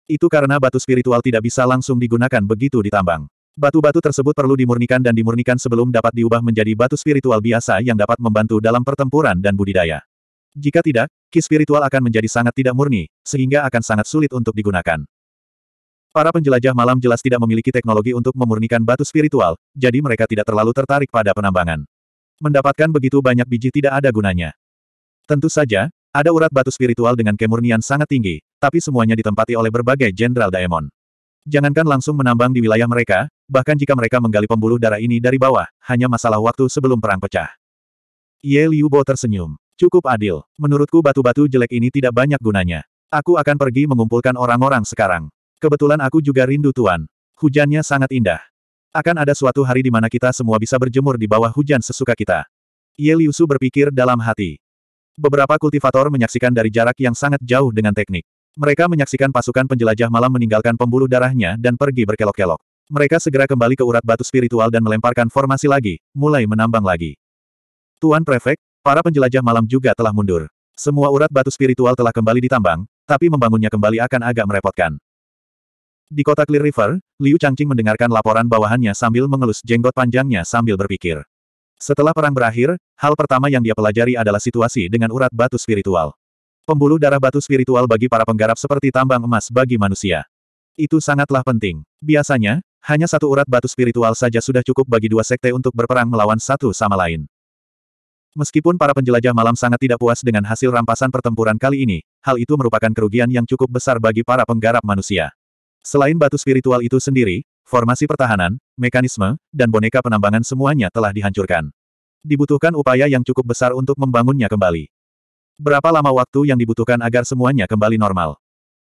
Itu karena batu spiritual tidak bisa langsung digunakan begitu ditambang. Batu-batu tersebut perlu dimurnikan dan dimurnikan sebelum dapat diubah menjadi batu spiritual biasa yang dapat membantu dalam pertempuran dan budidaya. Jika tidak, ki spiritual akan menjadi sangat tidak murni, sehingga akan sangat sulit untuk digunakan. Para penjelajah malam jelas tidak memiliki teknologi untuk memurnikan batu spiritual, jadi mereka tidak terlalu tertarik pada penambangan. Mendapatkan begitu banyak biji tidak ada gunanya. Tentu saja, ada urat batu spiritual dengan kemurnian sangat tinggi, tapi semuanya ditempati oleh berbagai jenderal Daemon. Jangankan langsung menambang di wilayah mereka, bahkan jika mereka menggali pembuluh darah ini dari bawah, hanya masalah waktu sebelum perang pecah. Ye Liubo tersenyum. Cukup adil. Menurutku batu-batu jelek ini tidak banyak gunanya. Aku akan pergi mengumpulkan orang-orang sekarang. Kebetulan aku juga rindu Tuan. Hujannya sangat indah. Akan ada suatu hari di mana kita semua bisa berjemur di bawah hujan sesuka kita. Ye Liusu berpikir dalam hati. Beberapa kultivator menyaksikan dari jarak yang sangat jauh dengan teknik. Mereka menyaksikan pasukan penjelajah malam meninggalkan pembuluh darahnya dan pergi berkelok-kelok. Mereka segera kembali ke urat batu spiritual dan melemparkan formasi lagi, mulai menambang lagi. Tuan Prefek, para penjelajah malam juga telah mundur. Semua urat batu spiritual telah kembali ditambang, tapi membangunnya kembali akan agak merepotkan. Di kota Clear River, Liu Changqing mendengarkan laporan bawahannya sambil mengelus jenggot panjangnya sambil berpikir. Setelah perang berakhir, hal pertama yang dia pelajari adalah situasi dengan urat batu spiritual. Pembuluh darah batu spiritual bagi para penggarap seperti tambang emas bagi manusia. Itu sangatlah penting. Biasanya, hanya satu urat batu spiritual saja sudah cukup bagi dua sekte untuk berperang melawan satu sama lain. Meskipun para penjelajah malam sangat tidak puas dengan hasil rampasan pertempuran kali ini, hal itu merupakan kerugian yang cukup besar bagi para penggarap manusia. Selain batu spiritual itu sendiri, formasi pertahanan, mekanisme, dan boneka penambangan semuanya telah dihancurkan. Dibutuhkan upaya yang cukup besar untuk membangunnya kembali. Berapa lama waktu yang dibutuhkan agar semuanya kembali normal?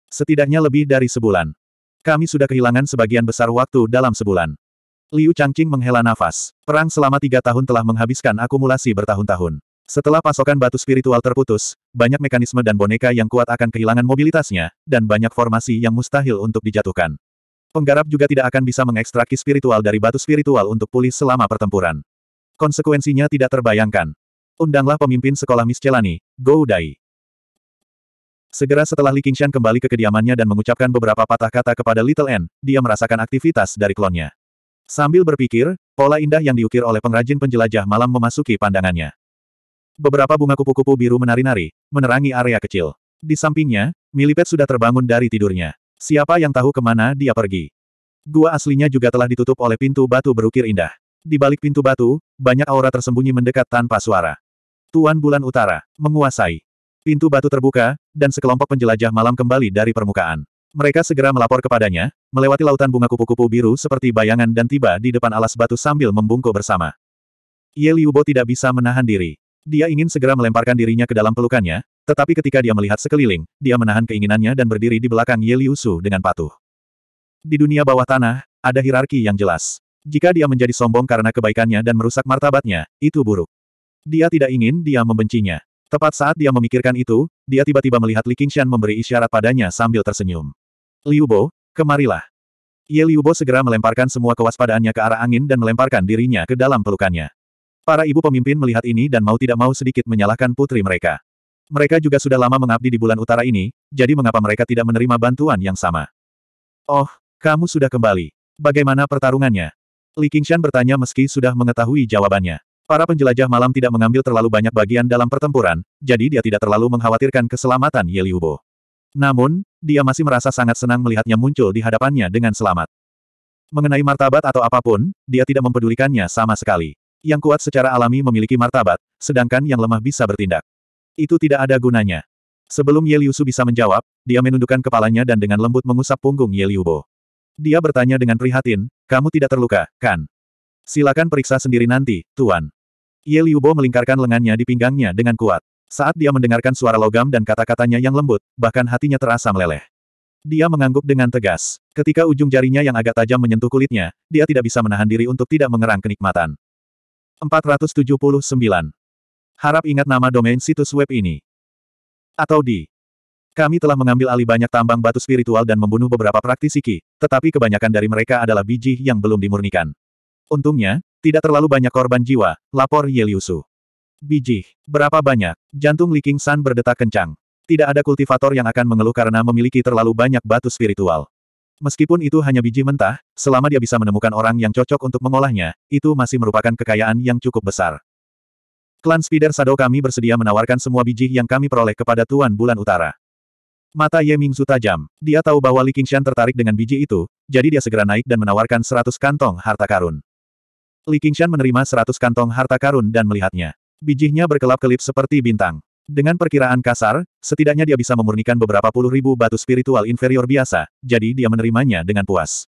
Setidaknya lebih dari sebulan. Kami sudah kehilangan sebagian besar waktu dalam sebulan. Liu Changqing menghela nafas. Perang selama tiga tahun telah menghabiskan akumulasi bertahun-tahun. Setelah pasokan batu spiritual terputus, banyak mekanisme dan boneka yang kuat akan kehilangan mobilitasnya, dan banyak formasi yang mustahil untuk dijatuhkan. Penggarap juga tidak akan bisa mengekstraki spiritual dari batu spiritual untuk pulih selama pertempuran. Konsekuensinya tidak terbayangkan. Undanglah pemimpin sekolah Miss Celani, Gou Dai. Segera setelah Li Qingshan kembali ke kediamannya dan mengucapkan beberapa patah kata kepada Little N, dia merasakan aktivitas dari klonnya. Sambil berpikir, pola indah yang diukir oleh pengrajin penjelajah malam memasuki pandangannya. Beberapa bunga kupu-kupu biru menari-nari, menerangi area kecil. Di sampingnya, Milipet sudah terbangun dari tidurnya. Siapa yang tahu ke mana dia pergi? Gua aslinya juga telah ditutup oleh pintu batu berukir indah. Di balik pintu batu, banyak aura tersembunyi mendekat tanpa suara. Tuan Bulan Utara, menguasai. Pintu batu terbuka, dan sekelompok penjelajah malam kembali dari permukaan. Mereka segera melapor kepadanya, melewati lautan bunga kupu-kupu biru seperti bayangan dan tiba di depan alas batu sambil membungkuk bersama. Ye Liubo tidak bisa menahan diri. Dia ingin segera melemparkan dirinya ke dalam pelukannya, tetapi ketika dia melihat sekeliling, dia menahan keinginannya dan berdiri di belakang Ye Liusu dengan patuh. Di dunia bawah tanah, ada hierarki yang jelas. Jika dia menjadi sombong karena kebaikannya dan merusak martabatnya, itu buruk. Dia tidak ingin dia membencinya. Tepat saat dia memikirkan itu, dia tiba-tiba melihat Li Qingshan memberi isyarat padanya sambil tersenyum. Liu Bo, kemarilah. Ye Liu Bo segera melemparkan semua kewaspadaannya ke arah angin dan melemparkan dirinya ke dalam pelukannya. Para ibu pemimpin melihat ini dan mau tidak mau sedikit menyalahkan putri mereka. Mereka juga sudah lama mengabdi di bulan utara ini, jadi mengapa mereka tidak menerima bantuan yang sama? Oh, kamu sudah kembali. Bagaimana pertarungannya? Li Qingshan bertanya meski sudah mengetahui jawabannya. Para penjelajah malam tidak mengambil terlalu banyak bagian dalam pertempuran, jadi dia tidak terlalu mengkhawatirkan keselamatan Ye Liubo. Namun, dia masih merasa sangat senang melihatnya muncul di hadapannya dengan selamat. Mengenai martabat atau apa pun, dia tidak mempedulikannya sama sekali. Yang kuat secara alami memiliki martabat, sedangkan yang lemah bisa bertindak. Itu tidak ada gunanya. Sebelum Ye Liusu bisa menjawab, dia menundukkan kepalanya dan dengan lembut mengusap punggung Ye Liubo. Dia bertanya dengan prihatin, kamu tidak terluka, kan? Silakan periksa sendiri nanti, Tuan. Ye Liubo melingkarkan lengannya di pinggangnya dengan kuat. Saat dia mendengarkan suara logam dan kata-katanya yang lembut, bahkan hatinya terasa meleleh. Dia mengangguk dengan tegas. Ketika ujung jarinya yang agak tajam menyentuh kulitnya, dia tidak bisa menahan diri untuk tidak mengerang kenikmatan. 479. Harap ingat nama domain situs web ini. Atau di. Kami telah mengambil alih banyak tambang batu spiritual dan membunuh beberapa praktisi Ki, tetapi kebanyakan dari mereka adalah biji yang belum dimurnikan. Untungnya, tidak terlalu banyak korban jiwa, lapor Yeliusu. Biji. Berapa banyak? Jantung Li San berdetak kencang. Tidak ada kultivator yang akan mengeluh karena memiliki terlalu banyak batu spiritual. Meskipun itu hanya biji mentah, selama dia bisa menemukan orang yang cocok untuk mengolahnya, itu masih merupakan kekayaan yang cukup besar. Klan Spider Shadow kami bersedia menawarkan semua biji yang kami peroleh kepada Tuan Bulan Utara. Mata Ye Mingzu tajam. Dia tahu bahwa Li Qingshan tertarik dengan biji itu, jadi dia segera naik dan menawarkan seratus kantong harta karun. Li Qingshan menerima seratus kantong harta karun dan melihatnya. Bijinya berkelap-kelip seperti bintang. Dengan perkiraan kasar, setidaknya dia bisa memurnikan beberapa puluh ribu batu spiritual inferior biasa, jadi dia menerimanya dengan puas.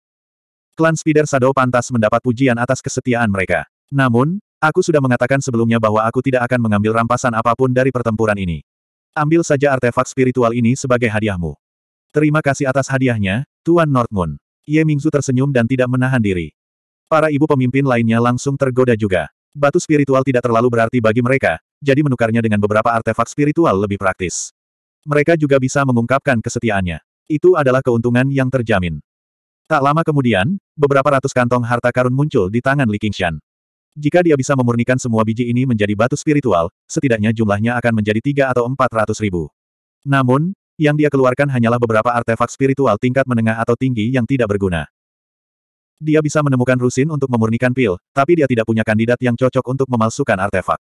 Klan Spider Shadow pantas mendapat pujian atas kesetiaan mereka. Namun, aku sudah mengatakan sebelumnya bahwa aku tidak akan mengambil rampasan apa pun dari pertempuran ini. Ambil saja artefak spiritual ini sebagai hadiahmu. Terima kasih atas hadiahnya, Tuan Northmoon. Ye Mingzu tersenyum dan tidak menahan diri. Para ibu pemimpin lainnya langsung tergoda juga. Batu spiritual tidak terlalu berarti bagi mereka, jadi menukarnya dengan beberapa artefak spiritual lebih praktis. Mereka juga bisa mengungkapkan kesetiaannya. Itu adalah keuntungan yang terjamin. Tak lama kemudian, beberapa ratus kantong harta karun muncul di tangan Li Qingshan. Jika dia bisa memurnikan semua biji ini menjadi batu spiritual, setidaknya jumlahnya akan menjadi tiga atau empat ratus ribu. Namun, yang dia keluarkan hanyalah beberapa artefak spiritual tingkat menengah atau tinggi yang tidak berguna. Dia bisa menemukan rusin untuk memurnikan pil, tapi dia tidak punya kandidat yang cocok untuk memalsukan artefak.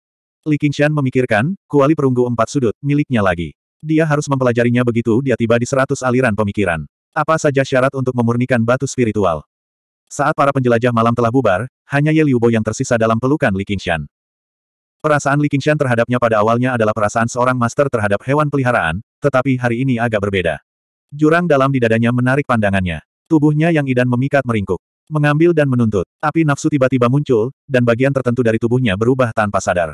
Li Qingshan memikirkan, kuali perunggu empat sudut, miliknya lagi. Dia harus mempelajarinya begitu dia tiba di seratus aliran pemikiran. Apa saja syarat untuk memurnikan batu spiritual? Saat para penjelajah malam telah bubar, hanya Ye Liubo yang tersisa dalam pelukan Li Qingshan. Perasaan Li Qingshan terhadapnya pada awalnya adalah perasaan seorang master terhadap hewan peliharaan, tetapi hari ini agak berbeda. Jurang dalam di dadanya menarik pandangannya. Tubuhnya yang idan memikat meringkuk. Mengambil dan menuntut. Api nafsu tiba-tiba muncul, dan bagian tertentu dari tubuhnya berubah tanpa sadar.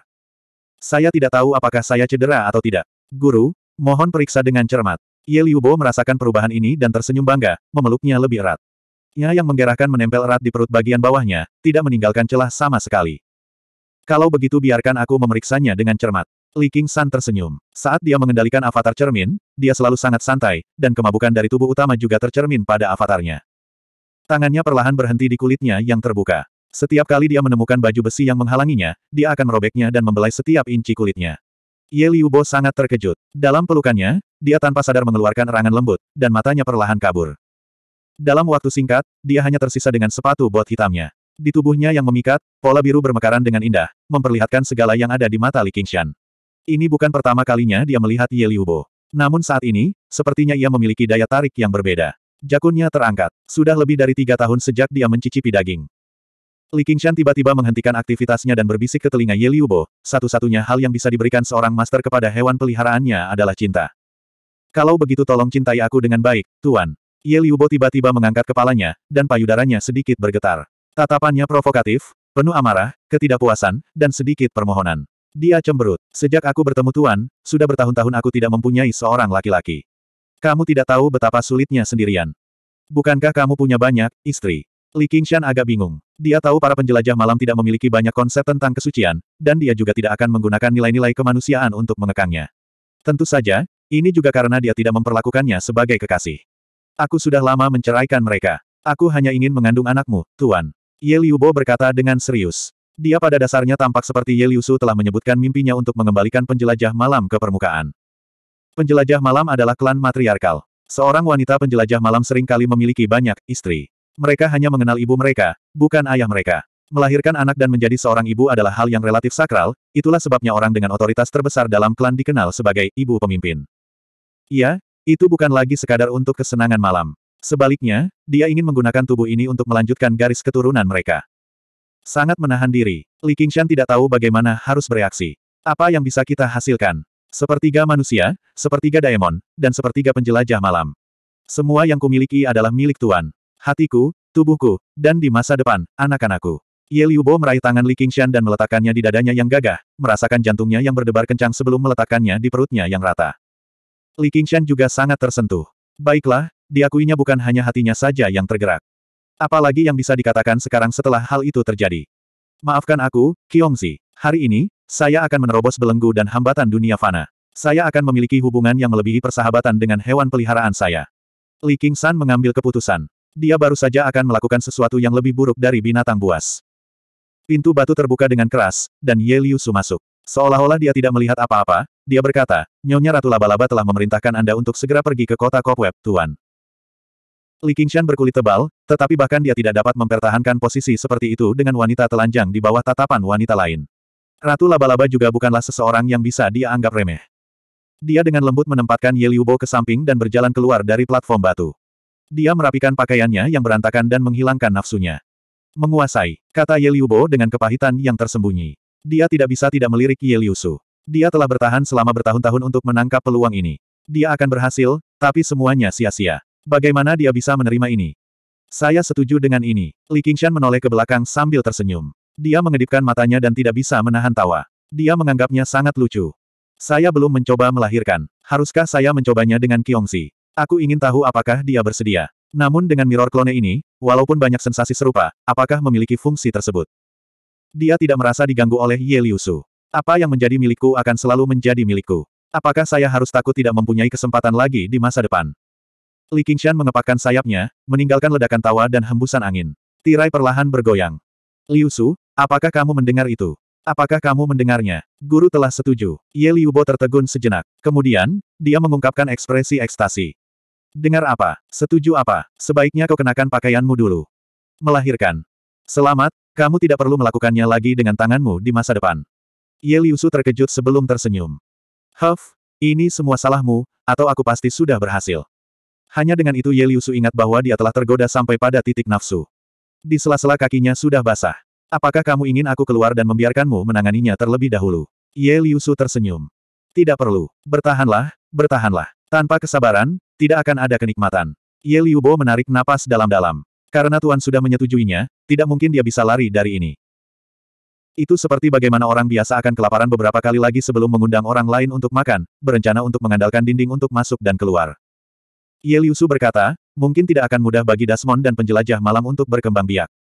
Saya tidak tahu apakah saya cedera atau tidak. Guru, mohon periksa dengan cermat. Ye Liubo merasakan perubahan ini dan tersenyum bangga, memeluknya lebih erat. Nya yang menggerahkan menempel erat di perut bagian bawahnya, tidak meninggalkan celah sama sekali. Kalau begitu biarkan aku memeriksanya dengan cermat. Li King San tersenyum. Saat dia mengendalikan avatar cermin, dia selalu sangat santai, dan kemabukan dari tubuh utama juga tercermin pada avatarnya. Tangannya perlahan berhenti di kulitnya yang terbuka. Setiap kali dia menemukan baju besi yang menghalanginya, dia akan merobeknya dan membelai setiap inci kulitnya. Ye Liubo sangat terkejut. Dalam pelukannya, dia tanpa sadar mengeluarkan erangan lembut, dan matanya perlahan kabur. Dalam waktu singkat, dia hanya tersisa dengan sepatu bot hitamnya. Di tubuhnya yang memikat, pola biru bermekaran dengan indah, memperlihatkan segala yang ada di mata Li Qingshan. Ini bukan pertama kalinya dia melihat Ye Liubo. Namun saat ini, sepertinya ia memiliki daya tarik yang berbeda. Jakunnya terangkat. Sudah lebih dari tiga tahun sejak dia mencicipi daging. Li Qingshan tiba-tiba menghentikan aktivitasnya dan berbisik ke telinga Ye Liubo, satu-satunya hal yang bisa diberikan seorang master kepada hewan peliharaannya adalah cinta. Kalau begitu tolong cintai aku dengan baik, Tuan. Ye Liubo tiba-tiba mengangkat kepalanya, dan payudaranya sedikit bergetar. Tatapannya provokatif, penuh amarah, ketidakpuasan, dan sedikit permohonan. Dia cemberut. Sejak aku bertemu Tuan, sudah bertahun-tahun aku tidak mempunyai seorang laki-laki. Kamu tidak tahu betapa sulitnya sendirian. Bukankah kamu punya banyak istri? Li Qingshan agak bingung. Dia tahu para penjelajah malam tidak memiliki banyak konsep tentang kesucian, dan dia juga tidak akan menggunakan nilai-nilai kemanusiaan untuk mengekangnya. Tentu saja, ini juga karena dia tidak memperlakukannya sebagai kekasih. Aku sudah lama menceraikan mereka. Aku hanya ingin mengandung anakmu, Tuan. Ye Liubo berkata dengan serius. Dia pada dasarnya tampak seperti Ye Liusu telah menyebutkan mimpinya untuk mengembalikan penjelajah malam ke permukaan. Penjelajah malam adalah klan matriarkal. Seorang wanita penjelajah malam sering kali memiliki banyak istri. Mereka hanya mengenal ibu mereka, bukan ayah mereka. Melahirkan anak dan menjadi seorang ibu adalah hal yang relatif sakral, itulah sebabnya orang dengan otoritas terbesar dalam klan dikenal sebagai ibu pemimpin. Iya, itu bukan lagi sekadar untuk kesenangan malam. Sebaliknya, dia ingin menggunakan tubuh ini untuk melanjutkan garis keturunan mereka. Sangat menahan diri, Li Qingshan tidak tahu bagaimana harus bereaksi. Apa yang bisa kita hasilkan? Sepertiga manusia, sepertiga daemon, dan sepertiga penjelajah malam. Semua yang kumiliki adalah milik Tuan hatiku, tubuhku, dan di masa depan, anak-anakku. Ye Liubo meraih tangan Li Qingshan dan meletakkannya di dadanya yang gagah, merasakan jantungnya yang berdebar kencang sebelum meletakkannya di perutnya yang rata. Li Qingshan juga sangat tersentuh. Baiklah, diakuinya bukan hanya hatinya saja yang tergerak. Apalagi yang bisa dikatakan sekarang setelah hal itu terjadi. Maafkan aku, Kiongzi. Hari ini, saya akan menerobos belenggu dan hambatan dunia fana. Saya akan memiliki hubungan yang melebihi persahabatan dengan hewan peliharaan saya. Li Qingshan mengambil keputusan dia baru saja akan melakukan sesuatu yang lebih buruk dari binatang buas. Pintu batu terbuka dengan keras, dan Ye Liu Su masuk. Seolah-olah dia tidak melihat apa-apa, dia berkata, Nyonya Ratu Laba-Laba telah memerintahkan Anda untuk segera pergi ke kota Cobweb, Tuan. Li Qingshan berkulit tebal, tetapi bahkan dia tidak dapat mempertahankan posisi seperti itu dengan wanita telanjang di bawah tatapan wanita lain. Ratu Laba-Laba juga bukanlah seseorang yang bisa dia anggap remeh. Dia dengan lembut menempatkan Ye Liu Bo ke samping dan berjalan keluar dari platform batu. Dia merapikan pakaiannya yang berantakan dan menghilangkan nafsunya. Menguasai, kata Ye Liubo dengan kepahitan yang tersembunyi. Dia tidak bisa tidak melirik Ye Liusu. Dia telah bertahan selama bertahun-tahun untuk menangkap peluang ini. Dia akan berhasil, tapi semuanya sia-sia. Bagaimana dia bisa menerima ini? Saya setuju dengan ini. Li Qingshan menoleh ke belakang sambil tersenyum. Dia mengedipkan matanya dan tidak bisa menahan tawa. Dia menganggapnya sangat lucu. Saya belum mencoba melahirkan. Haruskah saya mencobanya dengan Kiongsi? Aku ingin tahu apakah dia bersedia. Namun dengan mirror clone ini, walaupun banyak sensasi serupa, apakah memiliki fungsi tersebut? Dia tidak merasa diganggu oleh Ye Liusu. Apa yang menjadi milikku akan selalu menjadi milikku. Apakah saya harus takut tidak mempunyai kesempatan lagi di masa depan? Li Qingshan mengepakkan sayapnya, meninggalkan ledakan tawa dan hembusan angin. Tirai perlahan bergoyang. Liu Su, apakah kamu mendengar itu? Apakah kamu mendengarnya? Guru telah setuju. Ye Liubo tertegun sejenak. Kemudian, dia mengungkapkan ekspresi ekstasi. Dengar apa? Setuju apa? Sebaiknya kau kenakan pakaianmu dulu. Melahirkan. Selamat, kamu tidak perlu melakukannya lagi dengan tanganmu di masa depan. Ye Liusu terkejut sebelum tersenyum. Huff, ini semua salahmu, atau aku pasti sudah berhasil. Hanya dengan itu Ye Liusu ingat bahwa dia telah tergoda sampai pada titik nafsu. Di sela-sela kakinya sudah basah. Apakah kamu ingin aku keluar dan membiarkanmu menanganinya terlebih dahulu? Ye Liusu tersenyum. Tidak perlu. Bertahanlah, bertahanlah. Tanpa kesabaran, tidak akan ada kenikmatan. Ye Liubo menarik napas dalam-dalam. Karena Tuan sudah menyetujuinya, tidak mungkin dia bisa lari dari ini. Itu seperti bagaimana orang biasa akan kelaparan beberapa kali lagi sebelum mengundang orang lain untuk makan, berencana untuk mengandalkan dinding untuk masuk dan keluar. Ye Liusu berkata, mungkin tidak akan mudah bagi Dasmon dan penjelajah malam untuk berkembang biak.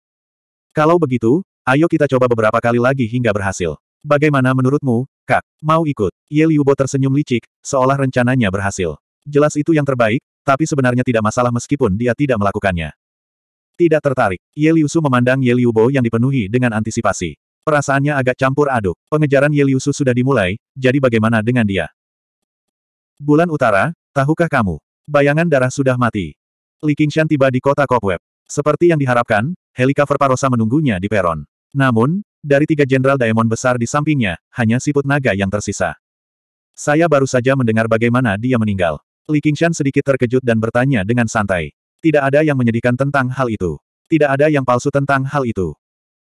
Kalau begitu, ayo kita coba beberapa kali lagi hingga berhasil. Bagaimana menurutmu, Kak? Mau ikut? Ye Liubo tersenyum licik, seolah rencananya berhasil. Jelas itu yang terbaik, tapi sebenarnya tidak masalah meskipun dia tidak melakukannya. Tidak tertarik. Ye Liusu memandang Ye Liubo yang dipenuhi dengan antisipasi. Perasaannya agak campur aduk. Pengejaran Ye Liusu sudah dimulai, jadi bagaimana dengan dia? Bulan Utara, tahukah kamu? Bayangan darah sudah mati. Li Qingshan tiba di kota Cobweb. Seperti yang diharapkan, helikopter Parosa menunggunya di peron. Namun, dari tiga jenderal Daemon besar di sampingnya, hanya siput naga yang tersisa. Saya baru saja mendengar bagaimana dia meninggal. Li Qingshan sedikit terkejut dan bertanya dengan santai. Tidak ada yang menyedihkan tentang hal itu. Tidak ada yang palsu tentang hal itu.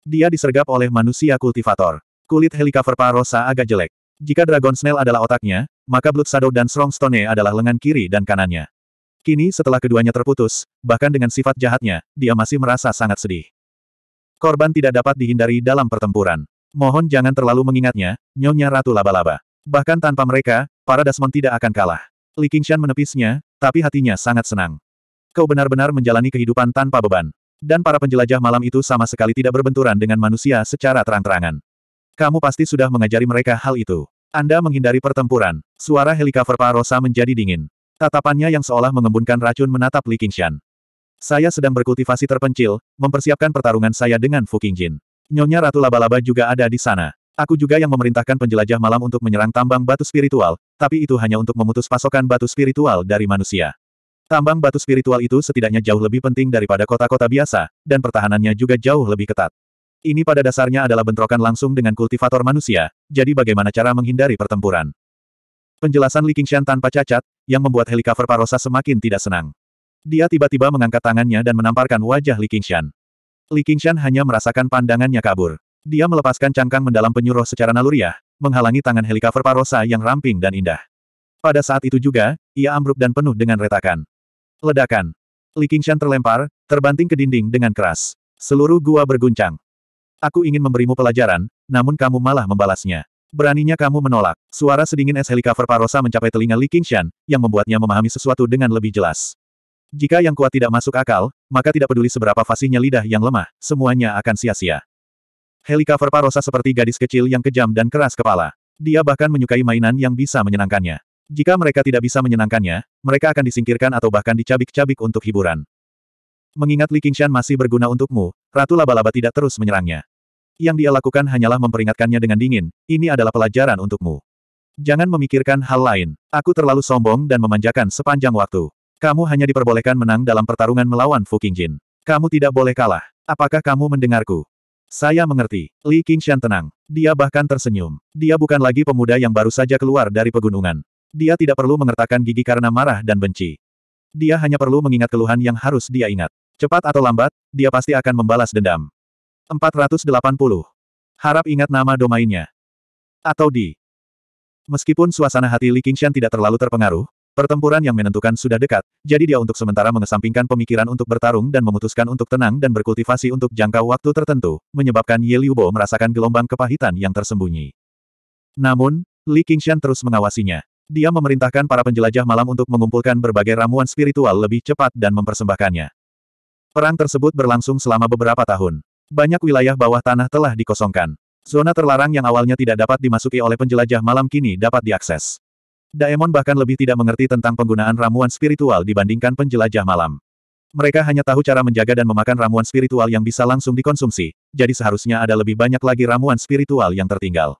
Dia disergap oleh manusia kultivator. Kulit helikopter Parosa agak jelek. Jika Dragon Snail adalah otaknya, maka Blood Shadow dan Strong Stone adalah lengan kiri dan kanannya. Kini setelah keduanya terputus, bahkan dengan sifat jahatnya, dia masih merasa sangat sedih. Korban tidak dapat dihindari dalam pertempuran. Mohon jangan terlalu mengingatnya, Nyonya Ratu Laba-Laba. Bahkan tanpa mereka, para Dasmon tidak akan kalah. Li Qingshan menepisnya, tapi hatinya sangat senang. Kau benar-benar menjalani kehidupan tanpa beban. Dan para penjelajah malam itu sama sekali tidak berbenturan dengan manusia secara terang-terangan. Kamu pasti sudah mengajari mereka hal itu. Anda menghindari pertempuran. Suara helikopter Parosa menjadi dingin. Tatapannya yang seolah mengembunkan racun menatap Li Qingshan. Saya sedang berkultivasi terpencil, mempersiapkan pertarungan saya dengan Fu Qingjin. Nyonya Ratu Laba-Laba juga ada di sana. Aku juga yang memerintahkan penjelajah malam untuk menyerang tambang batu spiritual, tapi itu hanya untuk memutus pasokan batu spiritual dari manusia. Tambang batu spiritual itu setidaknya jauh lebih penting daripada kota-kota biasa, dan pertahanannya juga jauh lebih ketat. Ini pada dasarnya adalah bentrokan langsung dengan kultivator manusia, jadi bagaimana cara menghindari pertempuran? Penjelasan Li Qingshan tanpa cacat, yang membuat helikopter Parosa semakin tidak senang. Dia tiba-tiba mengangkat tangannya dan menamparkan wajah Li Qingshan. Li Qingshan hanya merasakan pandangannya kabur. Dia melepaskan cangkang mendalam penyuruh secara naluriah, menghalangi tangan helikopter Parosa yang ramping dan indah. Pada saat itu juga, ia ambruk dan penuh dengan retakan. Ledakan. Li Qingshan terlempar, terbanting ke dinding dengan keras. Seluruh gua berguncang. Aku ingin memberimu pelajaran, namun kamu malah membalasnya. Beraninya kamu menolak. Suara sedingin es helikopter Parosa mencapai telinga Li Qingshan, yang membuatnya memahami sesuatu dengan lebih jelas. Jika yang kuat tidak masuk akal, maka tidak peduli seberapa fasihnya lidah yang lemah, semuanya akan sia-sia. Helikopter Parosa seperti gadis kecil yang kejam dan keras kepala. Dia bahkan menyukai mainan yang bisa menyenangkannya. Jika mereka tidak bisa menyenangkannya, mereka akan disingkirkan atau bahkan dicabik-cabik untuk hiburan. Mengingat Li Qingshan masih berguna untukmu, Ratu Laba-Laba tidak terus menyerangnya. Yang dia lakukan hanyalah memperingatkannya dengan dingin, ini adalah pelajaran untukmu. Jangan memikirkan hal lain. Aku terlalu sombong dan memanjakan sepanjang waktu. Kamu hanya diperbolehkan menang dalam pertarungan melawan Fu Qingjin. Kamu tidak boleh kalah. Apakah kamu mendengarku? Saya mengerti. Li Qingshan tenang. Dia bahkan tersenyum. Dia bukan lagi pemuda yang baru saja keluar dari pegunungan. Dia tidak perlu mengertakkan gigi karena marah dan benci. Dia hanya perlu mengingat keluhan yang harus dia ingat. Cepat atau lambat, dia pasti akan membalas dendam. 480. Harap ingat nama domainnya. Atau di. Meskipun suasana hati Li Qingshan tidak terlalu terpengaruh, pertempuran yang menentukan sudah dekat, jadi dia untuk sementara mengesampingkan pemikiran untuk bertarung dan memutuskan untuk tenang dan berkultivasi untuk jangka waktu tertentu, menyebabkan Ye Liubo merasakan gelombang kepahitan yang tersembunyi. Namun, Li Qingshan terus mengawasinya. Dia memerintahkan para penjelajah malam untuk mengumpulkan berbagai ramuan spiritual lebih cepat dan mempersembahkannya. Perang tersebut berlangsung selama beberapa tahun. Banyak wilayah bawah tanah telah dikosongkan. Zona terlarang yang awalnya tidak dapat dimasuki oleh penjelajah malam kini dapat diakses. Daemon bahkan lebih tidak mengerti tentang penggunaan ramuan spiritual dibandingkan penjelajah malam. Mereka hanya tahu cara menjaga dan memakan ramuan spiritual yang bisa langsung dikonsumsi, jadi seharusnya ada lebih banyak lagi ramuan spiritual yang tertinggal.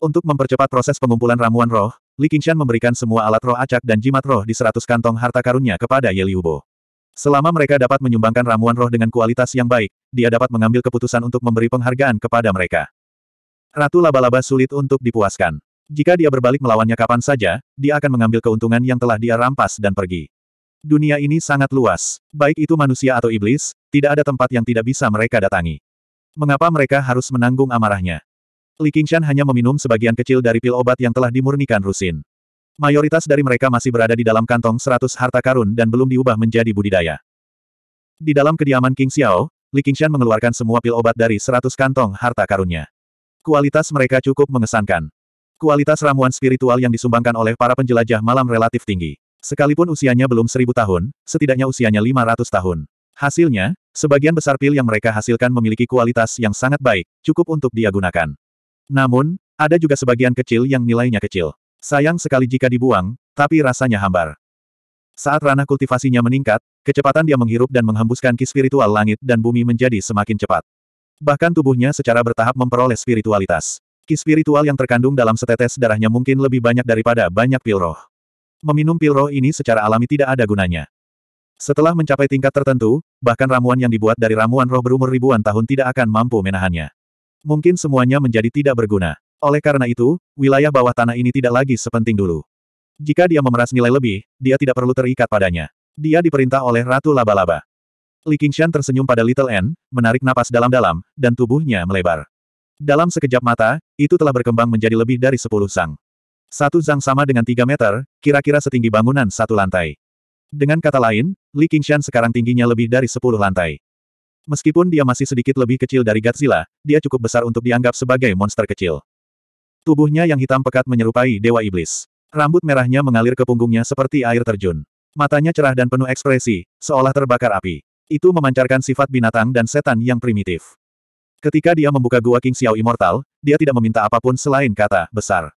Untuk mempercepat proses pengumpulan ramuan roh, Li Qingshan memberikan semua alat roh acak dan jimat roh di seratus kantong harta karunnya kepada Ye Liubo. Selama mereka dapat menyumbangkan ramuan roh dengan kualitas yang baik, dia dapat mengambil keputusan untuk memberi penghargaan kepada mereka. Ratu Laba-Laba sulit untuk dipuaskan. Jika dia berbalik melawannya kapan saja, dia akan mengambil keuntungan yang telah dia rampas dan pergi. Dunia ini sangat luas. Baik itu manusia atau iblis, tidak ada tempat yang tidak bisa mereka datangi. Mengapa mereka harus menanggung amarahnya? Li Qingshan hanya meminum sebagian kecil dari pil obat yang telah dimurnikan Rusin. Mayoritas dari mereka masih berada di dalam kantong seratus harta karun dan belum diubah menjadi budidaya. Di dalam kediaman King Xiao, Li Qingshan mengeluarkan semua pil obat dari seratus kantong harta karunnya. Kualitas mereka cukup mengesankan. Kualitas ramuan spiritual yang disumbangkan oleh para penjelajah malam relatif tinggi. Sekalipun usianya belum seribu tahun, setidaknya usianya lima ratus tahun. Hasilnya, sebagian besar pil yang mereka hasilkan memiliki kualitas yang sangat baik, cukup untuk dia gunakan. Namun, ada juga sebagian kecil yang nilainya kecil. Sayang sekali jika dibuang, tapi rasanya hambar. Saat ranah kultivasinya meningkat, kecepatan dia menghirup dan menghembuskan ki spiritual langit dan bumi menjadi semakin cepat. Bahkan tubuhnya secara bertahap memperoleh spiritualitas. Ki spiritual yang terkandung dalam setetes darahnya mungkin lebih banyak daripada banyak pil roh. Meminum pil roh ini secara alami tidak ada gunanya. Setelah mencapai tingkat tertentu, bahkan ramuan yang dibuat dari ramuan roh berumur ribuan tahun tidak akan mampu menahannya. Mungkin semuanya menjadi tidak berguna. Oleh karena itu, wilayah bawah tanah ini tidak lagi sepenting dulu. Jika dia memeras nilai lebih, dia tidak perlu terikat padanya. Dia diperintah oleh Ratu Laba-Laba. Li Qingshan tersenyum pada Little N, menarik napas dalam-dalam, dan tubuhnya melebar. Dalam sekejap mata, itu telah berkembang menjadi lebih dari sepuluh sang. Satu zang sama dengan tiga meter, kira-kira setinggi bangunan satu lantai. Dengan kata lain, Li Qingshan sekarang tingginya lebih dari sepuluh lantai. Meskipun dia masih sedikit lebih kecil dari Godzilla, dia cukup besar untuk dianggap sebagai monster kecil. Tubuhnya yang hitam pekat menyerupai Dewa Iblis. Rambut merahnya mengalir ke punggungnya seperti air terjun. Matanya cerah dan penuh ekspresi, seolah terbakar api. Itu memancarkan sifat binatang dan setan yang primitif. Ketika dia membuka gua King Xiao Immortal, dia tidak meminta apa pun selain kata, besar.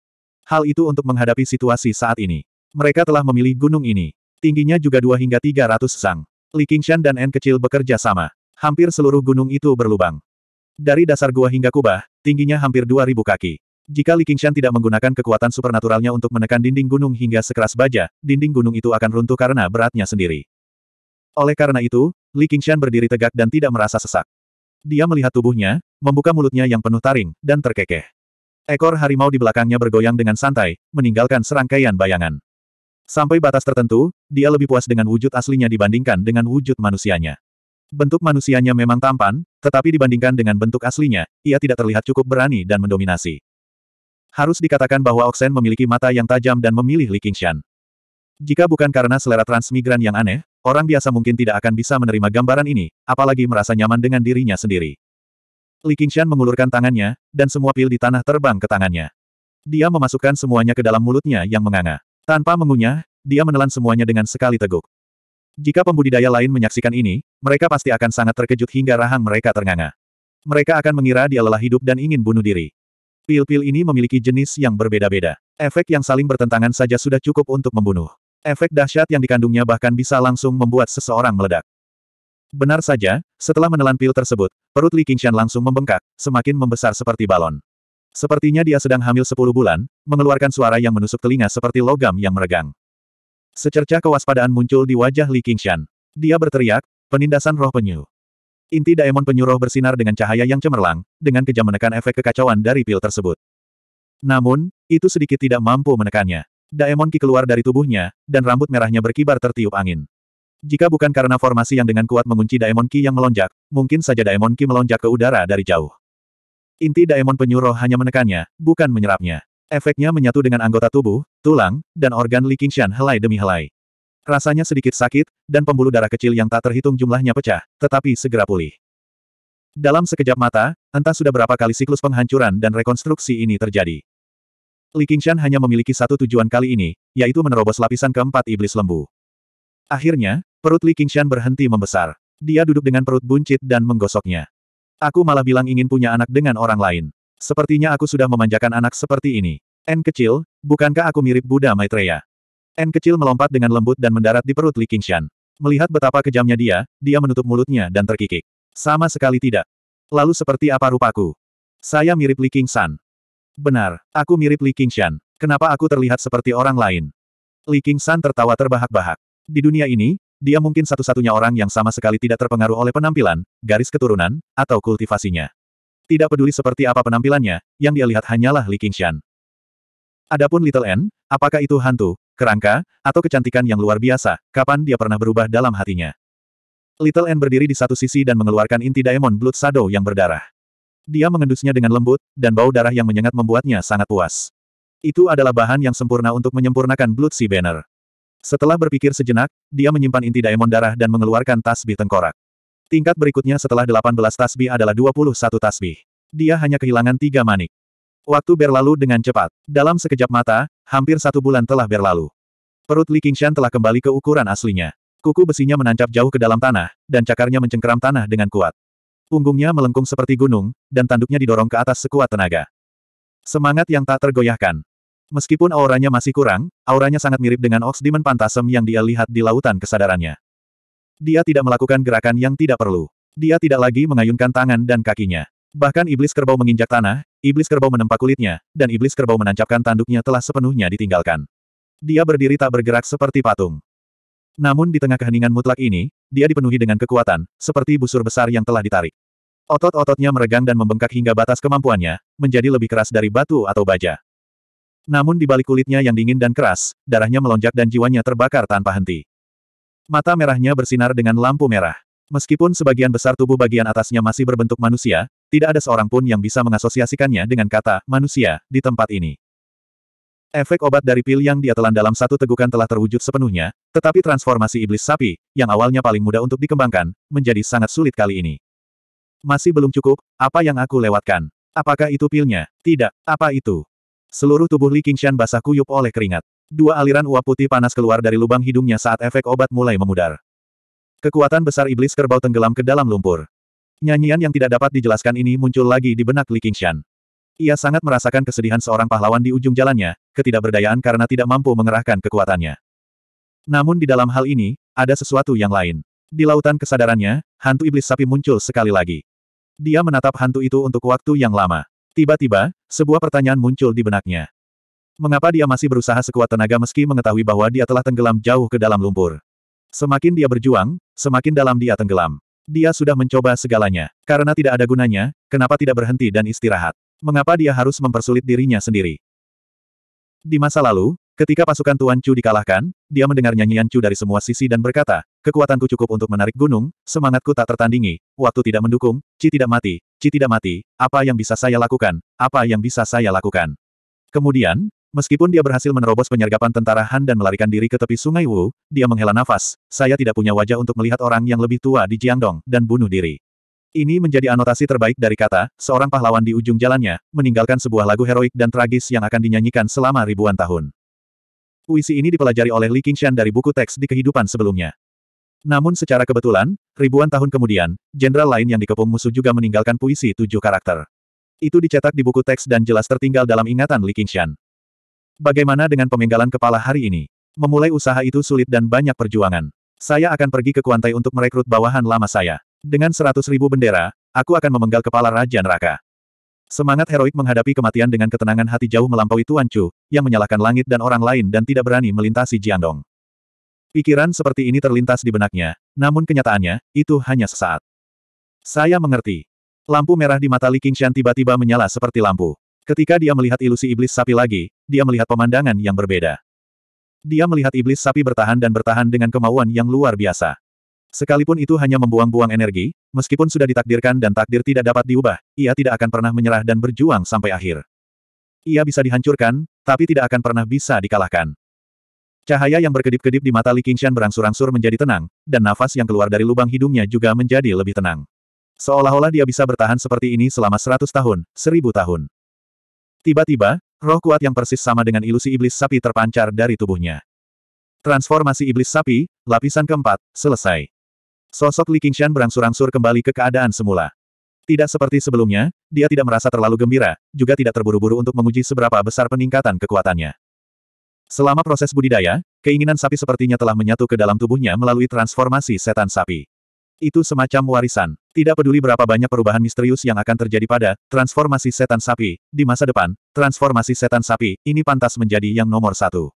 Hal itu untuk menghadapi situasi saat ini. Mereka telah memilih gunung ini. Tingginya juga dua hingga tiga ratus sang. Li Qingshan dan N kecil bekerja sama. Hampir seluruh gunung itu berlubang. Dari dasar gua hingga kubah, tingginya hampir dua ribu kaki. Jika Li Qingshan tidak menggunakan kekuatan supernaturalnya untuk menekan dinding gunung hingga sekeras baja, dinding gunung itu akan runtuh karena beratnya sendiri. Oleh karena itu, Li Qingshan berdiri tegak dan tidak merasa sesak. Dia melihat tubuhnya, membuka mulutnya yang penuh taring, dan terkekeh. Ekor harimau di belakangnya bergoyang dengan santai, meninggalkan serangkaian bayangan. Sampai batas tertentu, dia lebih puas dengan wujud aslinya dibandingkan dengan wujud manusianya. Bentuk manusianya memang tampan, tetapi dibandingkan dengan bentuk aslinya, ia tidak terlihat cukup berani dan mendominasi. Harus dikatakan bahwa Oksen memiliki mata yang tajam dan memilih Li Qingshan. Jika bukan karena selera transmigran yang aneh, orang biasa mungkin tidak akan bisa menerima gambaran ini, apalagi merasa nyaman dengan dirinya sendiri. Li Qingshan mengulurkan tangannya, dan semua pil di tanah terbang ke tangannya. Dia memasukkan semuanya ke dalam mulutnya yang menganga. Tanpa mengunyah, dia menelan semuanya dengan sekali teguk. Jika pembudidaya lain menyaksikan ini, mereka pasti akan sangat terkejut hingga rahang mereka ternganga. Mereka akan mengira dia lelah hidup dan ingin bunuh diri. Pil-pil ini memiliki jenis yang berbeda-beda. Efek yang saling bertentangan saja sudah cukup untuk membunuh. Efek dahsyat yang dikandungnya bahkan bisa langsung membuat seseorang meledak. Benar saja, setelah menelan pil tersebut, perut Li Qingshan langsung membengkak, semakin membesar seperti balon. Sepertinya dia sedang hamil 10 bulan, mengeluarkan suara yang menusuk telinga seperti logam yang meregang. Secercah kewaspadaan muncul di wajah Li Qingshan. Dia berteriak, penindasan roh penyu. Inti daemon penyuruh bersinar dengan cahaya yang cemerlang, dengan kejam menekan efek kekacauan dari pil tersebut. Namun, itu sedikit tidak mampu menekannya. Daemon Ki keluar dari tubuhnya, dan rambut merahnya berkibar tertiup angin. Jika bukan karena formasi yang dengan kuat mengunci Daemon Ki yang melonjak, mungkin saja Daemon Ki melonjak ke udara dari jauh. Inti Daemon penyuruh hanya menekannya, bukan menyerapnya. Efeknya menyatu dengan anggota tubuh, tulang, dan organ Li Qingshan helai demi helai. Rasanya sedikit sakit, dan pembuluh darah kecil yang tak terhitung jumlahnya pecah, tetapi segera pulih. Dalam sekejap mata, entah sudah berapa kali siklus penghancuran dan rekonstruksi ini terjadi. Li Qingshan hanya memiliki satu tujuan kali ini, yaitu menerobos lapisan keempat iblis lembu. Akhirnya, perut Li Qingshan berhenti membesar. Dia duduk dengan perut buncit dan menggosoknya. Aku malah bilang ingin punya anak dengan orang lain. Sepertinya aku sudah memanjakan anak seperti ini. N kecil, bukankah aku mirip Buddha Maitreya? N kecil melompat dengan lembut dan mendarat di perut Li Qingshan. Melihat betapa kejamnya dia, dia menutup mulutnya dan terkikik. Sama sekali tidak. Lalu seperti apa rupaku? Saya mirip Li Qingshan. Benar, aku mirip Li Qingshan. Kenapa aku terlihat seperti orang lain? Li Qingshan tertawa terbahak-bahak. Di dunia ini, dia mungkin satu-satunya orang yang sama sekali tidak terpengaruh oleh penampilan, garis keturunan, atau kultivasinya. Tidak peduli seperti apa penampilannya, yang dia lihat hanyalah Li Qingshan. Adapun Little N, apakah itu hantu, kerangka, atau kecantikan yang luar biasa, kapan dia pernah berubah dalam hatinya? Little N berdiri di satu sisi dan mengeluarkan inti Diamond Blood Shadow yang berdarah. Dia mengendusnya dengan lembut, dan bau darah yang menyengat membuatnya sangat puas. Itu adalah bahan yang sempurna untuk menyempurnakan Blood Sea Banner. Setelah berpikir sejenak, dia menyimpan inti diamond darah dan mengeluarkan tasbih tengkorak. Tingkat berikutnya setelah 18 tasbih adalah 21 tasbih. Dia hanya kehilangan tiga manik. Waktu berlalu dengan cepat. Dalam sekejap mata, hampir satu bulan telah berlalu. Perut Li Qingshan telah kembali ke ukuran aslinya. Kuku besinya menancap jauh ke dalam tanah, dan cakarnya mencengkeram tanah dengan kuat. Punggungnya melengkung seperti gunung, dan tanduknya didorong ke atas sekuat tenaga. Semangat yang tak tergoyahkan. Meskipun auranya masih kurang, auranya sangat mirip dengan Ox Demon Pantasem yang dia lihat di lautan kesadarannya. Dia tidak melakukan gerakan yang tidak perlu. Dia tidak lagi mengayunkan tangan dan kakinya. Bahkan iblis kerbau menginjak tanah, iblis kerbau menempa kulitnya, dan iblis kerbau menancapkan tanduknya telah sepenuhnya ditinggalkan. Dia berdiri tak bergerak seperti patung. Namun di tengah keheningan mutlak ini, dia dipenuhi dengan kekuatan, seperti busur besar yang telah ditarik. Otot-ototnya meregang dan membengkak hingga batas kemampuannya, menjadi lebih keras dari batu atau baja. Namun di balik kulitnya yang dingin dan keras, darahnya melonjak dan jiwanya terbakar tanpa henti. Mata merahnya bersinar dengan lampu merah. Meskipun sebagian besar tubuh bagian atasnya masih berbentuk manusia, tidak ada seorang pun yang bisa mengasosiasikannya dengan kata manusia di tempat ini. Efek obat dari pil yang dia telan dalam satu tegukan telah terwujud sepenuhnya, tetapi transformasi iblis sapi, yang awalnya paling mudah untuk dikembangkan, menjadi sangat sulit kali ini. Masih belum cukup, apa yang aku lewatkan? Apakah itu pilnya? Tidak, apa itu? Seluruh tubuh Li Qingshan basah kuyup oleh keringat. Dua aliran uap putih panas keluar dari lubang hidungnya saat efek obat mulai memudar. Kekuatan besar iblis kerbau tenggelam ke dalam lumpur. Nyanyian yang tidak dapat dijelaskan ini muncul lagi di benak Li Qingshan. Ia sangat merasakan kesedihan seorang pahlawan di ujung jalannya, ketidakberdayaan karena tidak mampu mengerahkan kekuatannya. Namun di dalam hal ini, ada sesuatu yang lain. Di lautan kesadarannya, hantu iblis sapi muncul sekali lagi. Dia menatap hantu itu untuk waktu yang lama. Tiba-tiba, sebuah pertanyaan muncul di benaknya. Mengapa dia masih berusaha sekuat tenaga meski mengetahui bahwa dia telah tenggelam jauh ke dalam lumpur? Semakin dia berjuang, semakin dalam dia tenggelam. Dia sudah mencoba segalanya. Karena tidak ada gunanya, kenapa tidak berhenti dan istirahat? Mengapa dia harus mempersulit dirinya sendiri? Di masa lalu, ketika pasukan Tuan Chu dikalahkan, dia mendengar nyanyian Chu dari semua sisi dan berkata, kekuatanku cukup untuk menarik gunung, semangatku tak tertandingi, waktu tidak mendukung, Ci tidak mati, Ci tidak mati, apa yang bisa saya lakukan, apa yang bisa saya lakukan. Kemudian, Meskipun dia berhasil menerobos penyergapan tentara Han dan melarikan diri ke tepi sungai Wu, dia menghela nafas, saya tidak punya wajah untuk melihat orang yang lebih tua di Jiangdong, dan bunuh diri. Ini menjadi anotasi terbaik dari kata, seorang pahlawan di ujung jalannya, meninggalkan sebuah lagu heroik dan tragis yang akan dinyanyikan selama ribuan tahun. Puisi ini dipelajari oleh Li Qingshan dari buku teks di kehidupan sebelumnya. Namun secara kebetulan, ribuan tahun kemudian, jenderal lain yang dikepung musuh juga meninggalkan puisi tujuh karakter. Itu dicetak di buku teks dan jelas tertinggal dalam ingatan Li Qingshan. Bagaimana dengan pemenggalan kepala hari ini? Memulai usaha itu sulit dan banyak perjuangan. Saya akan pergi ke Kuantai untuk merekrut bawahan lama saya. Dengan seratus ribu bendera, aku akan memenggal kepala Raja Neraka. Semangat heroik menghadapi kematian dengan ketenangan hati jauh melampaui Tuan Chu, yang menyalahkan langit dan orang lain dan tidak berani melintasi Jiandong. Pikiran seperti ini terlintas di benaknya, namun kenyataannya, itu hanya sesaat. Saya mengerti. Lampu merah di mata Li Qingshan tiba-tiba menyala seperti lampu. Ketika dia melihat ilusi iblis sapi lagi, dia melihat pemandangan yang berbeda. Dia melihat iblis sapi bertahan dan bertahan dengan kemauan yang luar biasa. Sekalipun itu hanya membuang-buang energi, meskipun sudah ditakdirkan dan takdir tidak dapat diubah, ia tidak akan pernah menyerah dan berjuang sampai akhir. Ia bisa dihancurkan, tapi tidak akan pernah bisa dikalahkan. Cahaya yang berkedip-kedip di mata Li Qingshan berangsur-angsur menjadi tenang, dan nafas yang keluar dari lubang hidungnya juga menjadi lebih tenang. Seolah-olah dia bisa bertahan seperti ini selama seratus tahun, seribu tahun. Tiba-tiba, roh kuat yang persis sama dengan ilusi iblis sapi terpancar dari tubuhnya. Transformasi iblis sapi, lapisan keempat, selesai. Sosok Li Qingshan berangsur-angsur kembali ke keadaan semula. Tidak seperti sebelumnya, dia tidak merasa terlalu gembira, juga tidak terburu-buru untuk menguji seberapa besar peningkatan kekuatannya. Selama proses budidaya, keinginan sapi sepertinya telah menyatu ke dalam tubuhnya melalui transformasi setan sapi. Itu semacam warisan. Tidak peduli berapa banyak perubahan misterius yang akan terjadi pada transformasi setan sapi. Di masa depan, transformasi setan sapi ini pantas menjadi yang nomor satu.